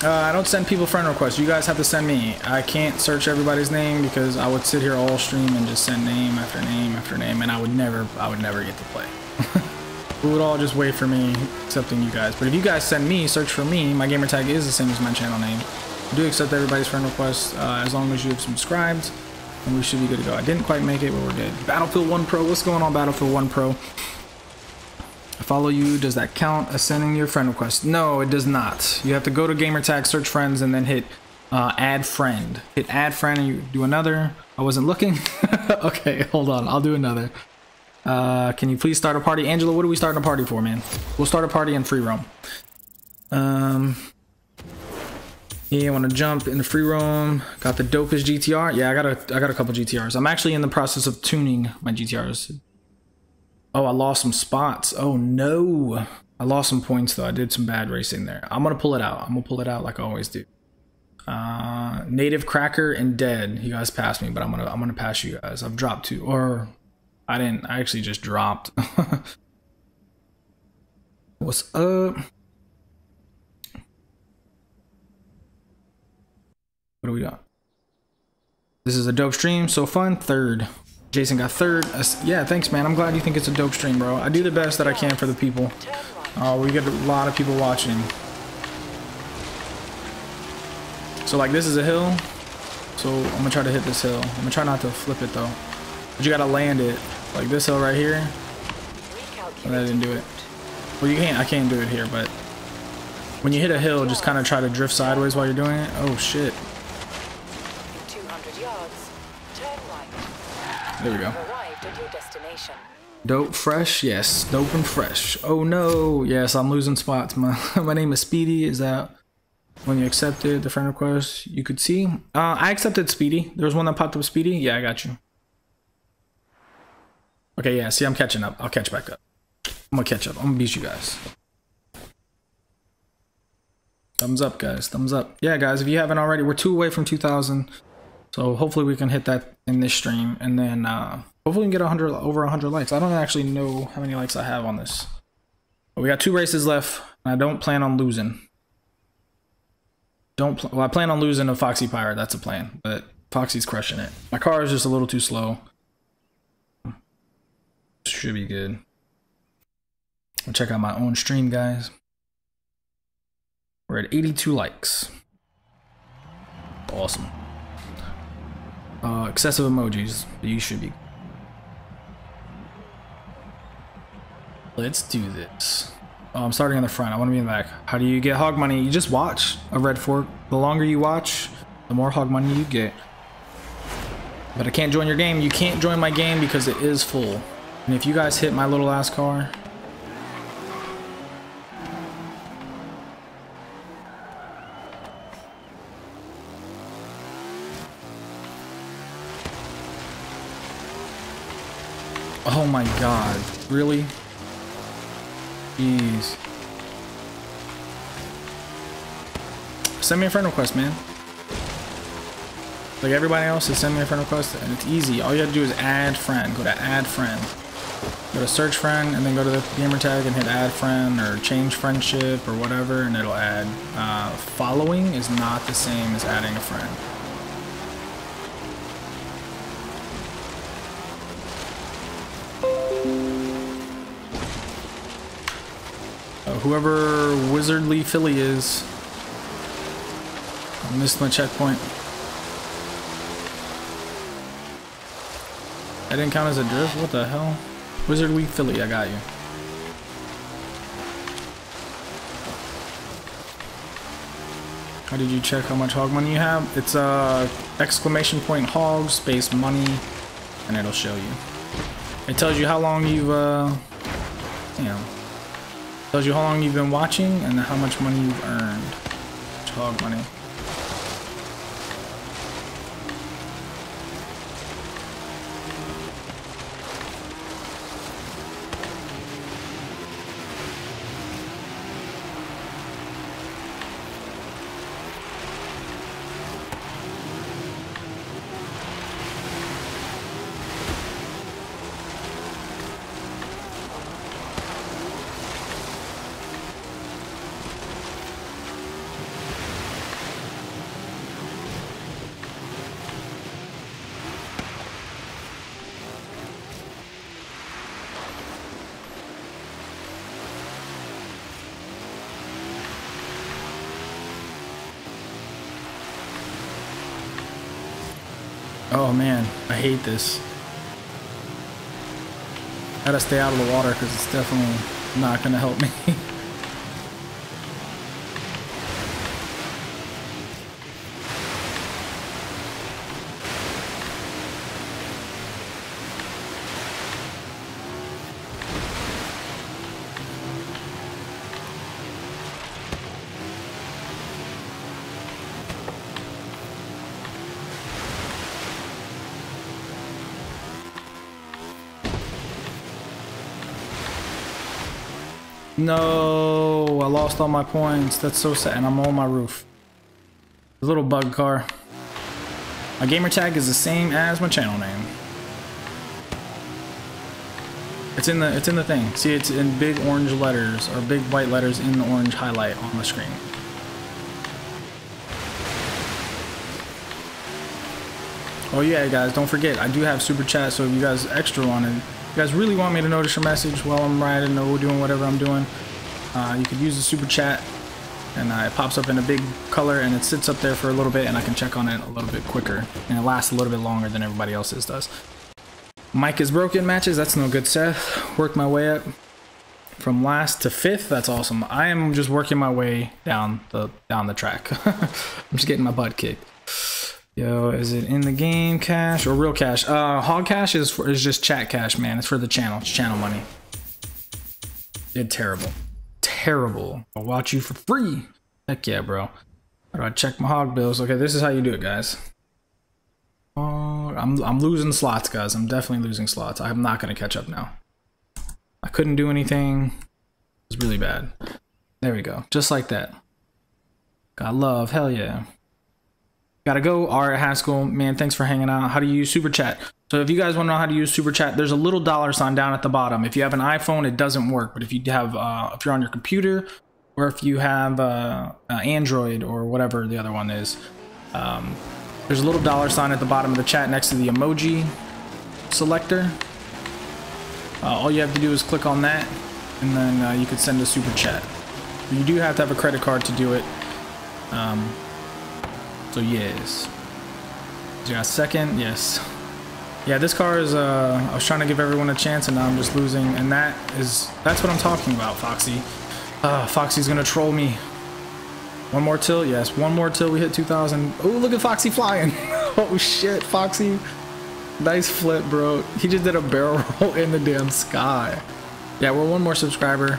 Uh, I don't send people friend requests. You guys have to send me. I can't search everybody's name because I would sit here all stream and just send name after name after name, and I would never, I would never get to play. we would all just wait for me, accepting you guys. But if you guys send me, search for me. My gamer tag is the same as my channel name. I do accept everybody's friend requests uh, as long as you have subscribed, and we should be good to go. I didn't quite make it, but we're good. Battlefield 1 Pro. What's going on, Battlefield 1 Pro? I follow you, does that count as sending your friend request? No, it does not. You have to go to gamertag, search friends, and then hit uh, add friend. Hit add friend and you do another. I wasn't looking. okay, hold on. I'll do another. Uh, can you please start a party? Angela, what are we starting a party for, man? We'll start a party in free roam. Um, yeah, I want to jump in the free roam. Got the dopest GTR. Yeah, I got a, I got a couple GTRs. I'm actually in the process of tuning my GTRs. Oh, I lost some spots. Oh no. I lost some points though. I did some bad racing there. I'm gonna pull it out. I'm gonna pull it out like I always do. Uh, native cracker and dead. You guys passed me, but I'm gonna I'm gonna pass you guys. I've dropped two, or I didn't. I actually just dropped. What's up? What do we got? This is a dope stream. So fun. Third. Jason got third. Yeah, thanks, man. I'm glad you think it's a dope stream, bro. I do the best that I can for the people. Uh, we get a lot of people watching. So, like, this is a hill. So, I'm gonna try to hit this hill. I'm gonna try not to flip it, though. But you gotta land it. Like this hill right here. And I didn't do it. Well, you can't. I can't do it here, but... When you hit a hill, just kind of try to drift sideways while you're doing it. Oh, shit. There we go. Dope fresh, yes. Dope and fresh. Oh no, yes, I'm losing spots. My my name is Speedy. Is that when you accepted the friend request? You could see. Uh, I accepted Speedy. There was one that popped up Speedy. Yeah, I got you. Okay, yeah. See, I'm catching up. I'll catch back up. I'm gonna catch up. I'm gonna beat you guys. Thumbs up, guys. Thumbs up. Yeah, guys. If you haven't already, we're two away from 2,000. So hopefully we can hit that in this stream, and then uh, hopefully we can get 100 over 100 likes. I don't actually know how many likes I have on this. But we got two races left, and I don't plan on losing. Don't well, I plan on losing a Foxy Pirate. That's a plan, but Foxy's crushing it. My car is just a little too slow. Should be good. I'll check out my own stream, guys. We're at 82 likes. Awesome. Uh, excessive emojis. You should be. Let's do this. Oh, I'm starting on the front. I want to be in the back. How do you get hog money? You just watch a red fork. The longer you watch, the more hog money you get. But I can't join your game. You can't join my game because it is full. And if you guys hit my little ass car, Oh my god. Really? Jeez. Send me a friend request, man. Like everybody else is sending me a friend request, and it's easy. All you have to do is add friend. Go to add friend. Go to search friend, and then go to the gamer tag and hit add friend, or change friendship, or whatever, and it'll add. Uh, following is not the same as adding a friend. whoever Wizardly Philly is. I missed my checkpoint. I didn't count as a drift? What the hell? Wizardly Philly, I got you. How did you check how much hog money you have? It's uh exclamation point hog space money and it'll show you. It tells you how long you've uh you know Tells you how long you've been watching and how much money you've earned. Hog money. I hate this. Gotta stay out of the water because it's definitely not gonna help me. no, I lost all my points. That's so sad. And I'm on my roof. Little bug car. My gamer tag is the same as my channel name. It's in the it's in the thing. See, it's in big orange letters or big white letters in the orange highlight on the screen. Oh yeah, guys, don't forget, I do have super chat, so if you guys extra wanted, you guys really want me to notice your message while I'm riding or doing whatever I'm doing, uh, you could use the super chat, and uh, it pops up in a big color, and it sits up there for a little bit, and I can check on it a little bit quicker, and it lasts a little bit longer than everybody else's does. Mic is broken matches, that's no good, Seth. Work my way up from last to fifth. That's awesome. I am just working my way down the down the track. I'm just getting my butt kicked. Yo, is it in the game cash or real cash? Uh, hog cash is for, is just chat cash, man. It's for the channel. It's channel money. Did terrible, terrible. I'll watch you for free. Heck yeah, bro. How do I check my hog bills? Okay, this is how you do it, guys. Oh, I'm I'm losing slots, guys. I'm definitely losing slots. I'm not gonna catch up now. I couldn't do anything. It was really bad. There we go. Just like that. Got love. Hell yeah. Gotta go. Art Haskell, man, thanks for hanging out. How do you use Super Chat? So if you guys want to know how to use Super Chat, there's a little dollar sign down at the bottom. If you have an iPhone, it doesn't work. But if you have, uh, if you're on your computer, or if you have uh, uh, Android or whatever the other one is, um, there's a little dollar sign at the bottom of the chat next to the emoji selector. Uh, all you have to do is click on that, and then uh, you could send a super chat. You do have to have a credit card to do it. Um, so yes. Got second? Yes. Yeah, this car is, uh, I was trying to give everyone a chance and now I'm just losing. And that is, that's what I'm talking about, Foxy. Uh, Foxy's gonna troll me. One more till? Yes, one more till we hit 2,000. Oh, look at Foxy flying. oh shit, Foxy. Nice flip, bro. He just did a barrel roll in the damn sky. Yeah, we're one more subscriber.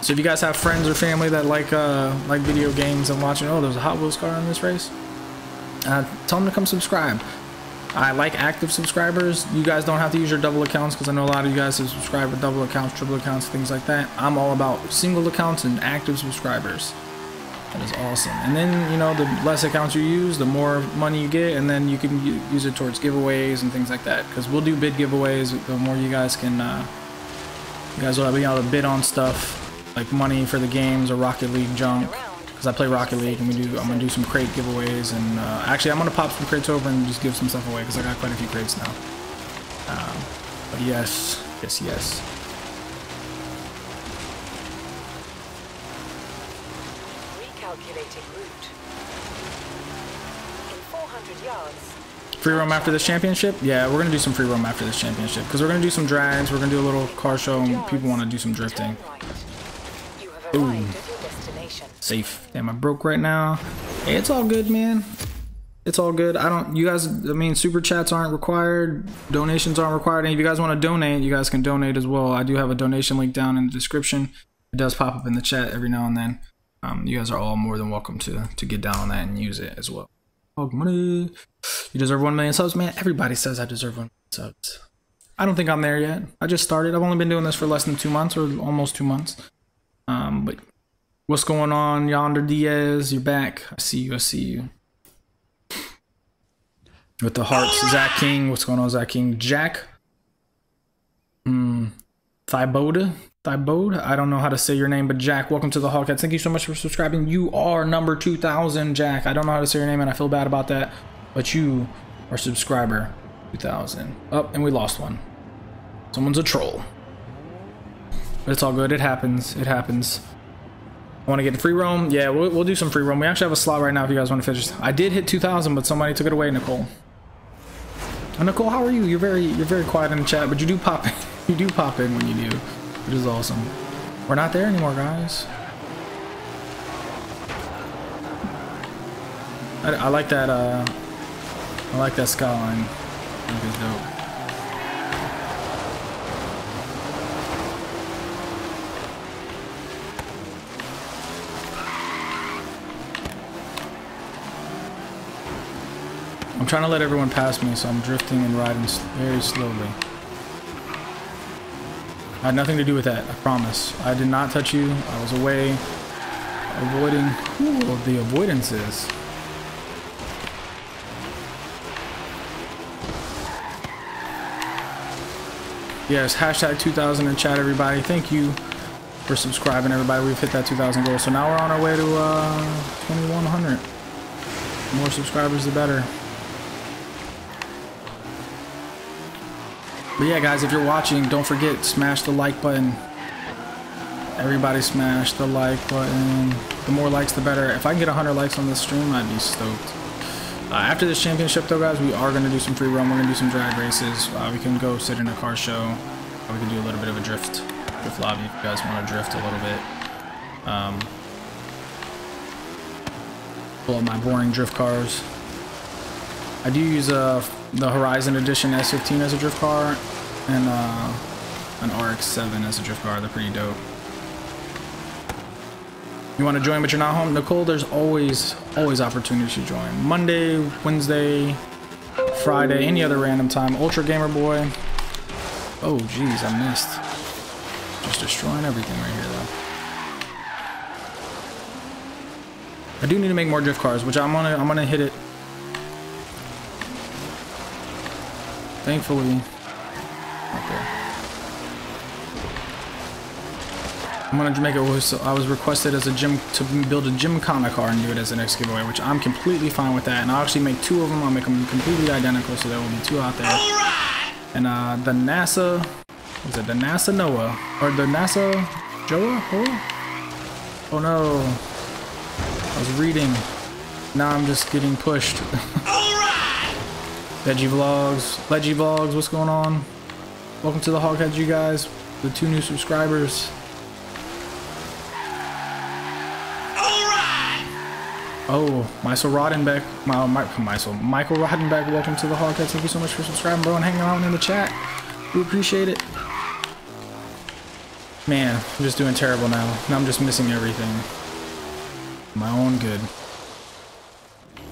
So if you guys have friends or family that like uh, like video games and watching, oh, there's a Hot Wheels car in this race. Uh, tell them to come subscribe. I like active subscribers. You guys don't have to use your double accounts because I know a lot of you guys have subscribed with double accounts, triple accounts, things like that. I'm all about single accounts and active subscribers. That is awesome. And then, you know, the less accounts you use, the more money you get, and then you can use it towards giveaways and things like that. Because we'll do bid giveaways. The more you guys can, uh, you guys will be able to bid on stuff like money for the games or Rocket League junk. Because I play Rocket League, and we do. I'm gonna do some crate giveaways, and uh, actually, I'm gonna pop some crates over and just give some stuff away because I got quite a few crates now. Um, but yes, yes, yes. Recalculating route. In 400 yards, Free roam after this championship? Yeah, we're gonna do some free roam after this championship because we're gonna do some drags. We're gonna do a little car show, and people want to do some drifting. turn right. You have Ooh. arrived at your destination. Safe. Damn, I broke right now. Hey, it's all good, man. It's all good. I don't. You guys. I mean, super chats aren't required. Donations aren't required. And if you guys want to donate, you guys can donate as well. I do have a donation link down in the description. It does pop up in the chat every now and then. Um, you guys are all more than welcome to to get down on that and use it as well. Money. You deserve one million subs, man. Everybody says I deserve one million subs. I don't think I'm there yet. I just started. I've only been doing this for less than two months or almost two months. Um, but what's going on, Yonder Diaz? You're back. I see you. I see you. With the hearts, Zach King. What's going on, Zach King? Jack. Hmm. Thiboda. Thibode. I don't know how to say your name, but Jack, welcome to the Hogheads. Thank you so much for subscribing. You are number 2000, Jack. I don't know how to say your name, and I feel bad about that, but you are subscriber 2000. Up, oh, and we lost one. Someone's a troll. But it's all good. It happens. It happens. Want to get the free roam. Yeah, we'll, we'll do some free roam. We actually have a slot right now if you guys want to finish. I did hit 2,000, but somebody took it away, Nicole. And Nicole, how are you? You're very you're very quiet in the chat, but you do pop in. You do pop in when you do, which is awesome. We're not there anymore, guys. I, I like that. Uh, I like that skyline. I think it's dope. I'm trying to let everyone pass me, so I'm drifting and riding very slowly. I had nothing to do with that, I promise. I did not touch you. I was away, avoiding ooh, the avoidances. Yes, hashtag 2000 in chat, everybody. Thank you for subscribing, everybody. We've hit that 2000 goal. So now we're on our way to uh, 2100. The more subscribers, the better. But yeah, guys, if you're watching, don't forget, smash the like button. Everybody smash the like button. The more likes, the better. If I can get 100 likes on this stream, I'd be stoked. Uh, after this championship, though, guys, we are going to do some free run. We're going to do some drag races. Uh, we can go sit in a car show. Or we can do a little bit of a drift, drift lobby if you guys want to drift a little bit. Um, pull up my boring drift cars. I do use uh, the Horizon Edition S15 as a drift car and uh, an RX-7 as a drift car. They're pretty dope. You want to join but you're not home? Nicole, there's always, always opportunities to join. Monday, Wednesday, Friday, any other random time. Ultra Gamer Boy. Oh, jeez, I missed. Just destroying everything right here, though. I do need to make more drift cars, which I'm gonna, I'm gonna hit it Thankfully, okay. I'm gonna make it. Was I was requested as a gym to build a Gymkhana car and do it as the next giveaway, which I'm completely fine with that. And I'll actually make two of them. I'll make them completely identical, so there will be two out there. All right. And uh, the NASA, was it the NASA Noah or the NASA Joa? Oh, oh no! I was reading. Now I'm just getting pushed. Veggie Vlogs, Leggy Vlogs, what's going on? Welcome to the Hogheads, you guys. The two new subscribers. All right. Oh, Michael Rodenbeck, my, my, Michael, Michael Rodenbeck, welcome to the Hogheads. Thank you so much for subscribing, bro, and hanging out in the chat. We appreciate it. Man, I'm just doing terrible now. Now I'm just missing everything. My own good.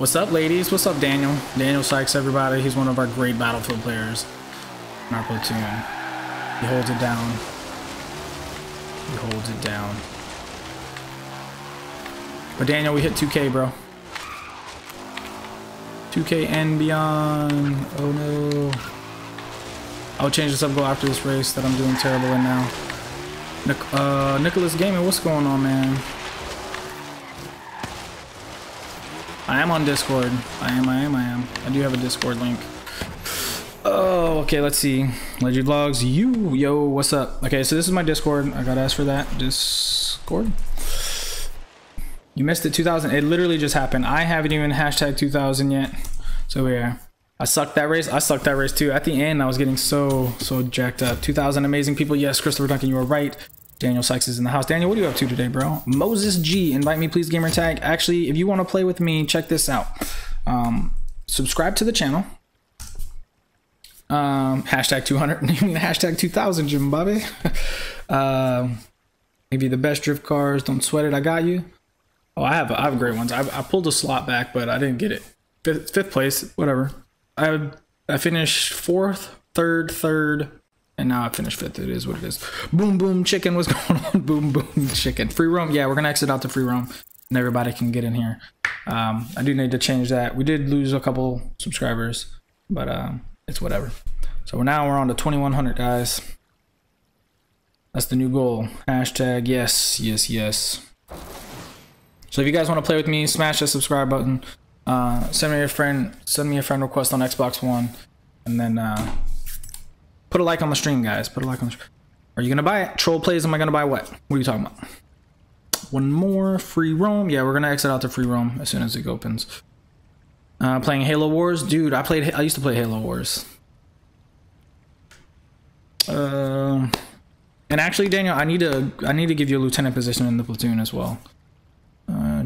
What's up, ladies? What's up, Daniel? Daniel Sykes, everybody. He's one of our great Battlefield players in our platoon. He holds it down. He holds it down. But Daniel, we hit 2K, bro. 2K and beyond. Oh no. I'll change this up, go after this race that I'm doing terrible in now. Nic uh, Nicholas Gaming, what's going on, man? I am on Discord. I am, I am, I am. I do have a Discord link. Oh, okay, let's see. Legend Vlogs, you, yo, what's up? Okay, so this is my Discord. I gotta ask for that. Discord? You missed it 2000. It literally just happened. I haven't even hashtag 2000 yet. So yeah. I sucked that race. I sucked that race too. At the end, I was getting so, so jacked up. 2,000 amazing people. Yes, Christopher Duncan, you were right. Daniel Sykes is in the house. Daniel, what are you up to today, bro? Moses G, invite me please, gamer tag. Actually, if you want to play with me, check this out. Um, subscribe to the channel. Um, hashtag 200, you mean hashtag 2000, Jim Bobby. um, maybe the best drift cars. Don't sweat it. I got you. Oh, I have, I have great ones. I, I pulled a slot back, but I didn't get it. Fifth, fifth place, whatever. I I finished fourth, third, third, and now I finished fifth. It is what it is. Boom, boom, chicken. What's going on? boom, boom, chicken. Free roam. Yeah, we're gonna exit out to free roam, and everybody can get in here. Um, I do need to change that. We did lose a couple subscribers, but um, it's whatever. So now we're on to 2100, guys. That's the new goal. Hashtag yes, yes, yes. So if you guys want to play with me, smash that subscribe button. Uh, send me your friend, send me a friend request on Xbox One, and then uh, put a like on the stream, guys. Put a like on the stream. Are you gonna buy it? Troll plays. Am I gonna buy what? What are you talking about? One more free roam. Yeah, we're gonna exit out to free roam as soon as it opens. Uh, playing Halo Wars, dude. I played. I used to play Halo Wars. Um, and actually, Daniel, I need to I need to give you a lieutenant position in the platoon as well. Uh,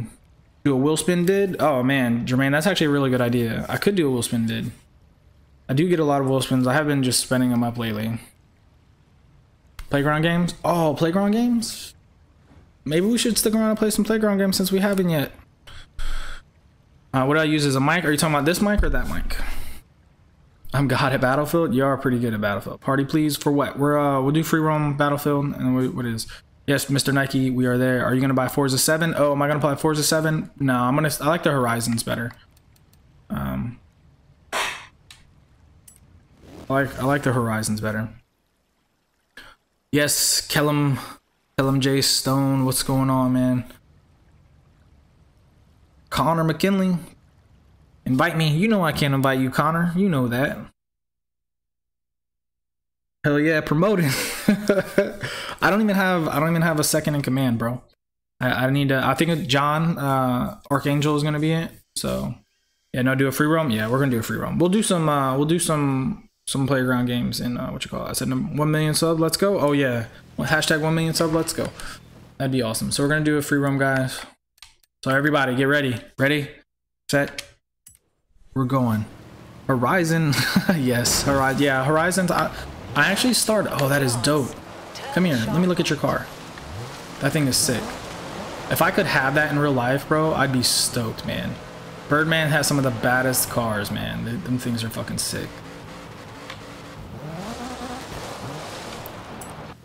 do a wheel spin did. Oh man, Jermaine, that's actually a really good idea. I could do a wheel spin did. I do get a lot of wheel spins. I have been just spinning them up lately. Playground games. Oh, playground games. Maybe we should stick around and play some playground games since we haven't yet. Uh, what do I use as a mic? Are you talking about this mic or that mic? I'm god at Battlefield. You are pretty good at Battlefield. Party please for what? We're uh we'll do free roam Battlefield and we, what is? Yes, Mr. Nike, we are there. Are you gonna buy Forza 7? Oh, am I gonna play Forza 7? No, I'm gonna I like the Horizons better. Um like I like the Horizons better. Yes, Kellum Kellum J Stone, what's going on, man? Connor McKinley, Invite me. You know I can't invite you, Connor. You know that. Hell yeah, promoting. I don't even have I don't even have a second in command, bro. I, I need to I think John uh Archangel is gonna be it. So yeah, no, do a free roam. Yeah, we're gonna do a free roam. We'll do some uh we'll do some some playground games in uh what you call it. I said one million sub, let's go. Oh yeah. Hashtag one million sub, let's go. That'd be awesome. So we're gonna do a free roam, guys. So everybody get ready. Ready? Set we're going. Horizon, yes, Horizon. Yeah, Horizons. I, I actually started. Oh, that is dope. Come here. Let me look at your car. That thing is sick. If I could have that in real life, bro, I'd be stoked, man. Birdman has some of the baddest cars, man. Them things are fucking sick.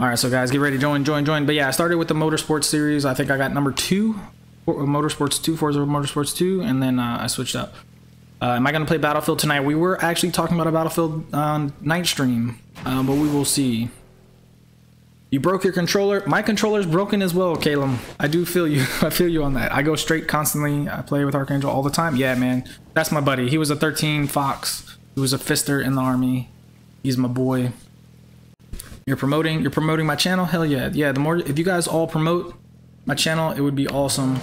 All right, so guys, get ready, join, join, join. But yeah, I started with the Motorsports series. I think I got number two, Motorsports 2, Forza Motorsports 2, and then uh, I switched up. Uh, am I going to play Battlefield tonight? We were actually talking about a Battlefield on night stream, uh, but we will see. You broke your controller. My controller's broken as well, Caleb. I do feel you. I feel you on that. I go straight constantly. I play with Archangel all the time. Yeah, man. That's my buddy. He was a 13 Fox. He was a fister in the army. He's my boy. You're promoting. You're promoting my channel. Hell yeah. Yeah. The more if you guys all promote my channel, it would be awesome.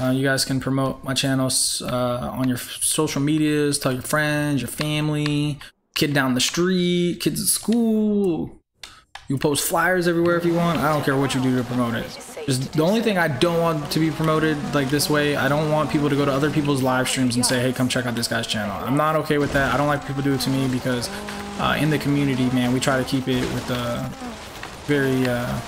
Uh, you guys can promote my channels uh, on your social medias, tell your friends, your family, kid down the street, kids at school. You post flyers everywhere if you want. I don't care what you do to promote it. Just the only thing I don't want to be promoted like this way, I don't want people to go to other people's live streams and say, hey, come check out this guy's channel. I'm not okay with that. I don't like people do it to me because uh, in the community, man, we try to keep it with the very uh,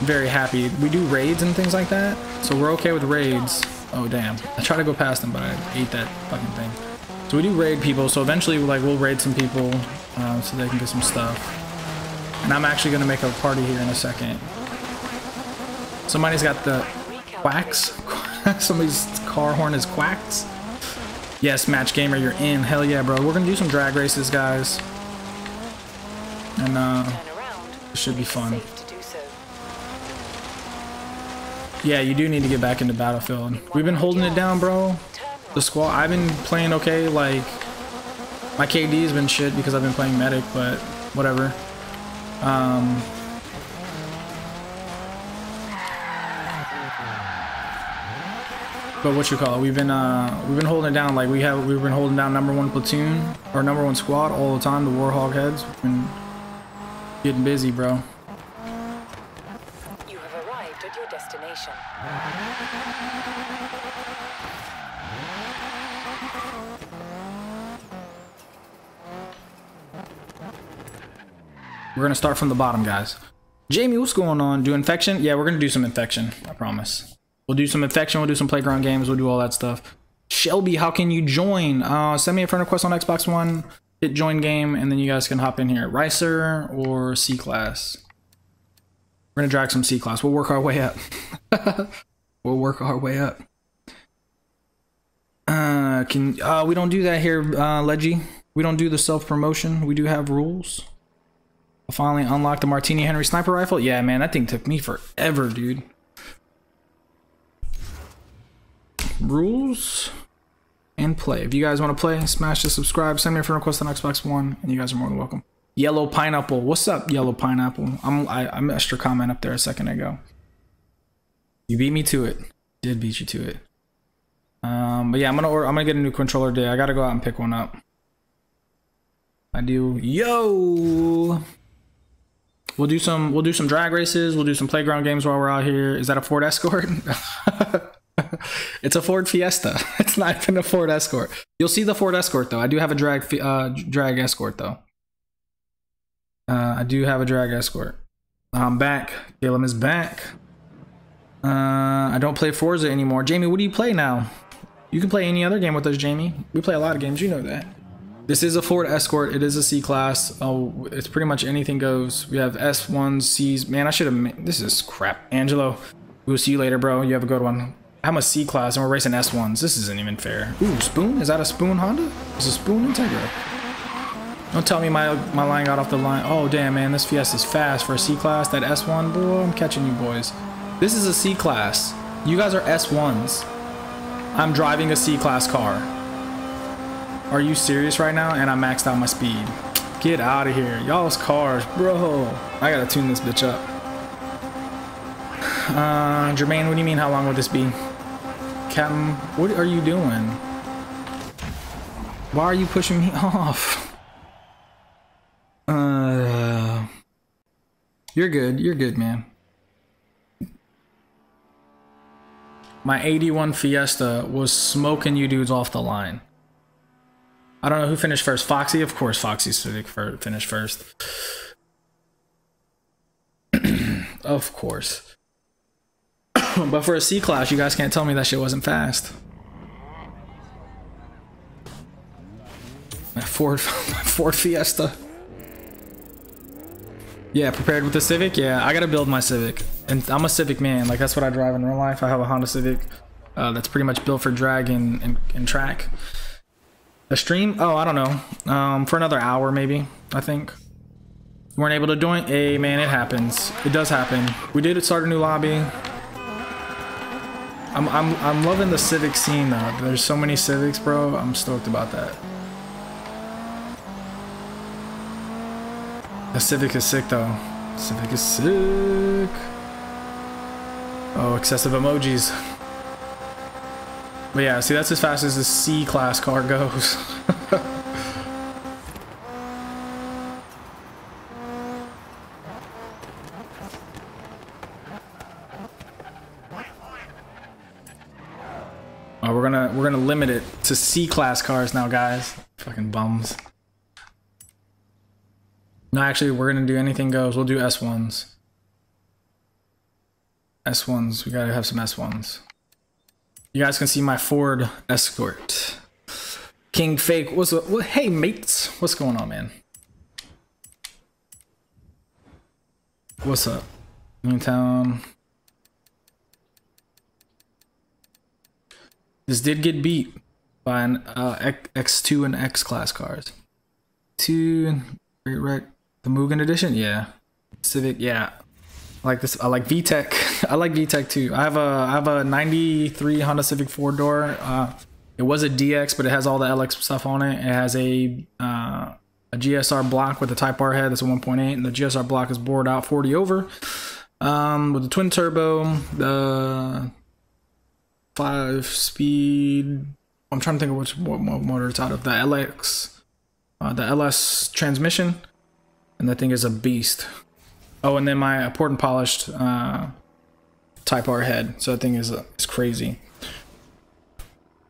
very happy. We do raids and things like that, so we're okay with raids. Oh damn! I try to go past them, but I ate that fucking thing. So we do raid people. So eventually, like we'll raid some people uh, so they can get some stuff. And I'm actually gonna make a party here in a second. Somebody's got the quacks. Somebody's car horn is quacks. Yes, match gamer, you're in. Hell yeah, bro. We're gonna do some drag races, guys. And uh, it should be fun. Yeah, you do need to get back into Battlefield. We've been holding it down, bro. The squad, I've been playing okay, like, my KD's been shit because I've been playing Medic, but whatever. Um, but what you call it? We've been uh we've been holding it down like we have we've been holding down number one platoon or number one squad all the time. The Warhog heads. We've been getting busy, bro. You have arrived at your destination. We're gonna start from the bottom, guys. Jamie, what's going on? Do infection? Yeah, we're gonna do some infection. I promise. We'll do some infection. We'll do some playground games. We'll do all that stuff. Shelby, how can you join? Uh, send me a friend request on Xbox One. Hit join game, and then you guys can hop in here. Ricer or C class. We're gonna drag some C class. We'll work our way up. we'll work our way up. Uh, can uh, we don't do that here, uh, Leggy. We don't do the self promotion. We do have rules finally unlock the Martini Henry sniper rifle. Yeah, man, that thing took me forever, dude. Rules and play. If you guys want to play, smash the subscribe, send me a friend request on Xbox One, and you guys are more than welcome. Yellow Pineapple. What's up, Yellow Pineapple? I'm, I, I missed your comment up there a second ago. You beat me to it. Did beat you to it. Um, but yeah, I'm gonna order, I'm gonna get a new controller today. I gotta go out and pick one up. I do. Yo! We'll do some we'll do some drag races, we'll do some playground games while we're out here. Is that a Ford Escort? it's a Ford Fiesta. It's not even a Ford Escort. You'll see the Ford Escort though. I do have a drag uh drag Escort though. Uh, I do have a drag Escort. I'm back. Caleb is back. Uh, I don't play Forza anymore. Jamie, what do you play now? You can play any other game with us, Jamie. We play a lot of games. You know that. This is a Ford Escort. It is a C class. Oh, it's pretty much anything goes. We have S1s, Cs. Man, I should have. This is crap. Angelo, we'll see you later, bro. You have a good one. I'm a C class and we're racing S1s. This isn't even fair. Ooh, Spoon? Is that a Spoon Honda? Is a Spoon Integra? Don't tell me my my line got off the line. Oh damn, man, this Fiesta's fast for a C class. That S1, boy, I'm catching you boys. This is a C class. You guys are S1s. I'm driving a C class car. Are you serious right now? And I maxed out my speed. Get out of here. Y'all's cars, bro. I gotta tune this bitch up. Uh, Jermaine, what do you mean how long would this be? Captain, what are you doing? Why are you pushing me off? Uh, you're good. You're good, man. My 81 Fiesta was smoking you dudes off the line. I don't know who finished first. Foxy, of course. Foxy finished first. of course. but for a C class, you guys can't tell me that shit wasn't fast. My Ford, my Ford Fiesta. Yeah, prepared with the Civic. Yeah, I gotta build my Civic, and I'm a Civic man. Like that's what I drive in real life. I have a Honda Civic uh, that's pretty much built for drag and, and, and track. A stream? Oh, I don't know. Um, for another hour maybe. I think. Weren't able to join. Hey man, it happens. It does happen. We did start a new lobby. I'm I'm I'm loving the Civic scene though. There's so many Civics, bro. I'm stoked about that. The Civic is sick though. Civic is sick. Oh, excessive emojis. But yeah, see that's as fast as the C class car goes. Oh, we're gonna limit it to C class cars now, guys. Fucking bums. No, actually, we're gonna do anything goes. We'll do S1s. S1s. We gotta have some S1s. You guys can see my Ford Escort. King Fake. What's up? Hey, mates. What's going on, man? What's up? Newtown. This did get beat by an uh, X- X2 and X class cars. Two, Great Wreck, the Mugen edition, yeah. Civic, yeah. I like this. I like VTEC. I like VTEC too. I have a I have a '93 Honda Civic four door. Uh, it was a DX, but it has all the LX stuff on it. It has a uh, a GSR block with a Type R head. That's a 1.8, and the GSR block is bored out 40 over. Um, with the twin turbo, the five speed. I'm trying to think of which mo- motor it's out of. The LX, uh, the LS transmission, and that thing is a beast. Oh, and then my ported and polished uh, Type R head. So that thing is uh, is crazy.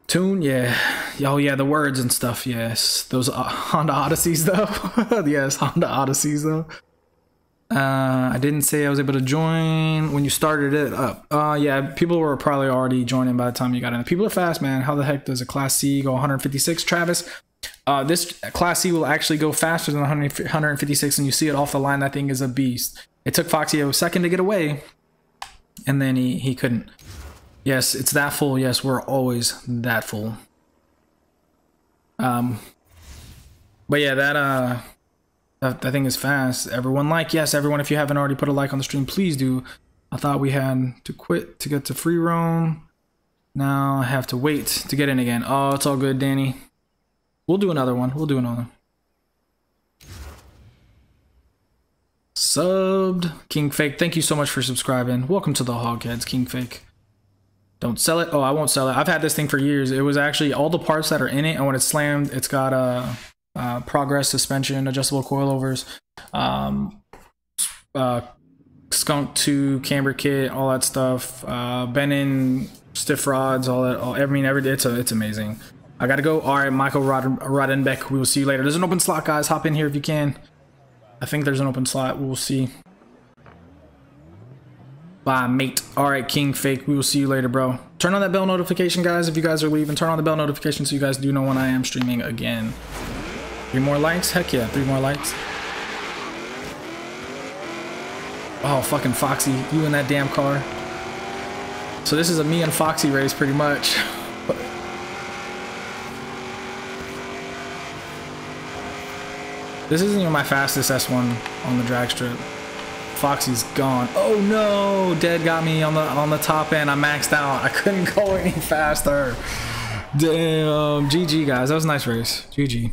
Tune, yeah. Oh yeah, the words and stuff. Yes, those uh, Honda Odysseys though. yes, Honda Odysseys though. Uh, I didn't say I was able to join when you started it up. Uh, yeah, people were probably already joining by the time you got in. People are fast, man. How the heck does a Class C go 156, Travis? Uh, this Class C will actually go faster than 100, 156, and you see it off the line. That thing is a beast. It took Foxy a second to get away, and then he, he couldn't. Yes, it's that full. Yes, we're always that full. Um, but yeah, that uh, that, that thing is fast. Everyone like, yes, everyone. If you haven't already put a like on the stream, please do. I thought we had to quit to get to free roam. Now I have to wait to get in again. Oh, it's all good, Danny. We'll do another one. We'll do another. Subbed King Fake. Thank you so much for subscribing. Welcome to the Hogheads, King Fake. Don't sell it. Oh, I won't sell it. I've had this thing for years. It was actually all the parts that are in it, and when it's slammed, it's got a, uh progress suspension, adjustable coilovers, um, uh, Skunk 2, Camber Kit, all that stuff. Uh, Benin, Stiff Rods, all that. All, I mean, every day it's a, it's amazing. I gotta go. All right, Michael Rod- Rodenbeck. We will see you later. There's an open slot, guys. Hop in here if you can. I think there's an open slot. We'll see. Bye, mate. All right, King Fake. We will see you later, bro. Turn on that bell notification, guys. If you guys are leaving, turn on the bell notification so you guys do know when I am streaming again. Three more likes? Heck yeah, three more likes. Oh, fucking Foxy. You in that damn car. So this is a me and Foxy race, pretty much. This isn't even my fastest S1 on the drag strip. Foxy's gone. Oh no! Dead got me on the on the top end. I maxed out. I couldn't go any faster. Damn. GG guys. That was a nice race. GG.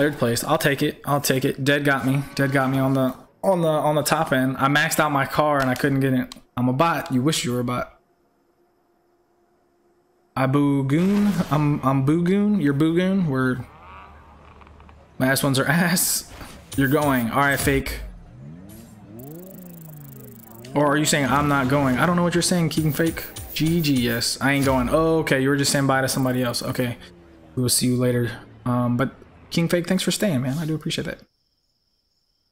Third place. I'll take it. I'll take it. Dead got me. Dead got me on the on the on the top end. I maxed out my car and I couldn't get it. I'm a bot. You wish you were a bot. I boogoon. I'm I'm boogoon. You're boogoon. We're my ass ones are ass. You're going. All right, fake. Or are you saying I'm not going? I don't know what you're saying, keeping fake. GG, yes. I ain't going. Oh, okay. You were just saying bye to somebody else. Okay. We will see you later. Um, but King Fake, thanks for staying, man. I do appreciate that.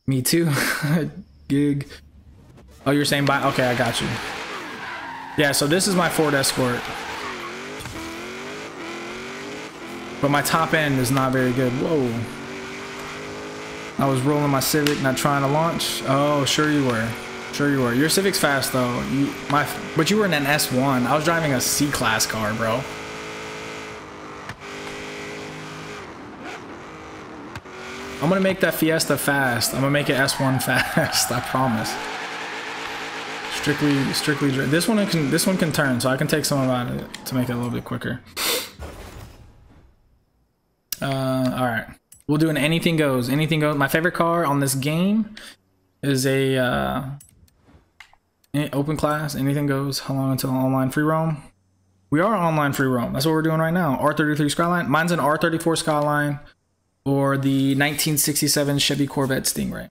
Me too. Gig. Oh, you're saying bye? Okay, I got you. Yeah, so this is my Ford Escort. But my top end is not very good. Whoa. I was rolling my Civic, not trying to launch. Oh, sure you were. Sure you were. Your Civic's fast though. You my but you were in an S1. I was driving a C-class car, bro. I'm gonna make that Fiesta fast. I'm gonna make it S1 fast. I promise. Strictly, strictly. This one can. This one can turn, so I can take some of it to make it a little bit quicker. Uh, all right. We'll do an anything goes. Anything goes. My favorite car on this game is a uh, open class. Anything goes. How long until online free roam? We are online free roam. That's what we're doing right now. R33 Skyline. Mine's an R34 Skyline or the 1967 Chevy Corvette Stingray.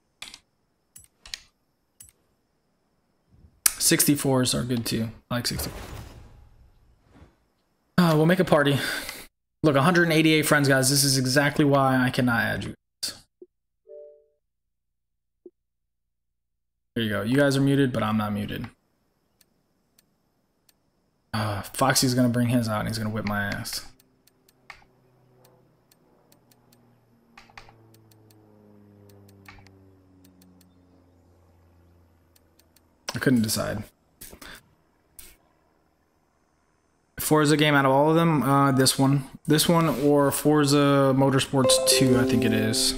64s are good too. I like 60. Uh, we'll make a party. Look, 188 friends, guys. This is exactly why I cannot add you. There you go. You guys are muted, but I'm not muted. Uh, Foxy's gonna bring his out and he's gonna whip my ass. I couldn't decide. Forza game out of all of them, uh, this one. This one or Forza Motorsports 2, I think it is.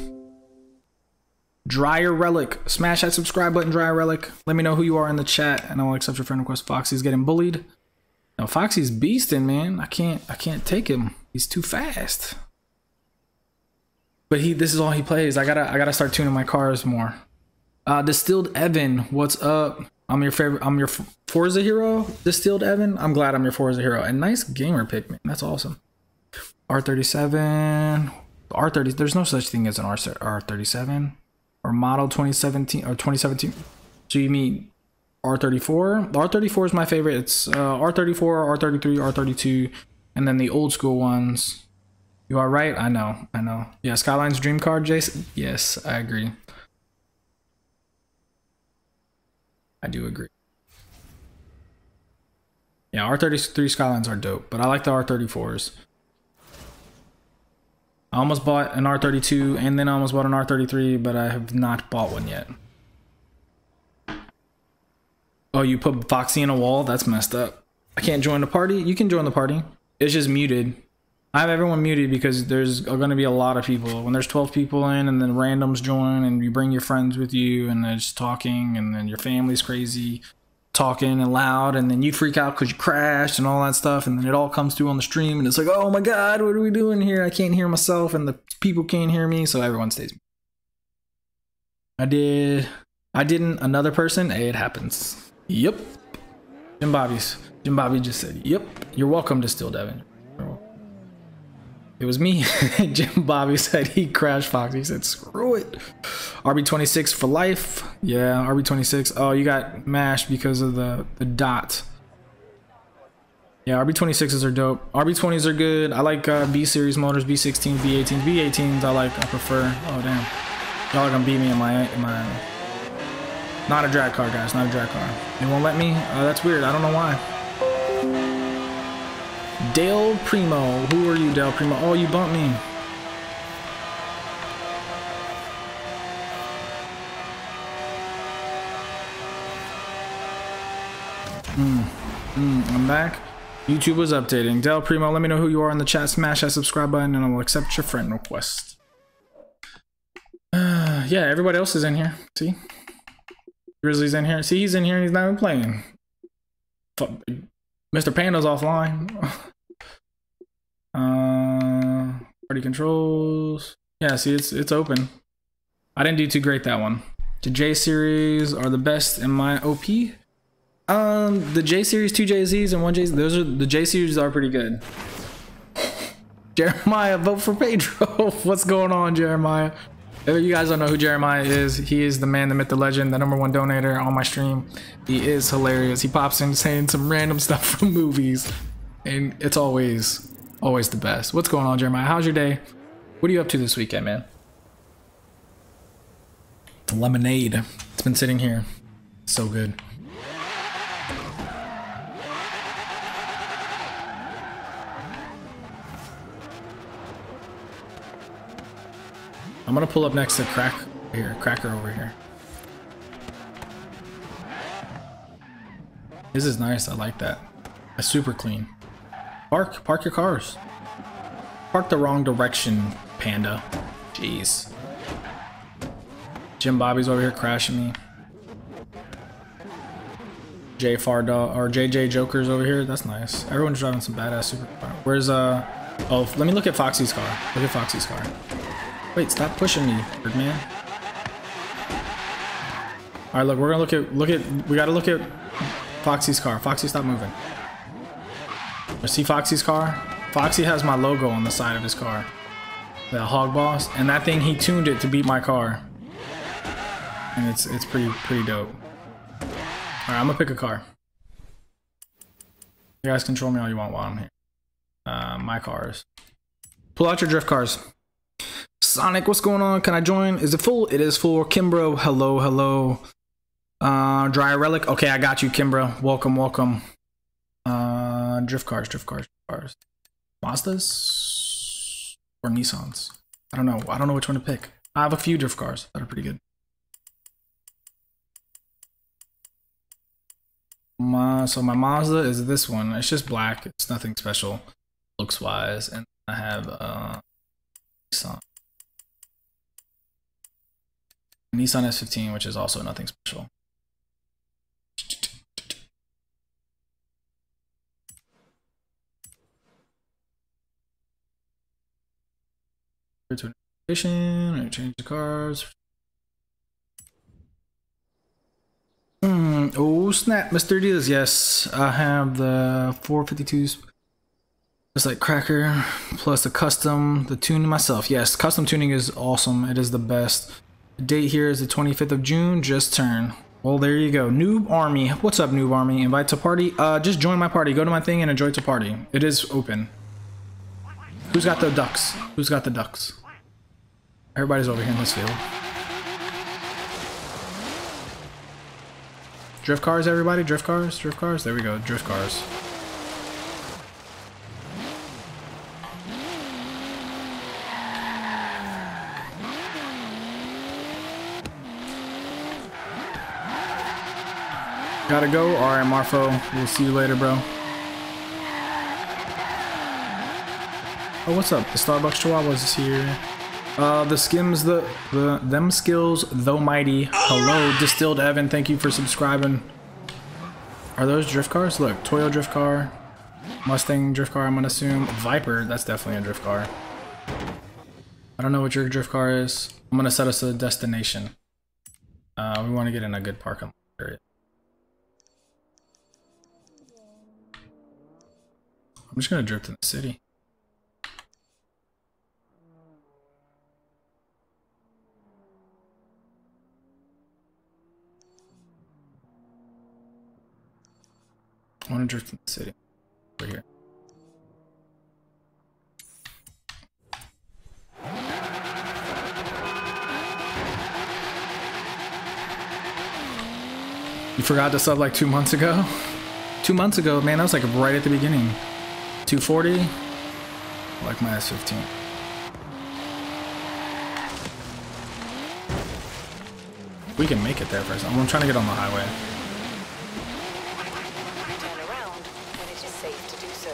Dryer Relic. Smash that subscribe button, Dryer Relic. Let me know who you are in the chat, and I'll accept your friend request. Foxy's getting bullied. Now Foxy's beasting, man. I can't I can't take him. He's too fast. But he this is all he plays. I gotta I gotta start tuning my cars more. Uh Distilled Evan, what's up? I'm your favorite. I'm your Forza hero, Distilled Evan. I'm glad I'm your Forza hero. And nice gamer pick, man. That's awesome. R37, R30. There's no such thing as an R R37 or model 2017 or 2017. So you mean R34? R34 is my favorite. It's uh, R34, R33, R32, and then the old school ones. You are right. I know. I know. Yeah, Skyline's dream car, Jason. Yes, I agree. I do agree. Yeah, R33 Skylines are dope, but I like the R34s. I almost bought an R32 and then I almost bought an R33, but I have not bought one yet. Oh, you put Foxy in a wall? That's messed up. I can't join the party? You can join the party. It's just muted. I have everyone muted because there's going to be a lot of people. When there's 12 people in and then randoms join and you bring your friends with you and they're just talking and then your family's crazy talking and loud and then you freak out because you crashed and all that stuff and then it all comes through on the stream and it's like, oh my God, what are we doing here? I can't hear myself and the people can't hear me. So everyone stays. I did. I didn't. Another person. Hey, it happens. Yep. Jim Bobby's. Jim Bobby just said, yep. You're welcome to Still Devin. It was me. Jim Bobby said he crashed Fox. He said, screw it. RB26 for life. Yeah, RB26. Oh, you got mashed because of the, the dot. Yeah, RB26s are dope. RB20s are good. I like uh, B series motors, B16s, B18s. B18s I like, I prefer. Oh, damn. Y'all are gonna beat me in my, in my. Not a drag car, guys. Not a drag car. They won't let me? Uh, that's weird. I don't know why. Dale Primo. Who are you, Dale Primo? Oh, you bumped me. Mm, mm, I'm back. YouTube was updating. Del Primo, let me know who you are in the chat. Smash that subscribe button and I'll accept your friend request. Uh, yeah, everybody else is in here. See? Grizzly's in here. See, he's in here and he's not even playing. Mr. Panda's offline. uh, party controls. Yeah, see, it's it's open. I didn't do too great that one. The J series are the best in my OP. Um, the J series, two JZs and one J. Those are the J series are pretty good. Jeremiah, vote for Pedro. What's going on, Jeremiah? If you guys don't know who Jeremiah is, he is the man, the myth, the legend, the number one donator on my stream. He is hilarious. He pops in saying some random stuff from movies, and it's always, always the best. What's going on, Jeremiah? How's your day? What are you up to this weekend, man? The lemonade. It's been sitting here. So good. I'm gonna pull up next to Crack here, Cracker over here. This is nice. I like that. It's super clean. Park, park your cars. Park the wrong direction, Panda. Jeez. Jim Bobby's over here crashing me. J Farda or JJ Joker's over here. That's nice. Everyone's driving some badass super car. Where's uh? Oh, let me look at Foxy's car. Look at Foxy's car. Wait, stop pushing me, Birdman. All right, look, we're gonna look at look at. We gotta look at Foxy's car. Foxy, stop moving. I see Foxy's car. Foxy has my logo on the side of his car. The Hog Boss, and that thing he tuned it to beat my car, and it's it's pretty pretty dope. All right, I'm gonna pick a car. You guys control me all you want while I'm here. Uh, my cars. Pull out your drift cars. Sonic, what's going on? Can I join? Is it full? It is full. Kimbro, hello, hello. Uh, Dry Relic. Okay, I got you, Kimbro. Welcome, welcome. Uh, drift cars, drift cars, drift cars. Mazdas or Nissans? I don't know. I don't know which one to pick. I have a few drift cars that are pretty good. My, so my Mazda is this one. It's just black. It's nothing special looks wise. And I have uh Nissan. Nissan S15, which is also nothing special. To I change the cars. Hmm. Oh snap, Mr. Deals. Yes, I have the 452s. Just like Cracker, plus the custom, the tuning myself. Yes, custom tuning is awesome. It is the best. The date here is the 25th of June, just turn. Well, there you go. Noob Army. What's up, Noob Army? Invite to party? Uh, just join my party. Go to my thing and enjoy to party. It is open. Who's got the ducks? Who's got the ducks? Everybody's over here in this field. Drift cars, everybody? Drift cars? Drift cars? There we go. Drift cars. Gotta go. Alright, Marfo. We'll see you later, bro. Oh, what's up? The Starbucks Chihuahuas is here. Uh, the skims, the, the, them skills, though mighty. Hello, Distilled Evan. Thank you for subscribing. Are those drift cars? Look, Toyo drift car. Mustang drift car, I'm gonna assume. Viper, that's definitely a drift car. I don't know what your drift car is. I'm gonna set us a destination. Uh, we want to get in a good parking area. I'm just gonna drift in the city. I want to drift in the city. Over here. You forgot to sub like two months ago? Two months ago, man, that was like right at the beginning. 240? I like my S15. We can make it there first. I'm trying to get on the highway. Turn around when it is safe to do so.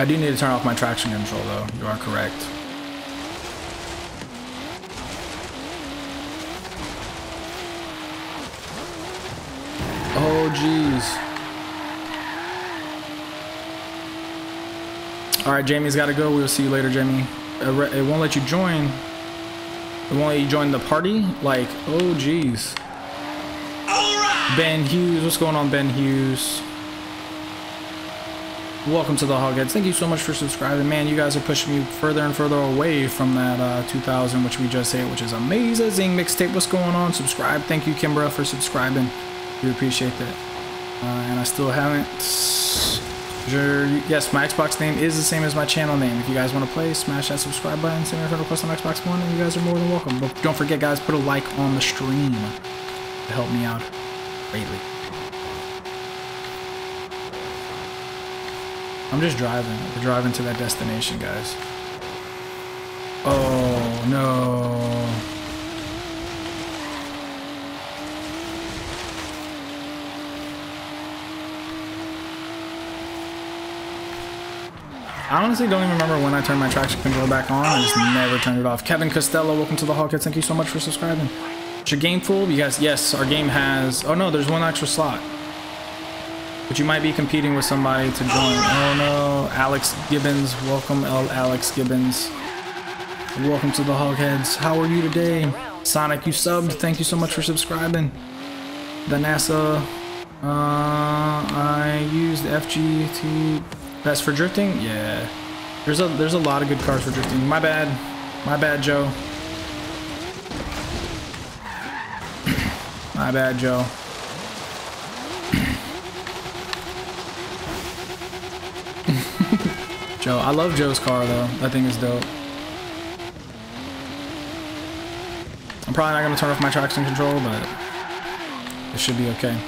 I do need to turn off my traction control though. You are correct. Oh jeez. All right, Jamie's got to go. We'll see you later, Jamie. Uh, It won't let you join. It won't let you join the party. Like, oh jeez. Alright! Ben Hughes, what's going on, Ben Hughes? Welcome to the Hogheads. Thank you so much for subscribing. Man, you guys are pushing me further and further away from that uh, 2000, which we just hit, which is amazing. Mixtape, what's going on? Subscribe. Thank you, Kimbra, for subscribing. We appreciate that. Uh, and I still haven't. Yes, my Xbox name is the same as my channel name. If you guys want to play, smash that subscribe button, send me a friend request on Xbox One, and you guys are more than welcome. But don't forget, guys, put a like on the stream to help me out greatly. I'm just driving. We're driving to that destination, guys. Oh, no. I honestly don't even remember when I turned my traction control back on. I just never turned it off. Kevin Costello, welcome to the Hogheads. Thank you so much for subscribing. Is your game full? You guys, yes, our game has... Oh, no, there's one extra slot. But you might be competing with somebody to join. Oh no, Alex Gibbons. Welcome, L. Alex Gibbons. Welcome to the Hogheads. How are you today? Sonic, you subbed. Thank you so much for subscribing. The NASA. Uh, I used FGT. That's for drifting. Yeah. There's a there's a lot of good cars for drifting. My bad. My bad, Joe. My bad, Joe. Joe. I love Joe's car though. That thing is dope. I'm probably not gonna turn off my traction control, but it should be okay.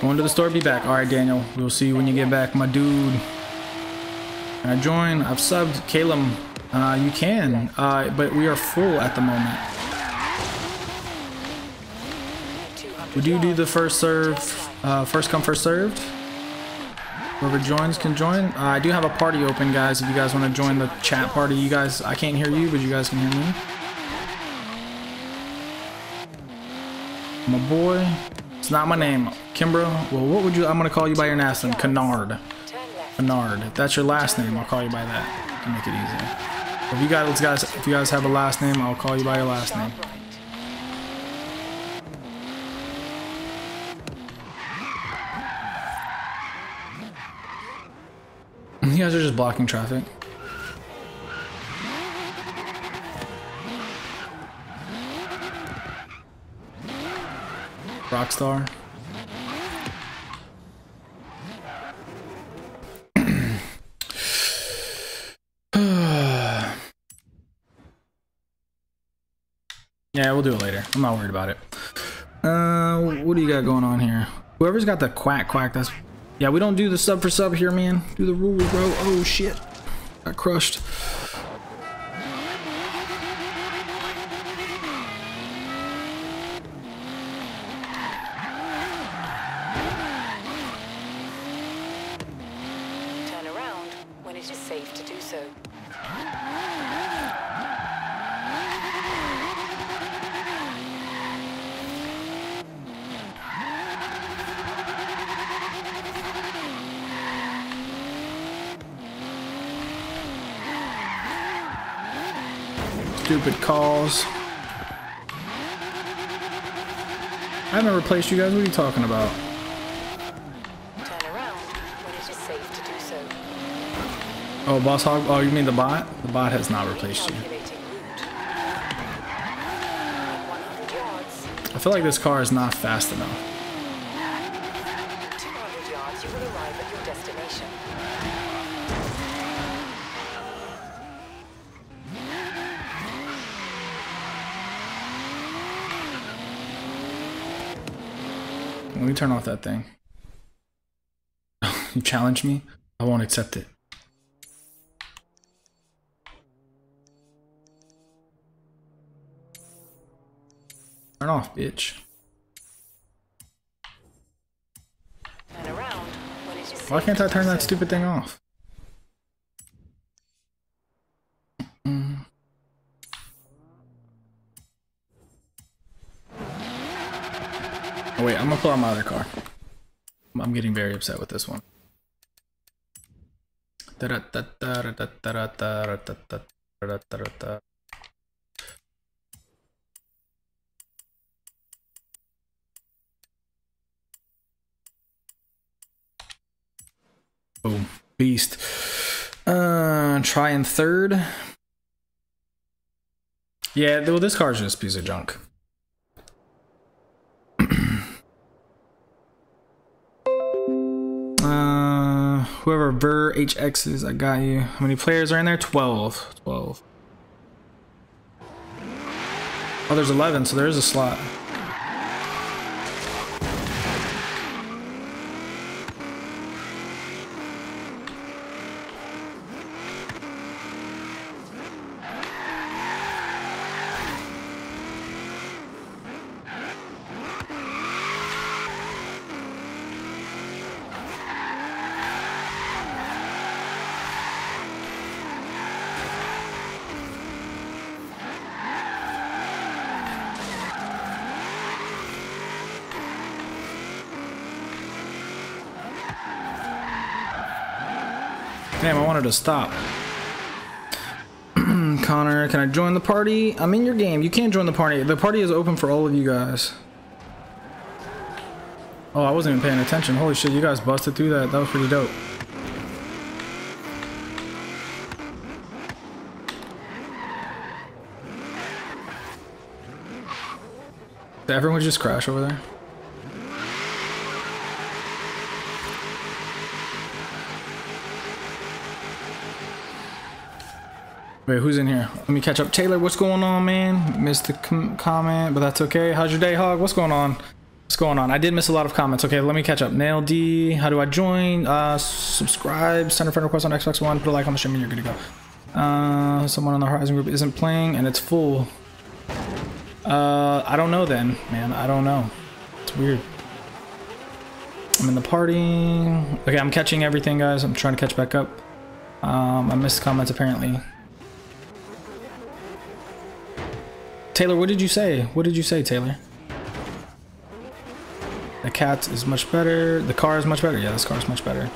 Going to the store, be back. All right, Daniel. We'll see you when you get back, my dude. I join? I've subbed Caleb. Uh, you can, uh, but we are full at the moment. Would you do the first serve, uh, first come, first served? Whoever joins can join. Uh, I do have a party open, guys. If you guys want to join the chat party, you guys, I can't hear you, but you guys can hear me. My boy. It's not my name. Kimbra. Well, what would you, I'm going to call you by your last name. Left. Kennard. If that's your last name, I'll call you by that. To make it easier. If you guys, guys, if you guys have a last name, I'll call you by your last name. Sharp right. You guys are just blocking traffic. Rockstar. yeah, we'll do it later. I'm not worried about it. Uh, what do you got going on here? Whoever's got the quack quack, that's yeah, we don't do the sub for sub here, man. Do the rules, bro. Oh shit. Got crushed. Turn around when it is safe to do so. Stupid calls. I haven't replaced you guys. What are you talking about? Turn around when it is safe to do so. Oh, Boss Hog. Oh, you mean the bot? The bot has not replaced you. I feel like this car is not fast enough. 200 yards, you will arrive at your destination. Let me turn off that thing. you challenge me? I won't accept it. Turn off, bitch. And around, when it is Why can't I turn that stupid thing off? Oh wait, I'm gonna pull out my other car. I'm getting very upset with this one. Boom. Beast. Uh, try in third. Yeah, well, this car's just piece of junk. Whoever Ver HX is, I got you. How many players are in there? 12. 12. Oh, there's 11, so there is a slot. Damn, I wanted to stop. Connor, can I join the party? I'm in your game. You can't join the party. The party is open for all of you guys. Oh, I wasn't even paying attention. Holy shit, you guys busted through that. That was pretty dope. Did everyone just crash over there? Wait, who's in here? Let me catch up. Taylor, what's going on, man? Missed the com comment, but that's okay. How's your day, Hog? What's going on? What's going on? I did miss a lot of comments. Okay, let me catch up. Nail D, how do I join? Uh, subscribe, send a friend request on Xbox One, put a like on the stream, and you're good to go. Uh, someone on the Horizon group isn't playing, and it's full. Uh, I don't know then, man. I don't know. It's weird. I'm in the party. Okay, I'm catching everything, guys. I'm trying to catch back up. Um, I missed comments apparently. Taylor, what did you say? What did you say, Taylor? The cat is much better. The car is much better. Yeah, this car is much better.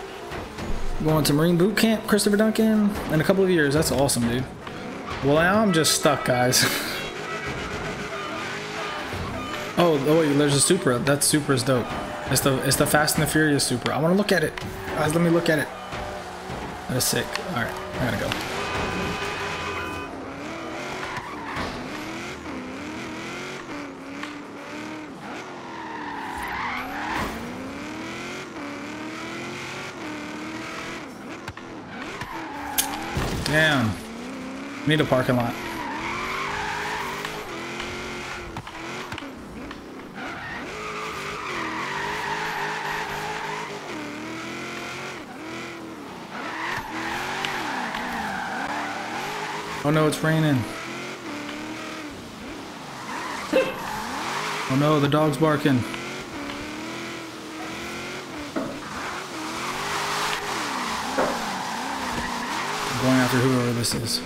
Going to Marine Boot Camp, Christopher Duncan, in a couple of years. That's awesome, dude. Well, now I'm just stuck, guys. oh, oh wait, there's a Supra. That Supra's dope. It's the it's the Fast and the Furious Supra. I want to look at it. Guys, let me look at it. That is sick. All right, I gotta go. Damn. Need a parking lot. Oh no, it's raining. Oh no, the dog's barking. I'm going is.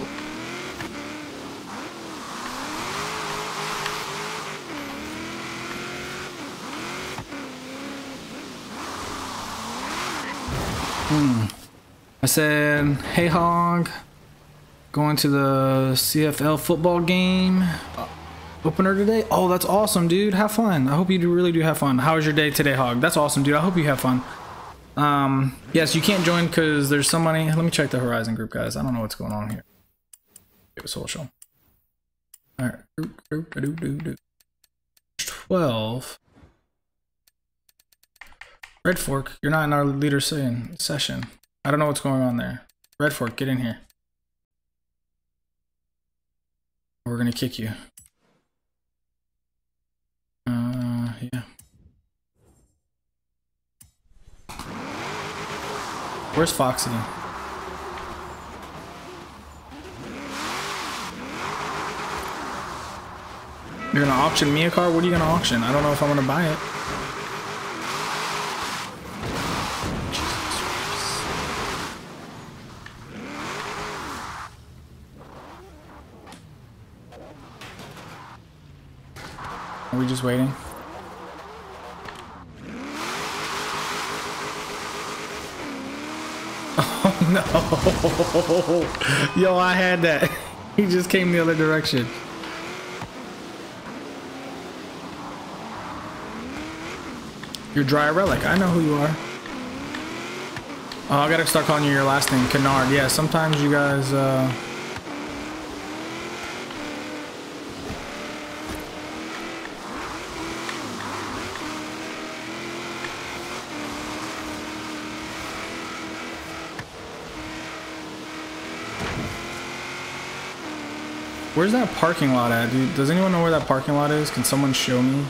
Hmm. I said, hey hog, going to the CFL football game uh, opener today. Oh, that's awesome, dude. Have fun. I hope you do really do have fun. How was your day today, hog? That's awesome, dude. I hope you have fun. Um, yes, you can't join because there's somebody. Let me check the Horizon group, guys. I don't know what's going on here. Give a social. All right. 12. Red Fork, you're not in our leader session. I don't know what's going on there. Red Fork, get in here. We're gonna kick you. Uh, yeah. Where's Foxy? You're gonna auction me a car? What are you gonna auction? I don't know if I'm gonna buy it. Are we just waiting? Oh no! Yo, I had that. He just came the other direction. You're Dry Relic. I know who you are. Oh, I gotta start calling you your last name, Kennard. Yeah, sometimes you guys, uh... Where's that parking lot at, dude? Does anyone know where that parking lot is? Can someone show me?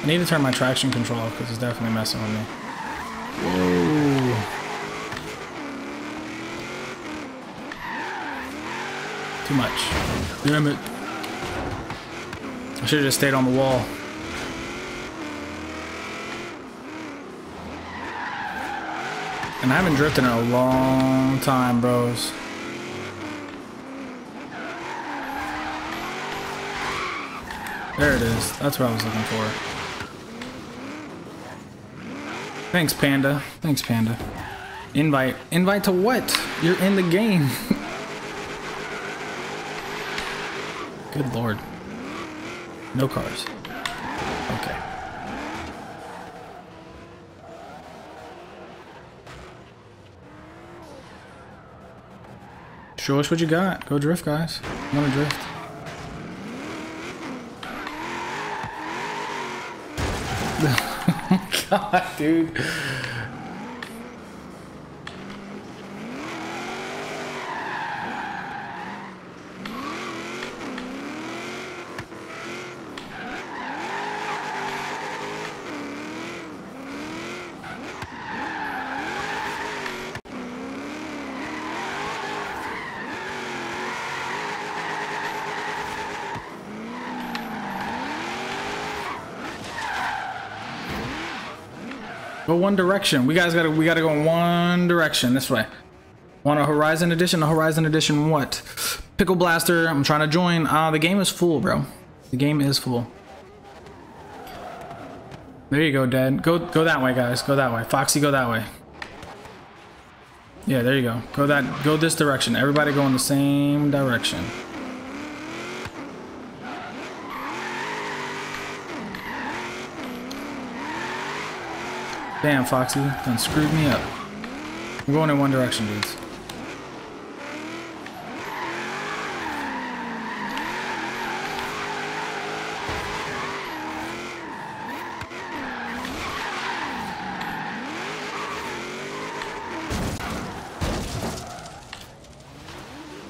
I need to turn my traction control off because it's definitely messing with me. Whoa. Too much. Damn it. I should have just stayed on the wall. And I haven't drifted in a long time, bros. There it is. That's what I was looking for. Thanks, Panda. Thanks, Panda. Invite. Invite to what? You're in the game. Good lord. No cars. Okay. Show us what you got. Go drift, guys. I want to drift. Oh God, dude. Go one direction. We guys gotta we gotta go in one direction. This way. Want a Horizon Edition? A Horizon Edition what? Pickle Blaster. I'm trying to join. Uh the game is full, bro. The game is full. There you go, Dad. Go go that way, guys. Go that way. Foxy, go that way. Yeah, there you go. Go that go this direction. Everybody go in the same direction. Damn, Foxy. Done screwed me up. I'm going in one direction, dudes.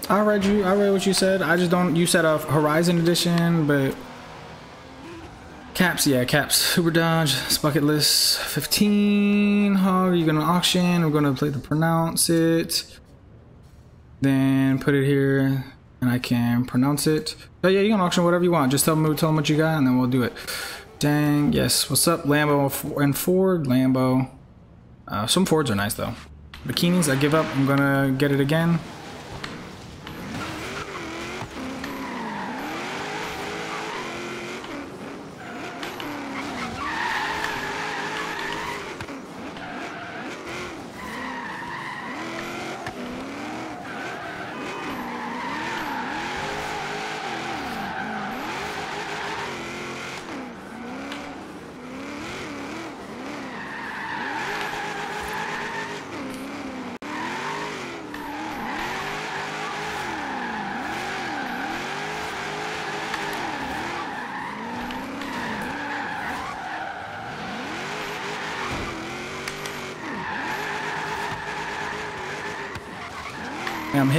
I read you. I read what you said. I just don't. You said a Horizon Edition, but Caps, yeah, caps. Super Dodge, bucket list 15. How are you gonna auction? We're gonna play the pronounce it. Then put it here and I can pronounce it. Oh yeah, you can auction whatever you want. Just tell me tell them what you got and then we'll do it. Dang, yes. What's up, Lambo and Ford? Lambo. Uh, some Fords are nice though. Bikinis, I give up. I'm gonna get it again.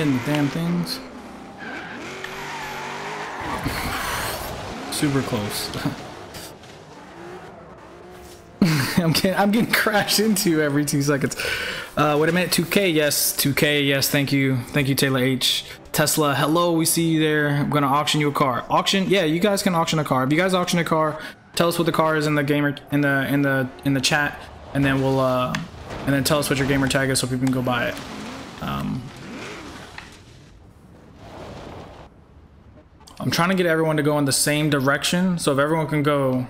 Hitting the damn things. Super close. I'm getting, I'm getting crashed into every two seconds. Uh, wait a minute, 2K, yes, 2K, yes, thank you, thank you, Taylor H. Tesla, hello, we see you there. I'm gonna auction you a car. Auction, yeah, you guys can auction a car. If you guys auction a car, tell us what the car is in the gamer in the in the in the chat, and then we'll uh, and then tell us what your gamer tag is so people can go buy it. Um, I'm trying to get everyone to go in the same direction, so if everyone can go,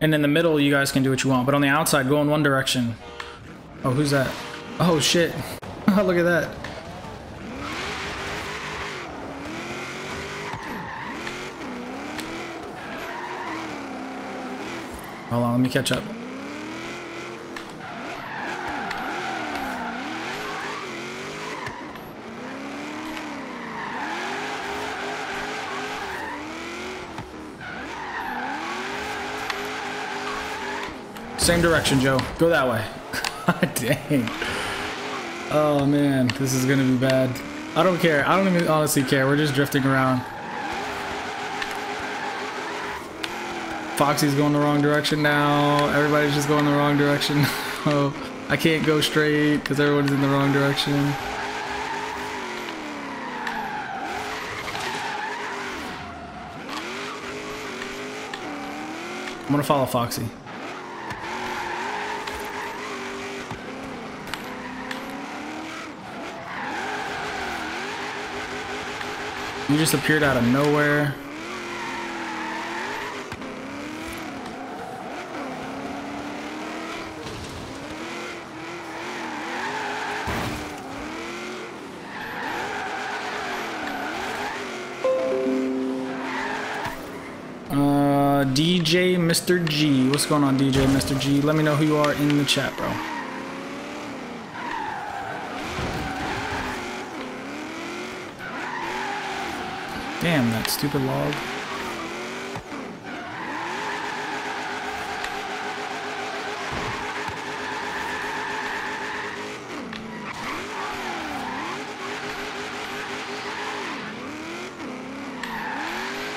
and in the middle, you guys can do what you want, but on the outside, go in one direction. Oh, who's that? Oh shit! Oh, look at that. Hold on, let me catch up. Same direction, Joe. Go that way. Dang. Oh man, this is gonna be bad. I don't care. I don't even honestly care. We're just drifting around. Foxy's going the wrong direction now. Everybody's just going the wrong direction. oh, I can't go straight because everyone's in the wrong direction. I'm gonna follow Foxy. You just appeared out of nowhere. Uh, DJ Mr. G. What's going on, DJ Mr. G? Let me know who you are in the chat, bro. Damn, that stupid log.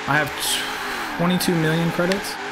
I have 22 million credits.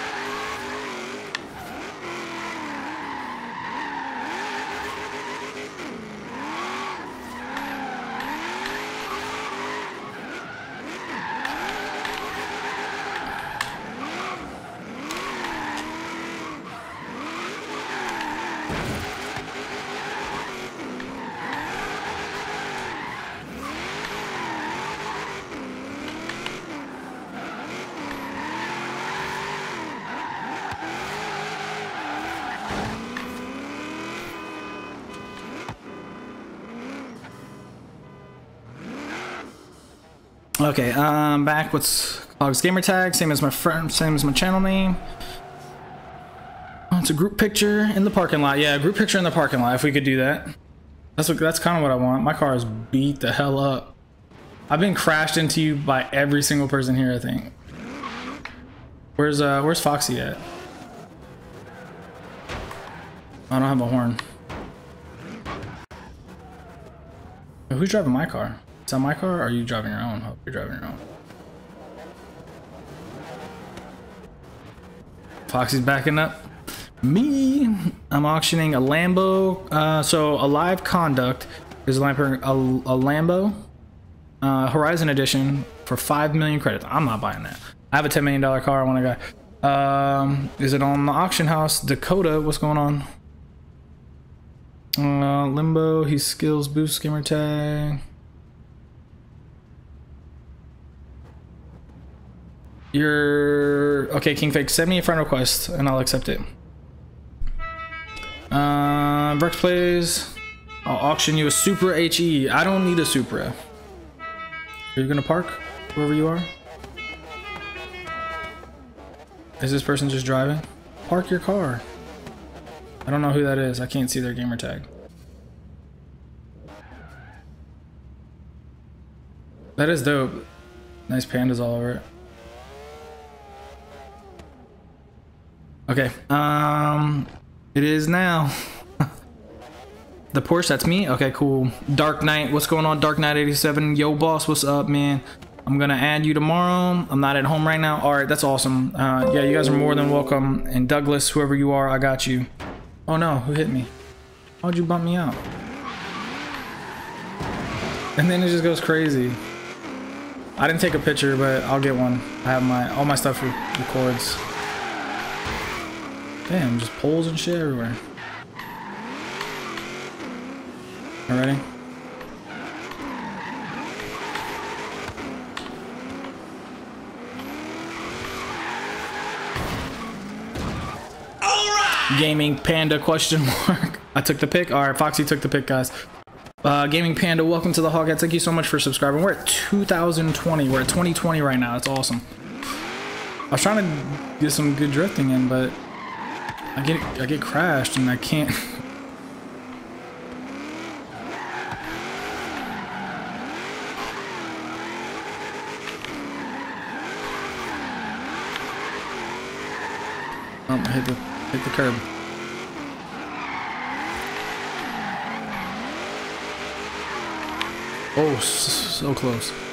Okay, um, back with Clogs gamer tag, same as my friend, same as my channel name. Oh, it's a group picture in the parking lot. Yeah, group picture in the parking lot. If we could do that, that's what that's kind of what I want. My car is beat the hell up. I've been crashed into you by every single person here. I think. Where's uh, where's Foxy at? I don't have a horn. Who's driving my car? Is that my car are you driving your own? Hope you're driving your own. Foxy's backing up. Me, I'm auctioning a Lambo. Uh, so a live conduct is a, a, Lambo uh, Horizon Edition for five million credits. I'm not buying that. I have a ten million dollar car. I want a guy. Um, is it on the auction house? Dakota, what's going on? Uh, Limbo, he's skills boost gamer tag. You're okay, Kingfake. Send me a friend request and I'll accept it. Uh, Brex plays. I'll auction you a Supra HE. I don't need a Supra. Are you gonna park wherever you are? Is this person just driving? Park your car. I don't know who that is. I can't see their gamer tag. That is dope. Nice pandas all over it. Okay. Um, it is now. The Porsche, that's me. Okay, cool. Dark Knight, what's going on? Dark Knight 87. Yo, boss, what's up, man? I'm gonna add you tomorrow. I'm not at home right now. All right, that's awesome. Uh, yeah, you guys are more than welcome. And Douglas, whoever you are, I got you. Oh no, who hit me? How'd you bump me out? And then it just goes crazy. I didn't take a picture, but I'll get one. I have my all my stuff re records. Damn, just poles and shit everywhere. All ready? All right. Gaming Panda question mark. I took the pick. All right, Foxy took the pick, guys. Uh, Gaming Panda, welcome to the Hoghead. Thank you so much for subscribing. We're at 2020. We're at 2020 right now. That's awesome. I was trying to get some good drifting in, but I get I get crashed and I can't. I oh, hit the hit the curb. Oh, so close.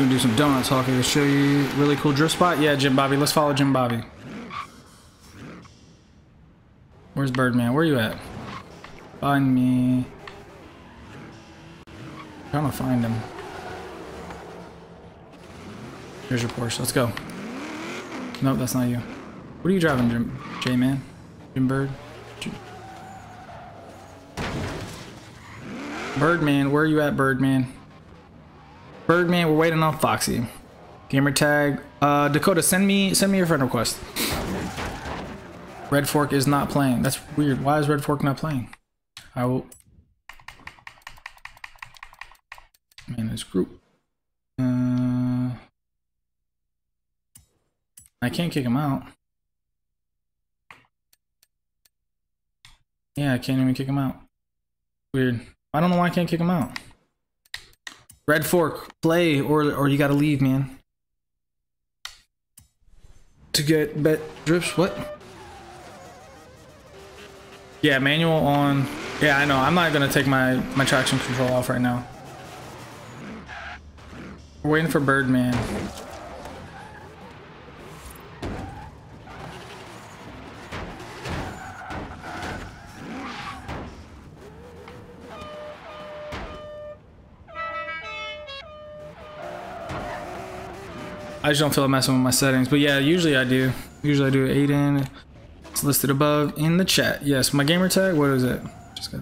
Gonna do some donuts talking to show you really cool drift spot. Yeah, Jim Bobby. Let's follow Jim Bobby. Where's Birdman? Where you at? Find me. trying to find him. Here's your Porsche. Let's go. Nope, that's not you. What are you driving, Jim? J-Man? Jim Bird? J- Birdman, where are you at, Birdman? Birdman, we're waiting on Foxy. Gamer tag. Uh, Dakota, send me send me your friend request. Red Fork is not playing. That's weird. Why is Red Fork not playing? I will. Manage group. Uh, I can't kick him out. Yeah, I can't even kick him out. Weird. I don't know why I can't kick him out. Red Fork, play or or you gotta leave, man. To get bet drips, what? Yeah, manual on. Yeah, I know. I'm not gonna take my my traction control off right now. We're waiting for Birdman. I just don't feel like messing with my settings, but yeah, usually I do. Usually I do Aiden. It's listed above in the chat. Yes, my gamer tag. What is it? Just got.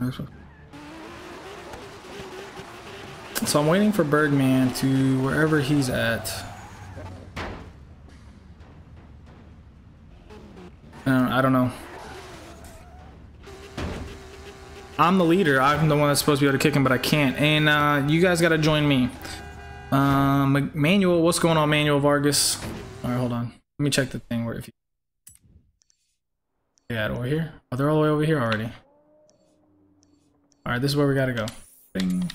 So I'm waiting for Birdman to wherever he's at. I don't know. I'm the leader. I'm the one that's supposed to be able to kick him, but I can't. And uh, you guys got to join me. Um, Manuel, what's going on, Manuel Vargas? All right, hold on. Let me check the thing where if you. Yeah, over here. Oh, they're all the way over here already. All right, this is where we gotta go. Bing.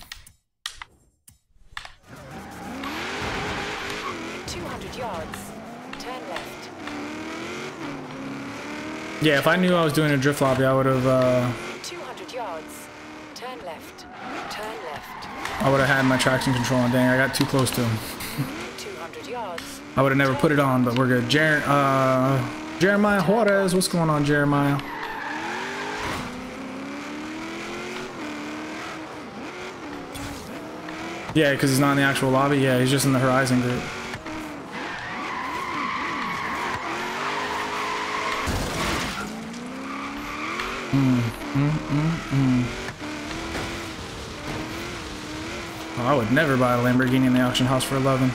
200 yards. Turn left. Yeah, if I knew I was doing a drift lobby, I would have. Uh, 200 yards. Turn left. Turn left. I would have had my traction control on. Dang, I got too close to him. 200 yards. I would have never put it on, but we're good. Jer- uh, Jeremiah Juarez, what's going on, Jeremiah? Yeah, because he's not in the actual lobby. Yeah, he's just in the Horizon group. Oh, I would never buy a Lamborghini in the auction house for 11.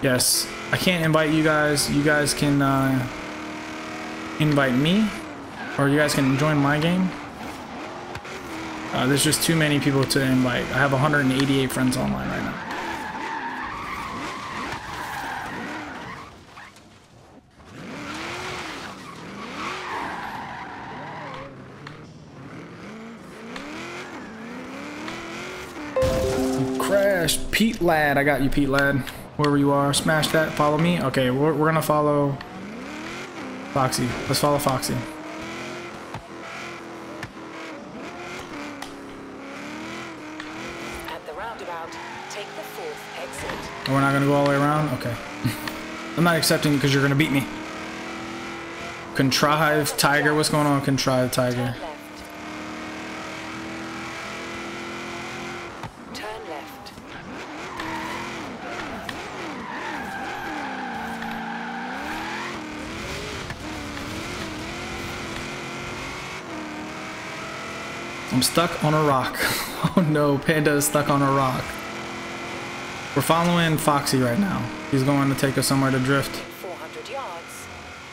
Yes, I can't invite you guys. You guys can uh, invite me, or you guys can join my game. Uh, there's just too many people to invite. I have 188 friends online right now. Crash. Pete Lad. I got you, Pete Lad. Wherever you are, smash that. Follow me. Okay, we're, we're gonna follow Foxy. Let's follow Foxy. At the roundabout, take the fourth exit. Oh, We're not gonna go all the way around? Okay. I'm not accepting because you're gonna beat me. Contrive Tiger. What's going on, Contrive Tiger? Turn left. Turn left. I'm stuck on a rock. Oh no, Panda is stuck on a rock. We're following Foxy right now. He's going to take us somewhere to drift. 400 yards.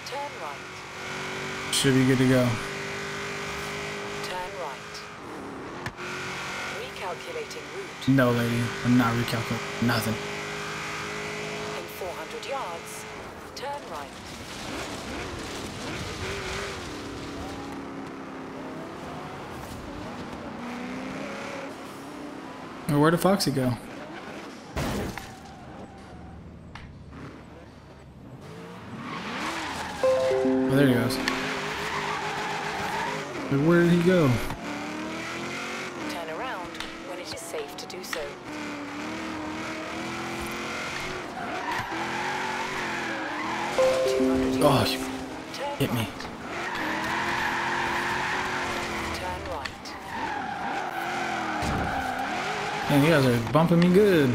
Turn right. Should be good to go. Turn right. Recalculating route. No, lady. I'm not recalculating. Nothing. In 400 yards, turn right. Well, Where did Foxy go? Oh, there he goes. Where did he go? Turn around when it is safe to do so. Oh, you hit me. right. Turn right. You guys are bumping me good.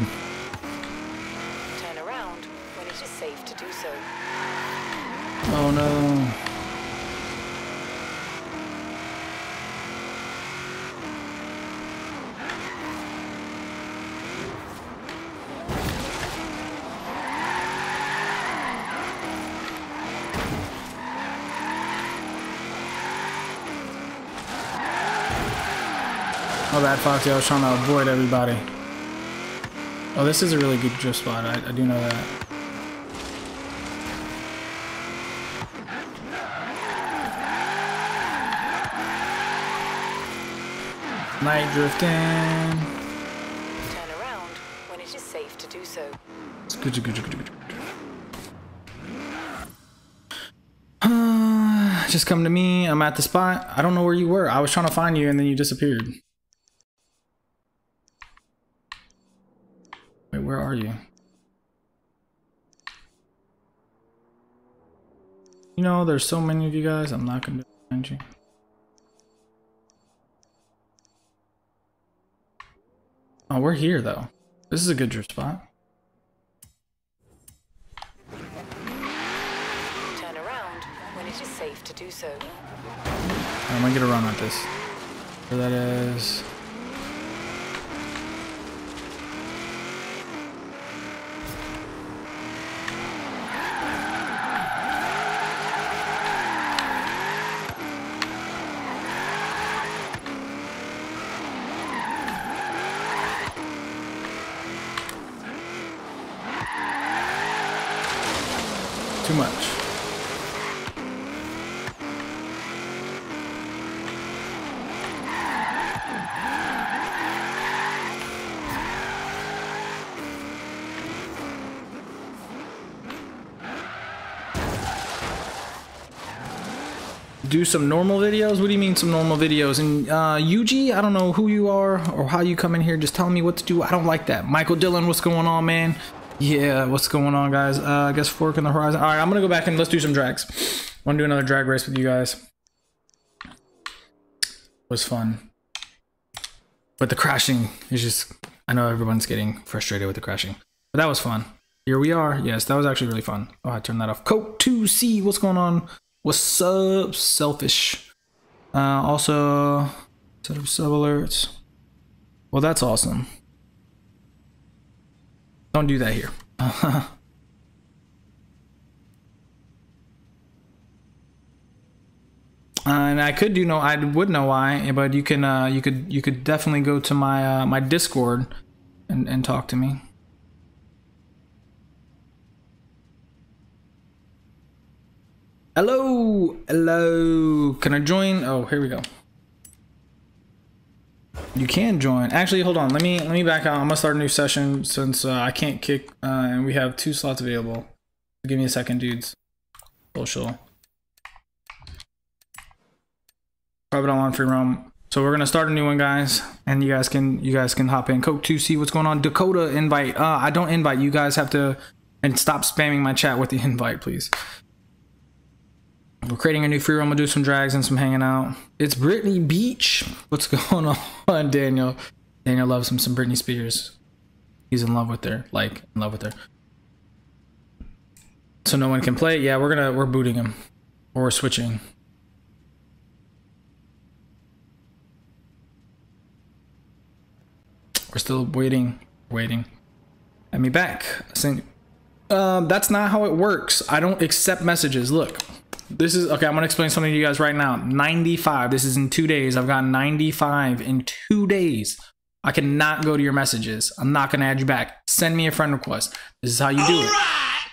Turn around when it is safe to do so. Oh no. Oh, bad Foxy. I was trying to avoid everybody. Oh, this is a really good drift spot. I, I do know that. Night drifting. Turn around when it is safe to do so. Good, good, good, good, good. Uh, just come to me. I'm at the spot. I don't know where you were. I was trying to find you and then you disappeared. Wait, where are you? You know, there's so many of you guys. I'm not gonna find you. Oh, we're here though. This is a good drift spot. Turn around when it is safe to do so. I'm gonna get a run at this. Where that is. Too much. Do some normal videos? What do you mean some normal videos? And uh, Yuji, I don't know who you are or how you come in here. Just telling me what to do. I don't like that. Michael Dillon, what's going on, man? Yeah, what's going on, guys? Uh, I guess Forza Horizon. All right, I'm gonna go back and let's do some drags. Want to do another drag race with you guys? was fun, but the crashing is just. I know everyone's getting frustrated with the crashing, but that was fun. Here we are. Yes, that was actually really fun. Oh, I turned that off. Coat 2C, what's going on? What's up, selfish? Uh, also, set up sub alerts. Well, that's awesome. Don't do that here. and I could do know I would know why, but you can uh, you could you could definitely go to my uh, my Discord and and talk to me. Hello, hello. Can I join? Oh, here we go. You can join. Actually, hold on. Let me let me back out. I'm gonna start a new session since uh, I can't kick uh, and we have two slots available. Give me a second, dudes. Social. Private online free roam. So we're gonna start a new one, guys, and you guys can you guys can hop in. Coke two, see what's going on. Dakota invite. Uh, I don't invite. You guys have to and stop spamming my chat with the invite, please. We're creating a new free roam. We'll do some drags and some hanging out. It's Britney Beach. What's going on, Daniel? Daniel loves him some Britney Spears. He's in love with her, like in love with her. So no one can play. Yeah, we're gonna we're booting him, or we're switching. We're still waiting, waiting. Let me back. Send. Um, that's not how it works. I don't accept messages. Look, this is okay. I'm gonna explain something to you guys right now. 95. This is in two days. I've got 95 in two days. I cannot go to your messages. I'm not gonna add you back. Send me a friend request. This is how you do it.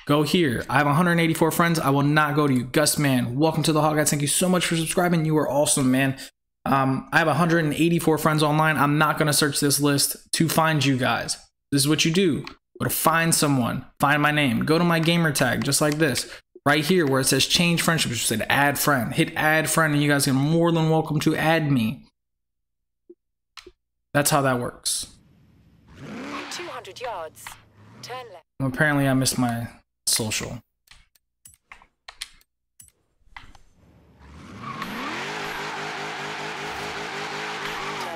Go here. I have 184 friends. I will not go to you. Gus Man, welcome to the Hogheads. Thank you so much for subscribing. You are awesome, man. Um, I have 184 friends online. I'm not gonna search this list to find you guys. This is what you do. Go to find someone, find my name, go to my gamer tag, just like this. Right here where it says change friendship, just said add friend. Hit add friend, and you guys are more than welcome to add me. That's how that works. 200 yards. Turn left. Apparently, I missed my social.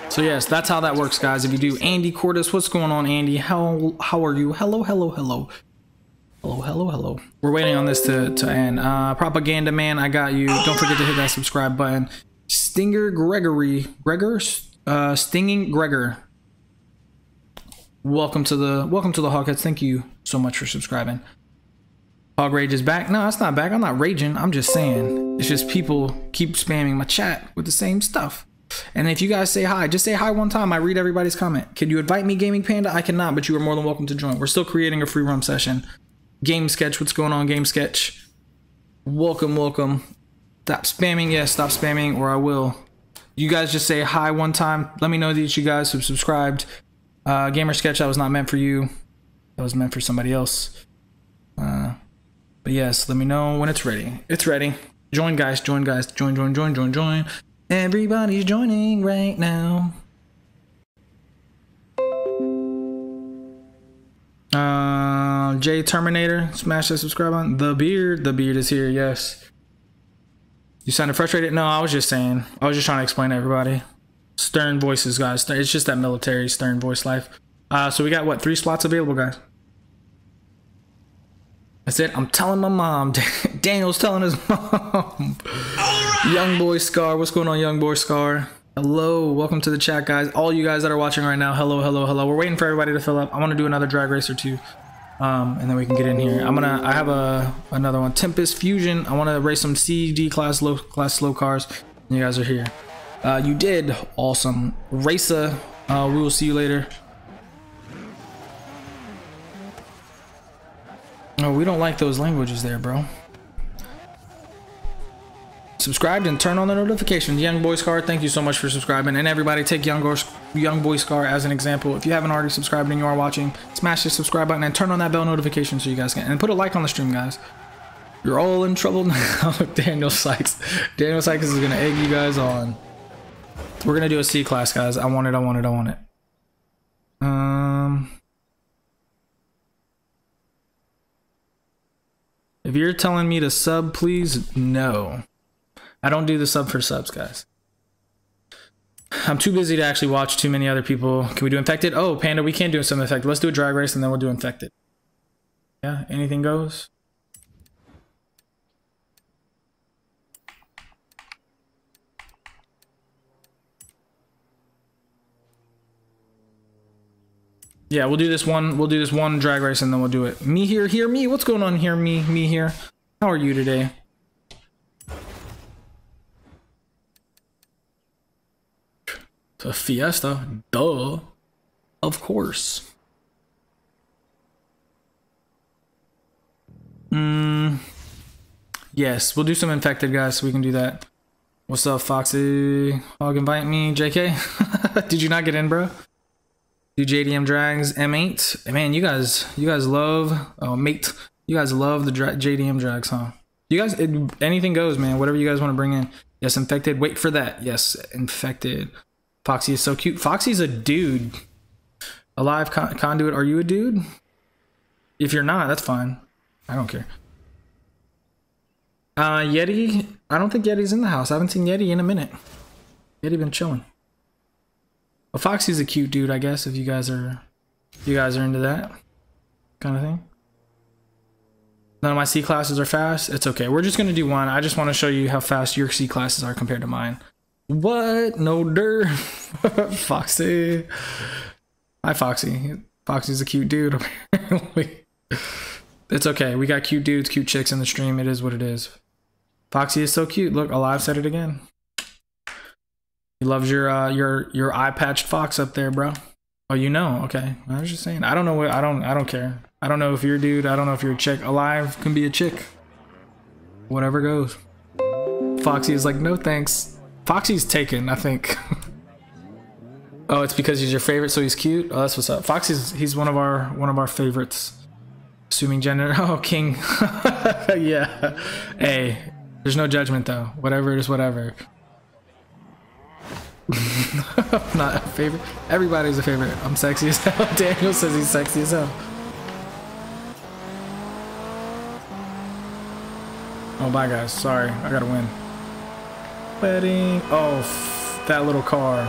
So yes, that's how that works, guys. If you do Andy Cordes, what's going on, Andy? How how are you? Hello, hello, hello. Hello, hello, hello. We're waiting on this to, to end. Uh, Propaganda Man, I got you. Don't forget to hit that subscribe button. Stinger Gregory. Gregor? Uh, Stinging Gregor. Welcome to the welcome to the Hogheads. Thank you so much for subscribing. Hog Rage is back. No, it's not back. I'm not raging. I'm just saying. It's just people keep spamming my chat with the same stuff. And if you guys say hi, just say hi one time. I read everybody's comment. Can you invite me, Gaming Panda? I cannot, but you are more than welcome to join. We're still creating a free roam session. Game Sketch, what's going on, Game Sketch? Welcome, welcome. Stop spamming, yes, stop spamming, or I will. You guys just say hi one time. Let me know that you guys have subscribed. Uh, Gamer Sketch, that was not meant for you. That was meant for somebody else. Uh, but yes, let me know when it's ready. It's ready. Join, guys. Join, guys. Join, join, join, join, join. Everybody's joining right now. Uh, J Terminator, smash that subscribe button. The beard, the beard is here. Yes. You sounded frustrated? No, I was just saying. I was just trying to explain to everybody. Stern voices, guys. It's just that military stern voice life. Uh, so we got what three slots available, guys. That's it. I'm telling my mom. Daniel's telling his mom. Young boy Scar, what's going on, young boy Scar? Hello, welcome to the chat, guys. All you guys that are watching right now, hello, hello, hello. We're waiting for everybody to fill up. I want to do another drag race or two, um, and then we can get in here. I'm gonna. I have a another one, Tempest Fusion. I want to race some CD class, low class slow cars. You guys are here. Uh, you did awesome, Racer. Uh, we will see you later. Oh, we don't like those languages there, bro. Subscribed and turn on the notifications. Young Boy Scar, thank you so much for subscribing. And everybody, take Young, Young Boy Scar as an example. If you haven't already subscribed and you are watching, smash the subscribe button and turn on that bell notification so you guys can. And put a like on the stream, guys. You're all in trouble now. Daniel Sykes. Daniel Sykes is going to egg you guys on. We're going to do a C class, guys. I want it, I want it, I want it. Um... If you're telling me to sub, please, no. I don't do the sub for subs, guys. I'm too busy to actually watch too many other people. Can we do infected? Oh, Panda, we can't do some infected. Let's do a drag race and then we'll do infected. Yeah, anything goes. Yeah, we'll do this one. We'll do this one drag race and then we'll do it. Me here, here, me. What's going on here? Me, me here. How are you today? A fiesta, duh. Of course. Hmm. Yes, we'll do some infected guys so we can do that. What's up, Foxy? Hog invite me, JK. Did you not get in, bro? Do JDM drags M8? Man, you guys, you guys love, oh mate, you guys love the dra- JDM drags, huh? You guys, it, anything goes, man. Whatever you guys want to bring in. Yes, infected. Wait for that. Yes, infected. Foxy is so cute. Foxy's a dude. Alive con- conduit. Are you a dude? If you're not, that's fine. I don't care. Uh, Yeti. I don't think Yeti's in the house. I haven't seen Yeti in a minute. Yeti been chilling. Well, Foxy's a cute dude, I guess. If you guys are, you guys are into that kind of thing. None of my C classes are fast. It's okay. We're just gonna do one. I just want to show you how fast your C classes are compared to mine. What? No dirt. Foxy. Hi, Foxy. Foxy's a cute dude, apparently. It's okay. We got cute dudes, cute chicks in the stream. It is what it is. Foxy is so cute. Look, Alive said it again. He loves your uh your your eye patched fox up there, bro. Oh, you know? Okay. I was just saying. I don't know what I don't I don't care. I don't know if you're a dude. I don't know if you're a chick. Alive can be a chick. Whatever goes. Foxy is like, no thanks. Foxy's taken, I think. oh, it's because he's your favorite, so he's cute. Oh, that's what's up. Foxy's he's one of our one of our favorites. Assuming gender. Oh, king. yeah. Hey, there's no judgment though. Whatever it is, whatever. not a favorite. Everybody's a favorite. I'm sexy as hell. Daniel says he's sexy as hell. Oh, bye guys. Sorry, I gotta win. Wedding. Oh, that little car.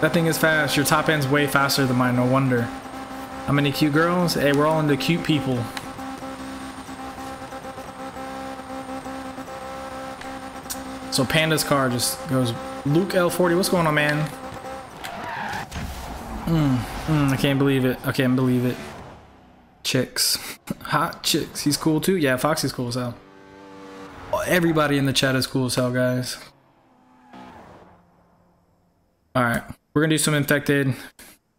That thing is fast. Your top end's way faster than mine. No wonder. How many cute girls? Hey, we're all into cute people. So Panda's car just goes. Luke L40, what's going on, man? Mm, mm, I can't believe it. I can't believe it. Chicks. Hot chicks. He's cool too? Yeah, Foxy's cool as hell. Everybody in the chat is cool as hell, guys. Alright, we're gonna do some infected. We're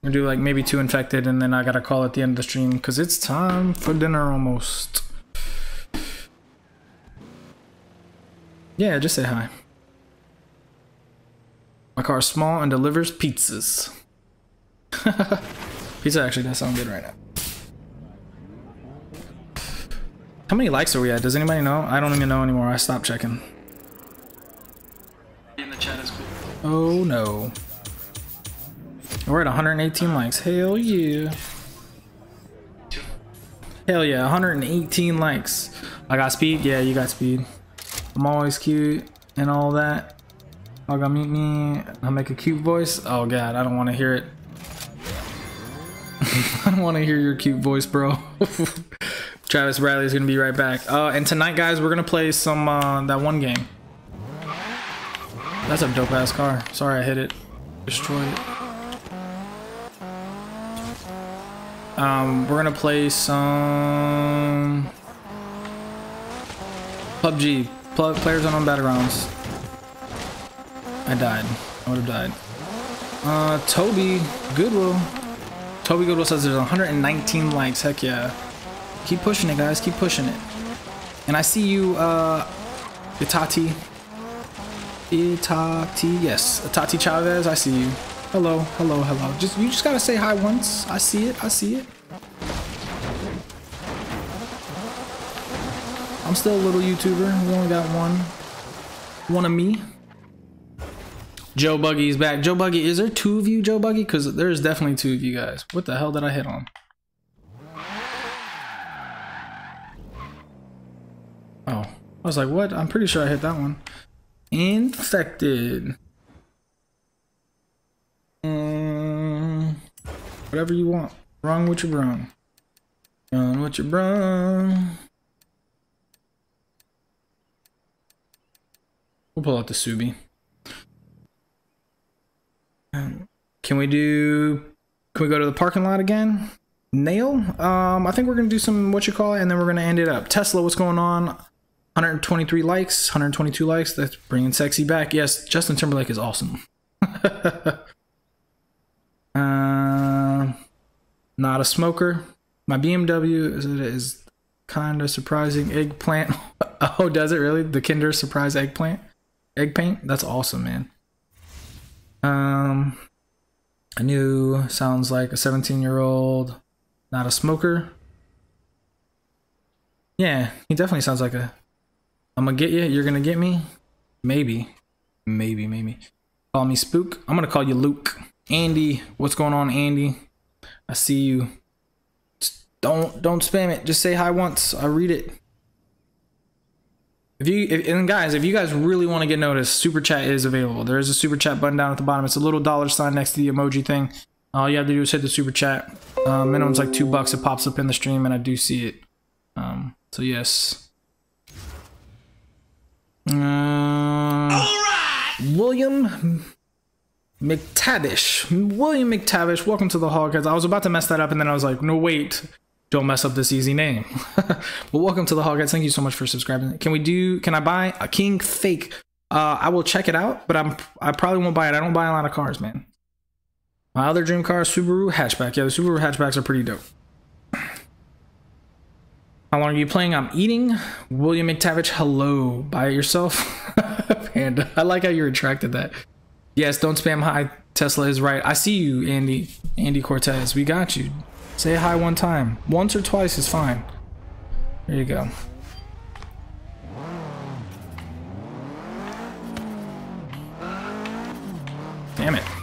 gonna do like maybe two infected, and then I gotta call at the end of the stream because it's time for dinner almost. Yeah, just say hi. My car's small and delivers pizzas. Pizza actually does sound good right now. How many likes are we at? Does anybody know? I don't even know anymore. I stopped checking. In the chat is cool. Oh no. We're at 118 likes. Hell yeah. Hell yeah, 118 likes. I got speed? Yeah, you got speed. I'm always cute and all that. Y'all gonna meet me. I'll make a cute voice. Oh god, I don't want to hear it. I don't want to hear your cute voice, bro. Travis Bradley is gonna be right back. Uh, and tonight, guys, we're gonna play some uh, that one game. That's a dope ass car. Sorry, I hit it. Destroyed it. Um, we're gonna play some PUBG. Pl players on battlegrounds. I died. I would have died. Uh, Toby Goodwill. Toby Goodwill says there's 119 likes. Heck yeah. Keep pushing it, guys. Keep pushing it. And I see you, uh, Itati. Itati. Yes, Itati Chavez. I see you. Hello, hello, hello. Just you just gotta say hi once. I see it. I see it. I'm still a little YouTuber. We only got one. One of me. Joe Buggy's back. Joe Buggy, is there two of you, Joe Buggy? Because there's definitely two of you guys. What the hell did I hit on? Oh, I was like, what? I'm pretty sure I hit that one. Infected. Mm, whatever you want. Wrong with your brung. Wrong with your brung. We'll pull out the Subi. Can we do? Can we go to the parking lot again? Nail? Um, I think we're gonna do some what you call it, and then we're gonna end it up. Tesla, what's going on? 123 likes, 122 likes. That's bringing sexy back. Yes, Justin Timberlake is awesome. uh, not a smoker. My BMW is, is kind of surprising. Eggplant. oh, does it really? The Kinder Surprise eggplant? Egg paint? That's awesome, man. Um, I knew sounds like a 17 year old, not a smoker. Yeah, he definitely sounds like a. I'm gonna get you. You're gonna get me. Maybe, maybe, maybe. Call me Spook. I'm gonna call you Luke. Andy, what's going on, Andy? I see you. Just don't don't spam it. Just say hi once. I read it. If you if, and guys, if you guys really want to get noticed, super chat is available. There is a super chat button down at the bottom. It's a little dollar sign next to the emoji thing. All you have to do is hit the super chat. Uh, minimum's like two bucks. It pops up in the stream, and I do see it. Um, so yes. Uh, William McTavish. William McTavish, welcome to the Hogheads. I was about to mess that up and then I was like, no, wait, don't mess up this easy name. but welcome to the Hogheads. Thank you so much for subscribing. Can we do, can I buy a King Fake? Uh, I will check it out, but I'm, I probably won't buy it. I don't buy a lot of cars, man. My other dream car Subaru Hatchback. Yeah, the Subaru Hatchbacks are pretty dope. How long are you playing? I'm eating. William McTavish, hello. Buy it yourself. Panda. I like how you retracted that. Yes, don't spam hi. Tesla is right. I see you, Andy. Andy Cortez. We got you. Say hi one time. Once or twice is fine. There you go. Damn it.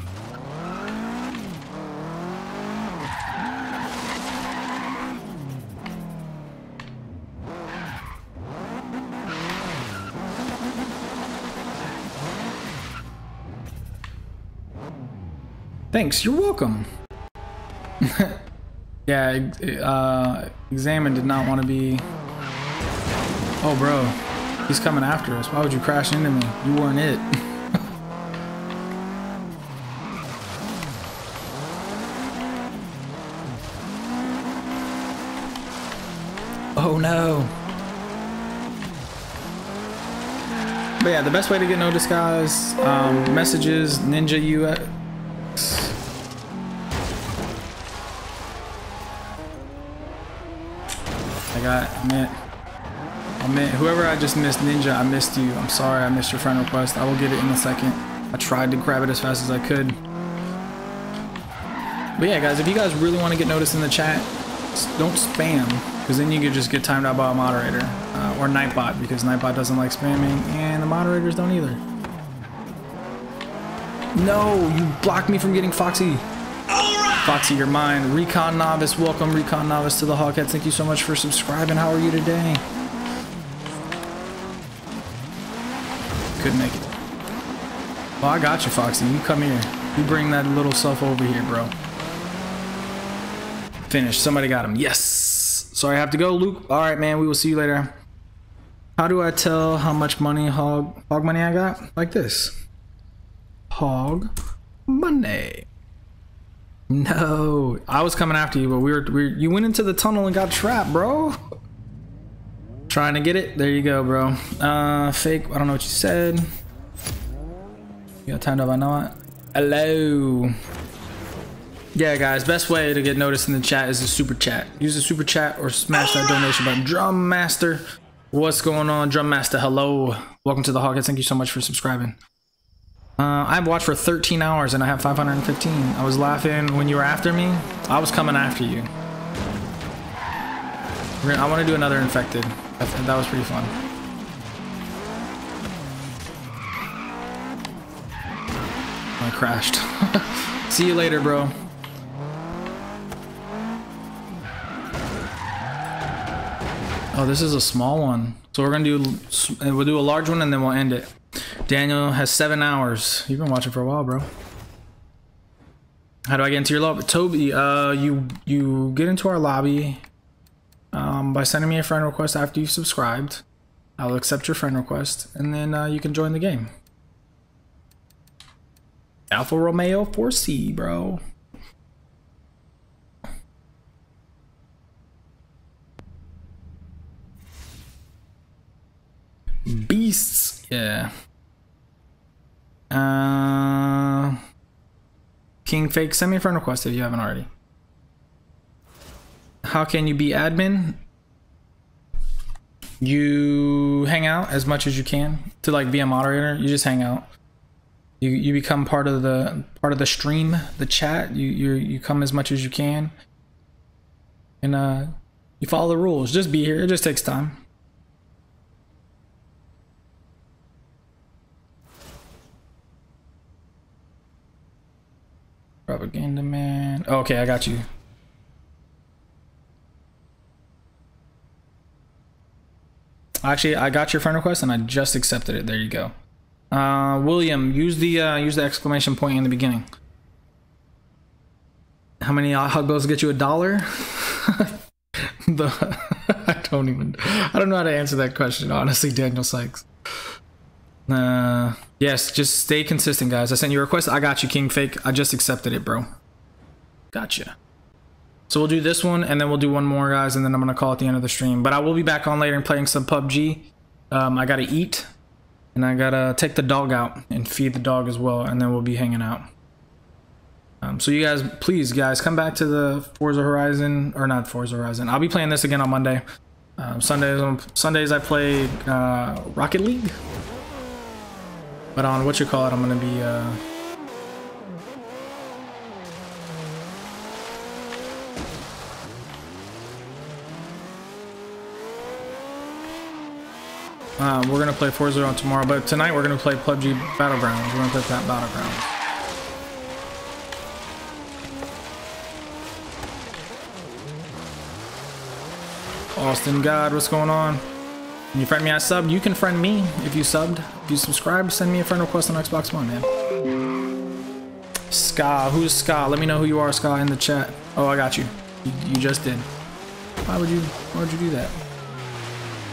Thanks, you're welcome. yeah, uh, Examine did not want to be... Oh, bro. He's coming after us. Why would you crash into me? You weren't it. oh, no. But yeah, the best way to get noticed, guys, um, messages, Ninja I got Mint. I meant whoever I just missed, Ninja, I missed you. I'm sorry I missed your friend request. I will get it in a second. I tried to grab it as fast as I could. But yeah, guys, if you guys really want to get noticed in the chat, don't spam, because then you could just get timed out by a moderator. Uh, or Nightbot, because Nightbot doesn't like spamming, and the moderators don't either. No, you blocked me from getting Foxy. Foxy, you're mine. Recon Novice, welcome Recon Novice to the Hogheads. Thank you so much for subscribing. How are you today? Couldn't make it. Well, I got you, Foxy. You come here. You bring that little self over here, bro. Finished. Somebody got him. Yes. Sorry, I have to go, Luke. All right, man. We will see you later. How do I tell how much money hog hog money I got? Like this. Hog money. No, I was coming after you, but we were, we were you went into the tunnel and got trapped, bro. Trying to get it. There you go, bro. Uh, fake. I don't know what you said. You got timed up. I know it. Hello. Yeah, guys. Best way to get noticed in the chat is the super chat. Use the super chat or smash that donation button. Drum Master, what's going on? Drum Master, hello. Welcome to the Hogheads. Thank you so much for subscribing. Uh, I've watched for 13 hours and I have 515. I was laughing when you were after me. I was coming after you. I want to do another infected. That, that was pretty fun. I crashed. See you later, bro. Oh, this is a small one. So we're gonna do, we'll do a large one and then we'll end it. Daniel has seven hours. You've been watching for a while, bro. How do I get into your lobby? Toby, uh, you you get into our lobby um, by sending me a friend request after you've subscribed. I'll accept your friend request, and then uh, you can join the game. Alfa Romeo 4C, bro. Beasts, yeah. Uh, King Fake, send me a friend request if you haven't already. How can you be admin? You hang out as much as you can to like be a moderator. You just hang out. You you become part of the part of the stream, the chat. You you you come as much as you can, and uh, you follow the rules. Just be here. It just takes time. Propaganda man. Okay, I got you. Actually, I got your friend request and I just accepted it. There you go. Uh, William, use the uh, use the exclamation point in the beginning. How many hug bills get you a dollar? the I don't even I don't know how to answer that question honestly, Daniel Sykes. Uh, yes, just stay consistent, guys. I sent you a request. I got you, King Fake. I just accepted it, bro. Gotcha. So we'll do this one, and then we'll do one more, guys, and then I'm gonna call it the end of the stream. But I will be back on later and playing some PUBG. Um, I gotta eat, and I gotta take the dog out and feed the dog as well, and then we'll be hanging out. Um, so you guys, please, guys, come back to the Forza Horizon, or not Forza Horizon. I'll be playing this again on Monday. Um, Sundays, Sundays I play uh, Rocket League. But on what you call it, I'm gonna be. Uh, Uh, we're gonna play Forza on tomorrow, but tonight we're gonna play PUBG Battlegrounds. We're gonna play that Battlegrounds. Austin God, what's going on? You friend me? I subbed. You can friend me if you subbed. If you subscribe, send me a friend request on Xbox One, man. Ska, who's Ska? Let me know who you are, Ska, in the chat. Oh, I got you. You, you just did. Why would you? Why would you do that?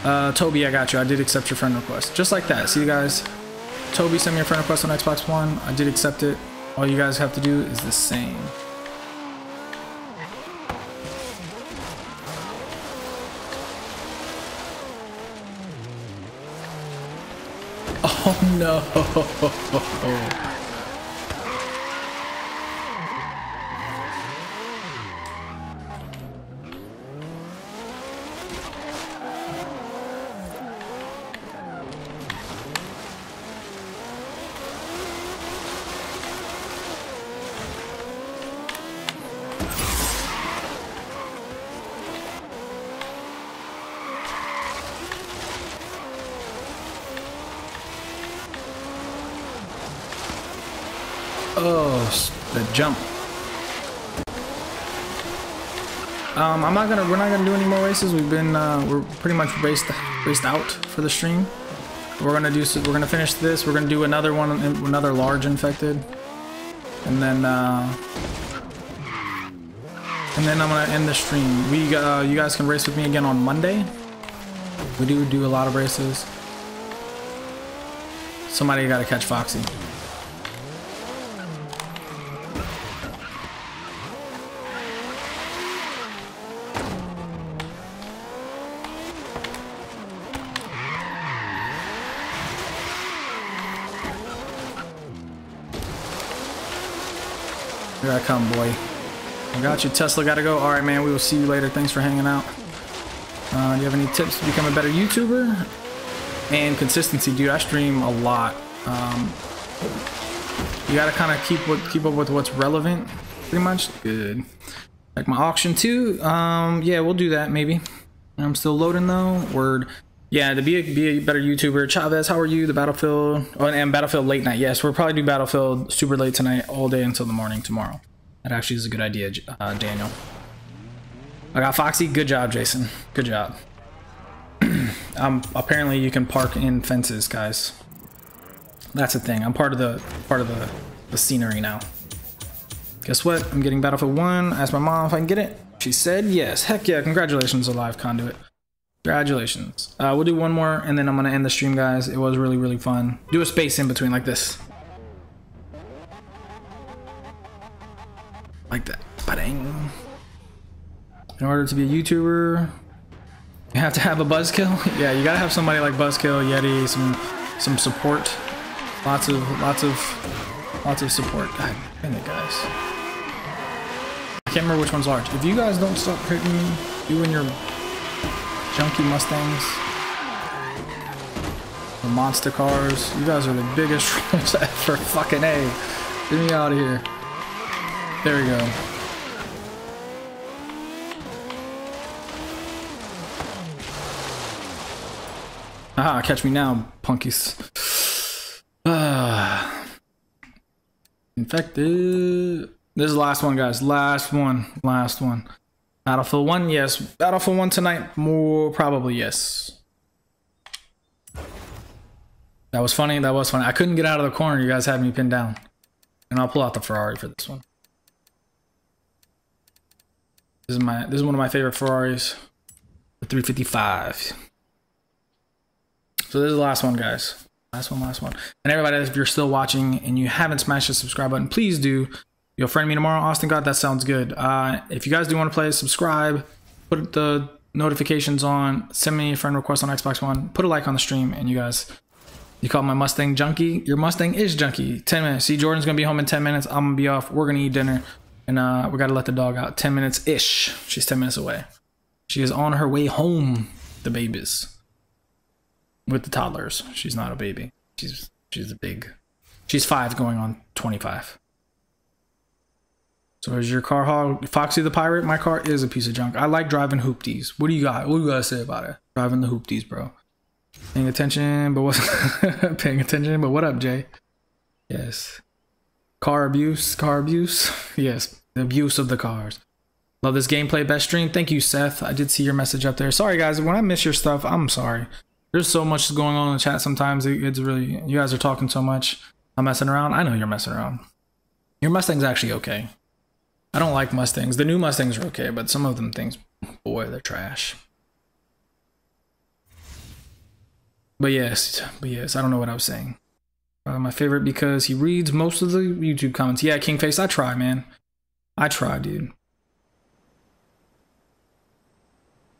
Uh, Toby, I got you. I did accept your friend request. Just like that. See you guys? Toby sent me a friend request on Xbox One. I did accept it. All you guys have to do is the same. No! Oh, the jump. Um, I'm not gonna. We're not gonna do any more races. We've been. Uh, we're pretty much raced raced out for the stream. We're gonna do. We're gonna finish this. We're gonna do another one. Another large infected, and then. Uh, and then I'm gonna end the stream. We. Uh, you guys can race with me again on Monday. We do do a lot of races. Somebody got to catch Foxy. I come, boy. I got you. Tesla gotta go. Alright, man. We will see you later. Thanks for hanging out. Uh, do you have any tips to become a better YouTuber? And consistency, dude. I stream a lot. Um, you gotta kind of keep what keep up with what's relevant, pretty much. Good. Like my auction too. Um, yeah, we'll do that maybe. I'm still loading though. Word. Yeah, to be a, be a better YouTuber. Chavez, how are you? The Battlefield. Oh, and Battlefield late night. Yes, we'll probably do Battlefield super late tonight, all day until the morning tomorrow. That actually is a good idea, uh, Daniel. I got Foxy. Good job, Jason. Good job. um, apparently you can park in fences, guys. That's a thing. I'm part of the part of the, the scenery now. Guess what? I'm getting Battlefield 1. I Asked my mom if I can get it. She said yes. Heck yeah. Congratulations, Alive Conduit. Congratulations. Uh, we'll do one more and then I'm going to end the stream, guys. It was really, really fun. Do a space in between like this. Like that. Ba-dang. In order to be a YouTuber, you have to have a buzzkill. yeah, you gotta have somebody like Buzzkill, Yeti, some some support. Lots of lots of lots of support. God dang it, guys. I can't remember which one's large. If you guys don't stop hitting me, you and your junky Mustangs. The monster cars. You guys are the biggest trolls ever. Fucking A. Get me out of here. There we go. Aha, catch me now, punkies. Ah. Infected. This is the last one, guys. Last one. Last one. Battlefield 1, yes. Battlefield 1 tonight, more probably yes. That was funny. That was funny. I couldn't get out of the corner. You guys had me pinned down. And I'll pull out the Ferrari for this one. This is my this is one of my favorite Ferraris. The 355. So this is the last one, guys. Last one, last one. And everybody, if you're still watching and you haven't smashed the subscribe button, please do. You'll friend me tomorrow. Austin God, that sounds good. Uh, if you guys do want to play, subscribe, put the notifications on, send me a friend request on Xbox One, put a like on the stream, and you guys, you call my Mustang junkie. Your Mustang is junkie. 10 minutes. See, Jordan's going to be home in 10 minutes. I'm going to be off. We're going to eat dinner. And uh, we got to let the dog out. 10 minutes ish. She's 10 minutes away. She is on her way home, the babies. With the toddlers. She's not a baby. She's she's a big. She's five going on 25. So is your car hog Foxy the Pirate? My car is a piece of junk. I like driving hoopties. What do you got? What do you gotta say about it? Driving the hoopties, bro. Paying attention, but what's paying attention? But what up, Jay? Yes. Car abuse, car abuse. yes, the abuse of the cars. Love this gameplay. Best stream. Thank you, Seth. I did see your message up there. Sorry, guys. When I miss your stuff, I'm sorry. There's so much going on in the chat. Sometimes it's really you guys are talking so much. I'm messing around. I know you're messing around. Your Mustang's actually okay. I don't like Mustangs. The new Mustangs are okay, but some of them things, boy, they're trash. But yes, but yes, I don't know what I was saying. Uh, my favorite because he reads most of the YouTube comments. Yeah, Kingface, I try, man. I try, dude.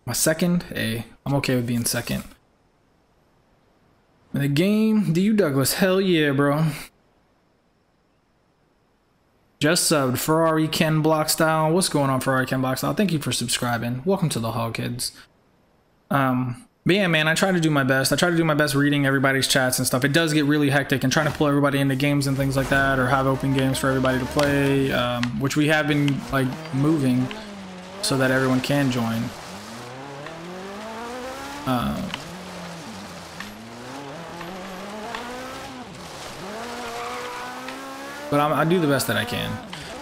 My second, hey, I'm okay with being second. In the game, DU Douglas, hell yeah, bro. Just subbed Ferrari Ken Block Style. What's going on, Ferrari Ken Block Style? Thank you for subscribing. Welcome to the Hog Kids. Um, but yeah, man, I try to do my best. I try to do my best reading everybody's chats and stuff. It does get really hectic and trying to pull everybody into games and things like that, or have open games for everybody to play, um, which we have been like moving so that everyone can join. Uh, but I'm, I do the best that I can.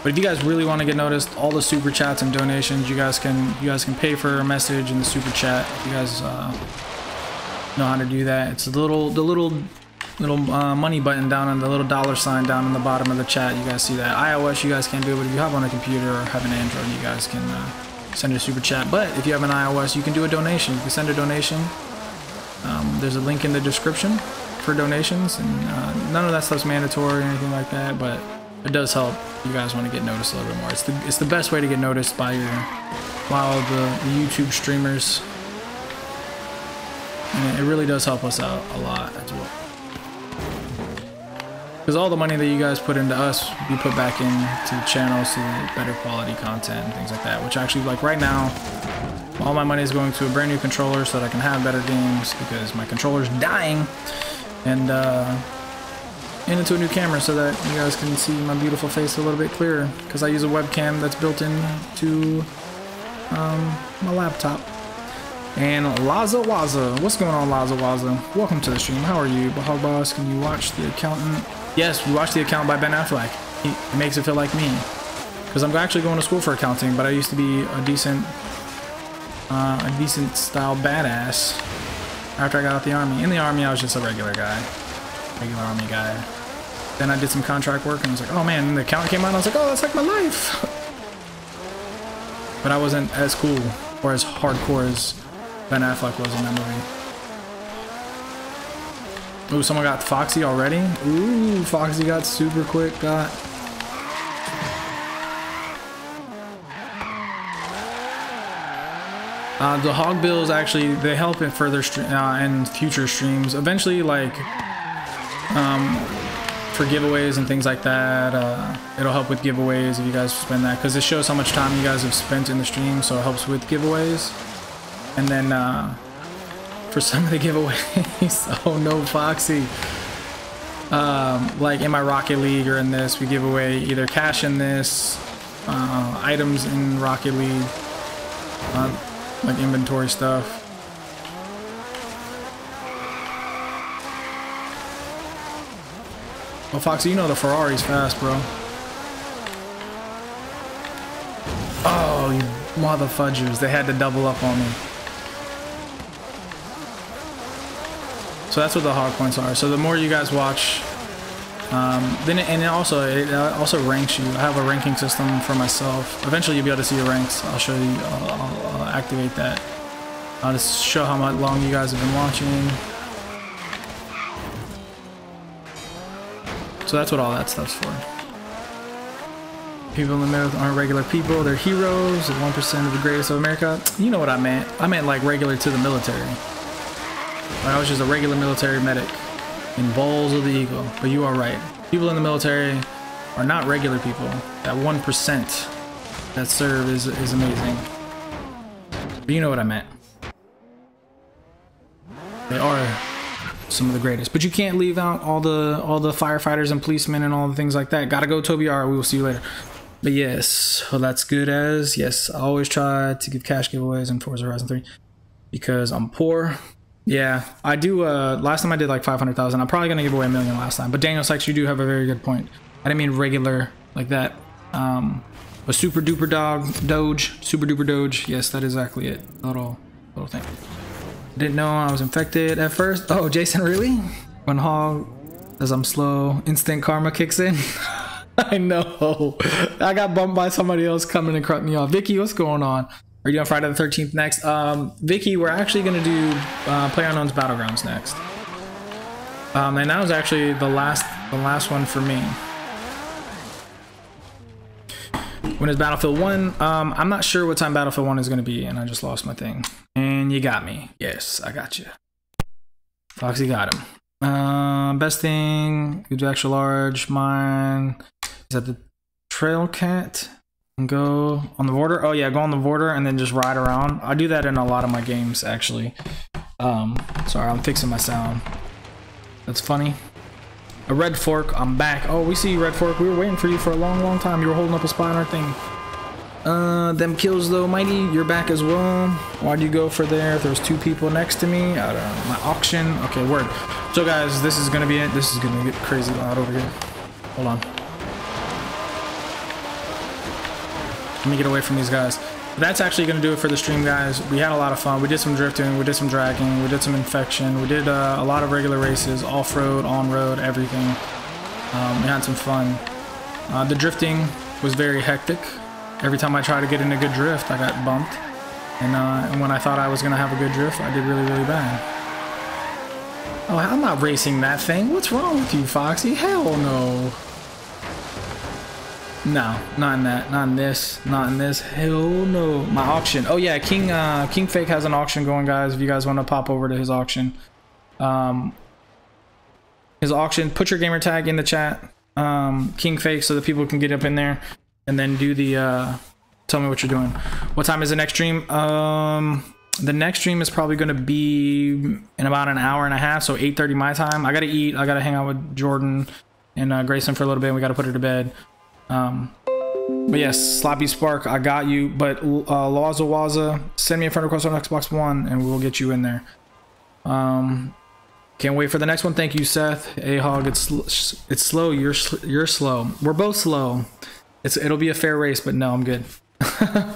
But if you guys really want to get noticed, all the super chats and donations, you guys can you guys can pay for a message in the super chat. If you guys uh, know how to do that, it's the little the little little uh, money button down and the little dollar sign down in the bottom of the chat. You guys see that? iOS, you guys can't do it, but if you have on a computer or have an Android, you guys can uh, send a super chat. But if you have an iOS, you can do a donation. You can send a donation. Um, there's a link in the description for donations, and uh, none of that stuff's mandatory or anything like that, but it does help you guys want to get noticed a little bit more. It's the, it's the best way to get noticed by your, while the, the YouTube streamers. And it really does help us out a lot as well. Because all the money that you guys put into us, we put back into the channels to better quality content and things like that. Which actually, like right now, all my money is going to a brand new controller so that I can have better games because my controller's dying and uh, into a new camera so that you guys can see my beautiful face a little bit clearer because I use a webcam that's built into um, my laptop. And Laza Waza, what's going on Laza Waza? Welcome to the stream, how are you? Bahog Boss, can you watch The Accountant? Yes, we watched The Accountant by Ben Affleck. He, it makes it feel like me. Because I'm actually going to school for accounting, but I used to be a decent, uh, a decent style badass after I got out the army. In the army, I was just a regular guy. Regular army guy. Then I did some contract work and I was like, oh man, and the account came out I was like, oh, that's like my life. but I wasn't as cool or as hardcore as Ben Affleck was in that movie. Ooh, someone got Foxy already? Ooh, Foxy got super quick, got... Uh, the hog bills actually they help in further uh, in future streams. Eventually, like um, for giveaways and things like that, uh, it'll help with giveaways if you guys spend that because it shows how much time you guys have spent in the stream, so it helps with giveaways. And then uh, for some of the giveaways. oh no, Foxy. Um, like in my Rocket League or in this, we give away either cash in this, uh, items in Rocket League, uh, like inventory stuff. Well, Foxy, you know the Ferrari's fast, bro. Oh, you mother fudgers. They had to double up on me. So that's what the hog points are. So the more you guys watch, um, then it, and it also it also ranks you. I have a ranking system for myself. Eventually you'll be able to see your ranks. I'll show you. I'll, I'll, I'll activate that. I'll just show how much long you guys have been watching. So that's what all that stuff's for. People in the middle aren't regular people. They're heroes. 1% of the greatest of America. You know what I meant. I meant like regular to the military. I was just a regular military medic in Balls of the Eagle. But you are right. People in the military are not regular people. That 1% that serve is, is amazing. But you know what I meant. They are some of the greatest. But you can't leave out all the all the firefighters and policemen and all the things like that. Gotta go, Toby. Right, we will see you later. But yes, well, that's good as yes. I always try to give cash giveaways in Forza Horizon 3 because I'm poor. Yeah, I do. Uh, last time I did like 500,000. I'm probably gonna give away a million last time. But Daniel Sykes, you do have a very good point. I didn't mean regular like that. Um, a super duper dog, Doge, super duper Doge. Yes, that is exactly it. Little little thing. Didn't know I was infected at first. Oh, Jason, really? When Hog as I'm slow, instant karma kicks in. I know. I got bumped by somebody else coming and cut me off. Vicky, what's going on? Are you doing Friday the 13th next? Um, Vicky, we're actually going to do uh, PlayerUnknown's Battlegrounds next. Um, and that was actually the last the last one for me. When is Battlefield 1? Um, I'm not sure what time Battlefield 1 is going to be, and I just lost my thing. And you got me. Yes, I got you. Foxy got him. Uh, best thing, you do extra large. Mine is that the trail cat go on the border. Oh yeah, go on the border and then just ride around. I do that in a lot of my games actually. Um, sorry, I'm fixing my sound. That's funny. A red fork, I'm back. Oh, we see you, red fork. We were waiting for you for a long, long time. You were holding up a spot on our thing. Uh, them kills though, Mighty, you're back as well. Why'd you go for there? If there's two people next to me, I don't know. My auction. Okay, word. So guys, this is gonna be it. This is gonna get crazy loud over here. Hold on. Let me get away from these guys. That's actually gonna do it for the stream, guys. We had a lot of fun. We did some drifting, we did some dragging, we did some infection, we did uh, a lot of regular races, off-road, on-road, everything. Um, we had some fun. Uh, the drifting was very hectic. Every time I tried to get in a good drift, I got bumped. And, uh, and when I thought I was gonna have a good drift, I did really, really bad. Oh, I'm not racing that thing. What's wrong with you, Foxy? Hell no. No, not in that. Not in this. Not in this. Hell no. My auction. Oh yeah, King uh, King Fake has an auction going, guys. If you guys want to pop over to his auction, um, his auction. Put your gamer tag in the chat, um, King Fake, so that people can get up in there and then do the. Uh, tell me what you're doing. What time is the next stream? Um, the next stream is probably going to be in about an hour and a half, so 8:30 my time. I gotta eat. I gotta hang out with Jordan and uh, Grayson for a little bit. We gotta put her to bed. Um, but yes, Sloppy Spark, I got you. But uh, Laza Waza, send me a friend request on Xbox One, and we'll get you in there. Um, can't wait for the next one. Thank you, Seth. A Hog, it's it's slow. You're you're slow. We're both slow. It's it'll be a fair race, but no, I'm good. um,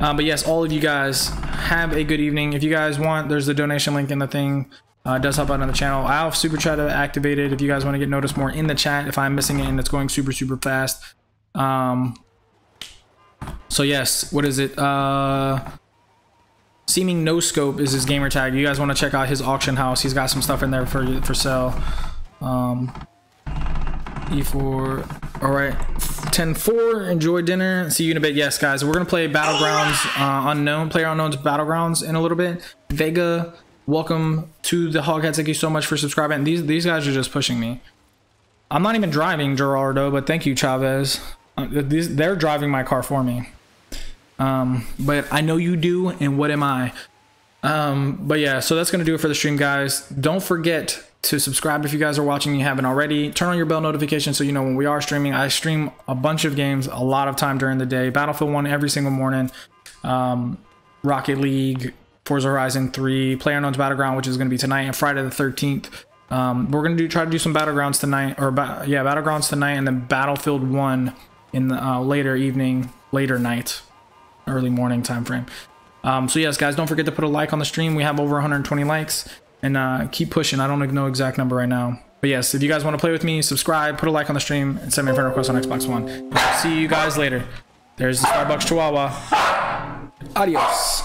but yes, all of you guys have a good evening. If you guys want, there's the donation link in the thing. Uh, it does help out on the channel. I'll super chat activated if you guys want to get noticed more in the chat if I'm missing it and it's going super super fast. Um, so yes, what is it? Uh, Seeming No Scope is his gamer tag. You guys want to check out his auction house? He's got some stuff in there for for sale. Um, E4. All right, 10-4. Enjoy dinner. See you in a bit. Yes, guys, we're gonna play Battlegrounds uh, Unknown, Player Unknown's Battlegrounds in a little bit. Vega, welcome to the Hoghead. Thank you so much for subscribing. These these guys are just pushing me. I'm not even driving Gerardo, but thank you, Chavez. Uh, these, they're driving my car for me. Um, but I know you do, and what am I? Um, but yeah, so that's gonna do it for the stream, guys. Don't forget to subscribe if you guys are watching and you haven't already. Turn on your bell notification so you know when we are streaming. I stream a bunch of games a lot of time during the day. Battlefield 1 every single morning. Um, Rocket League, Forza Horizon 3, PlayerUnknown's Battleground, which is going to be tonight, and Friday the 13th. Um, we're going to do try to do some Battlegrounds tonight, or ba- yeah, Battlegrounds tonight, and then Battlefield 1 in the uh, later evening, later night, early morning time frame. Um, so yes, guys, don't forget to put a like on the stream. We have over 120 likes, and uh, keep pushing. I don't know exact number right now, but yes, if you guys want to play with me, subscribe, put a like on the stream, and send me a friend request on Xbox One. See you guys later. There's the Starbucks Chihuahua. Adios.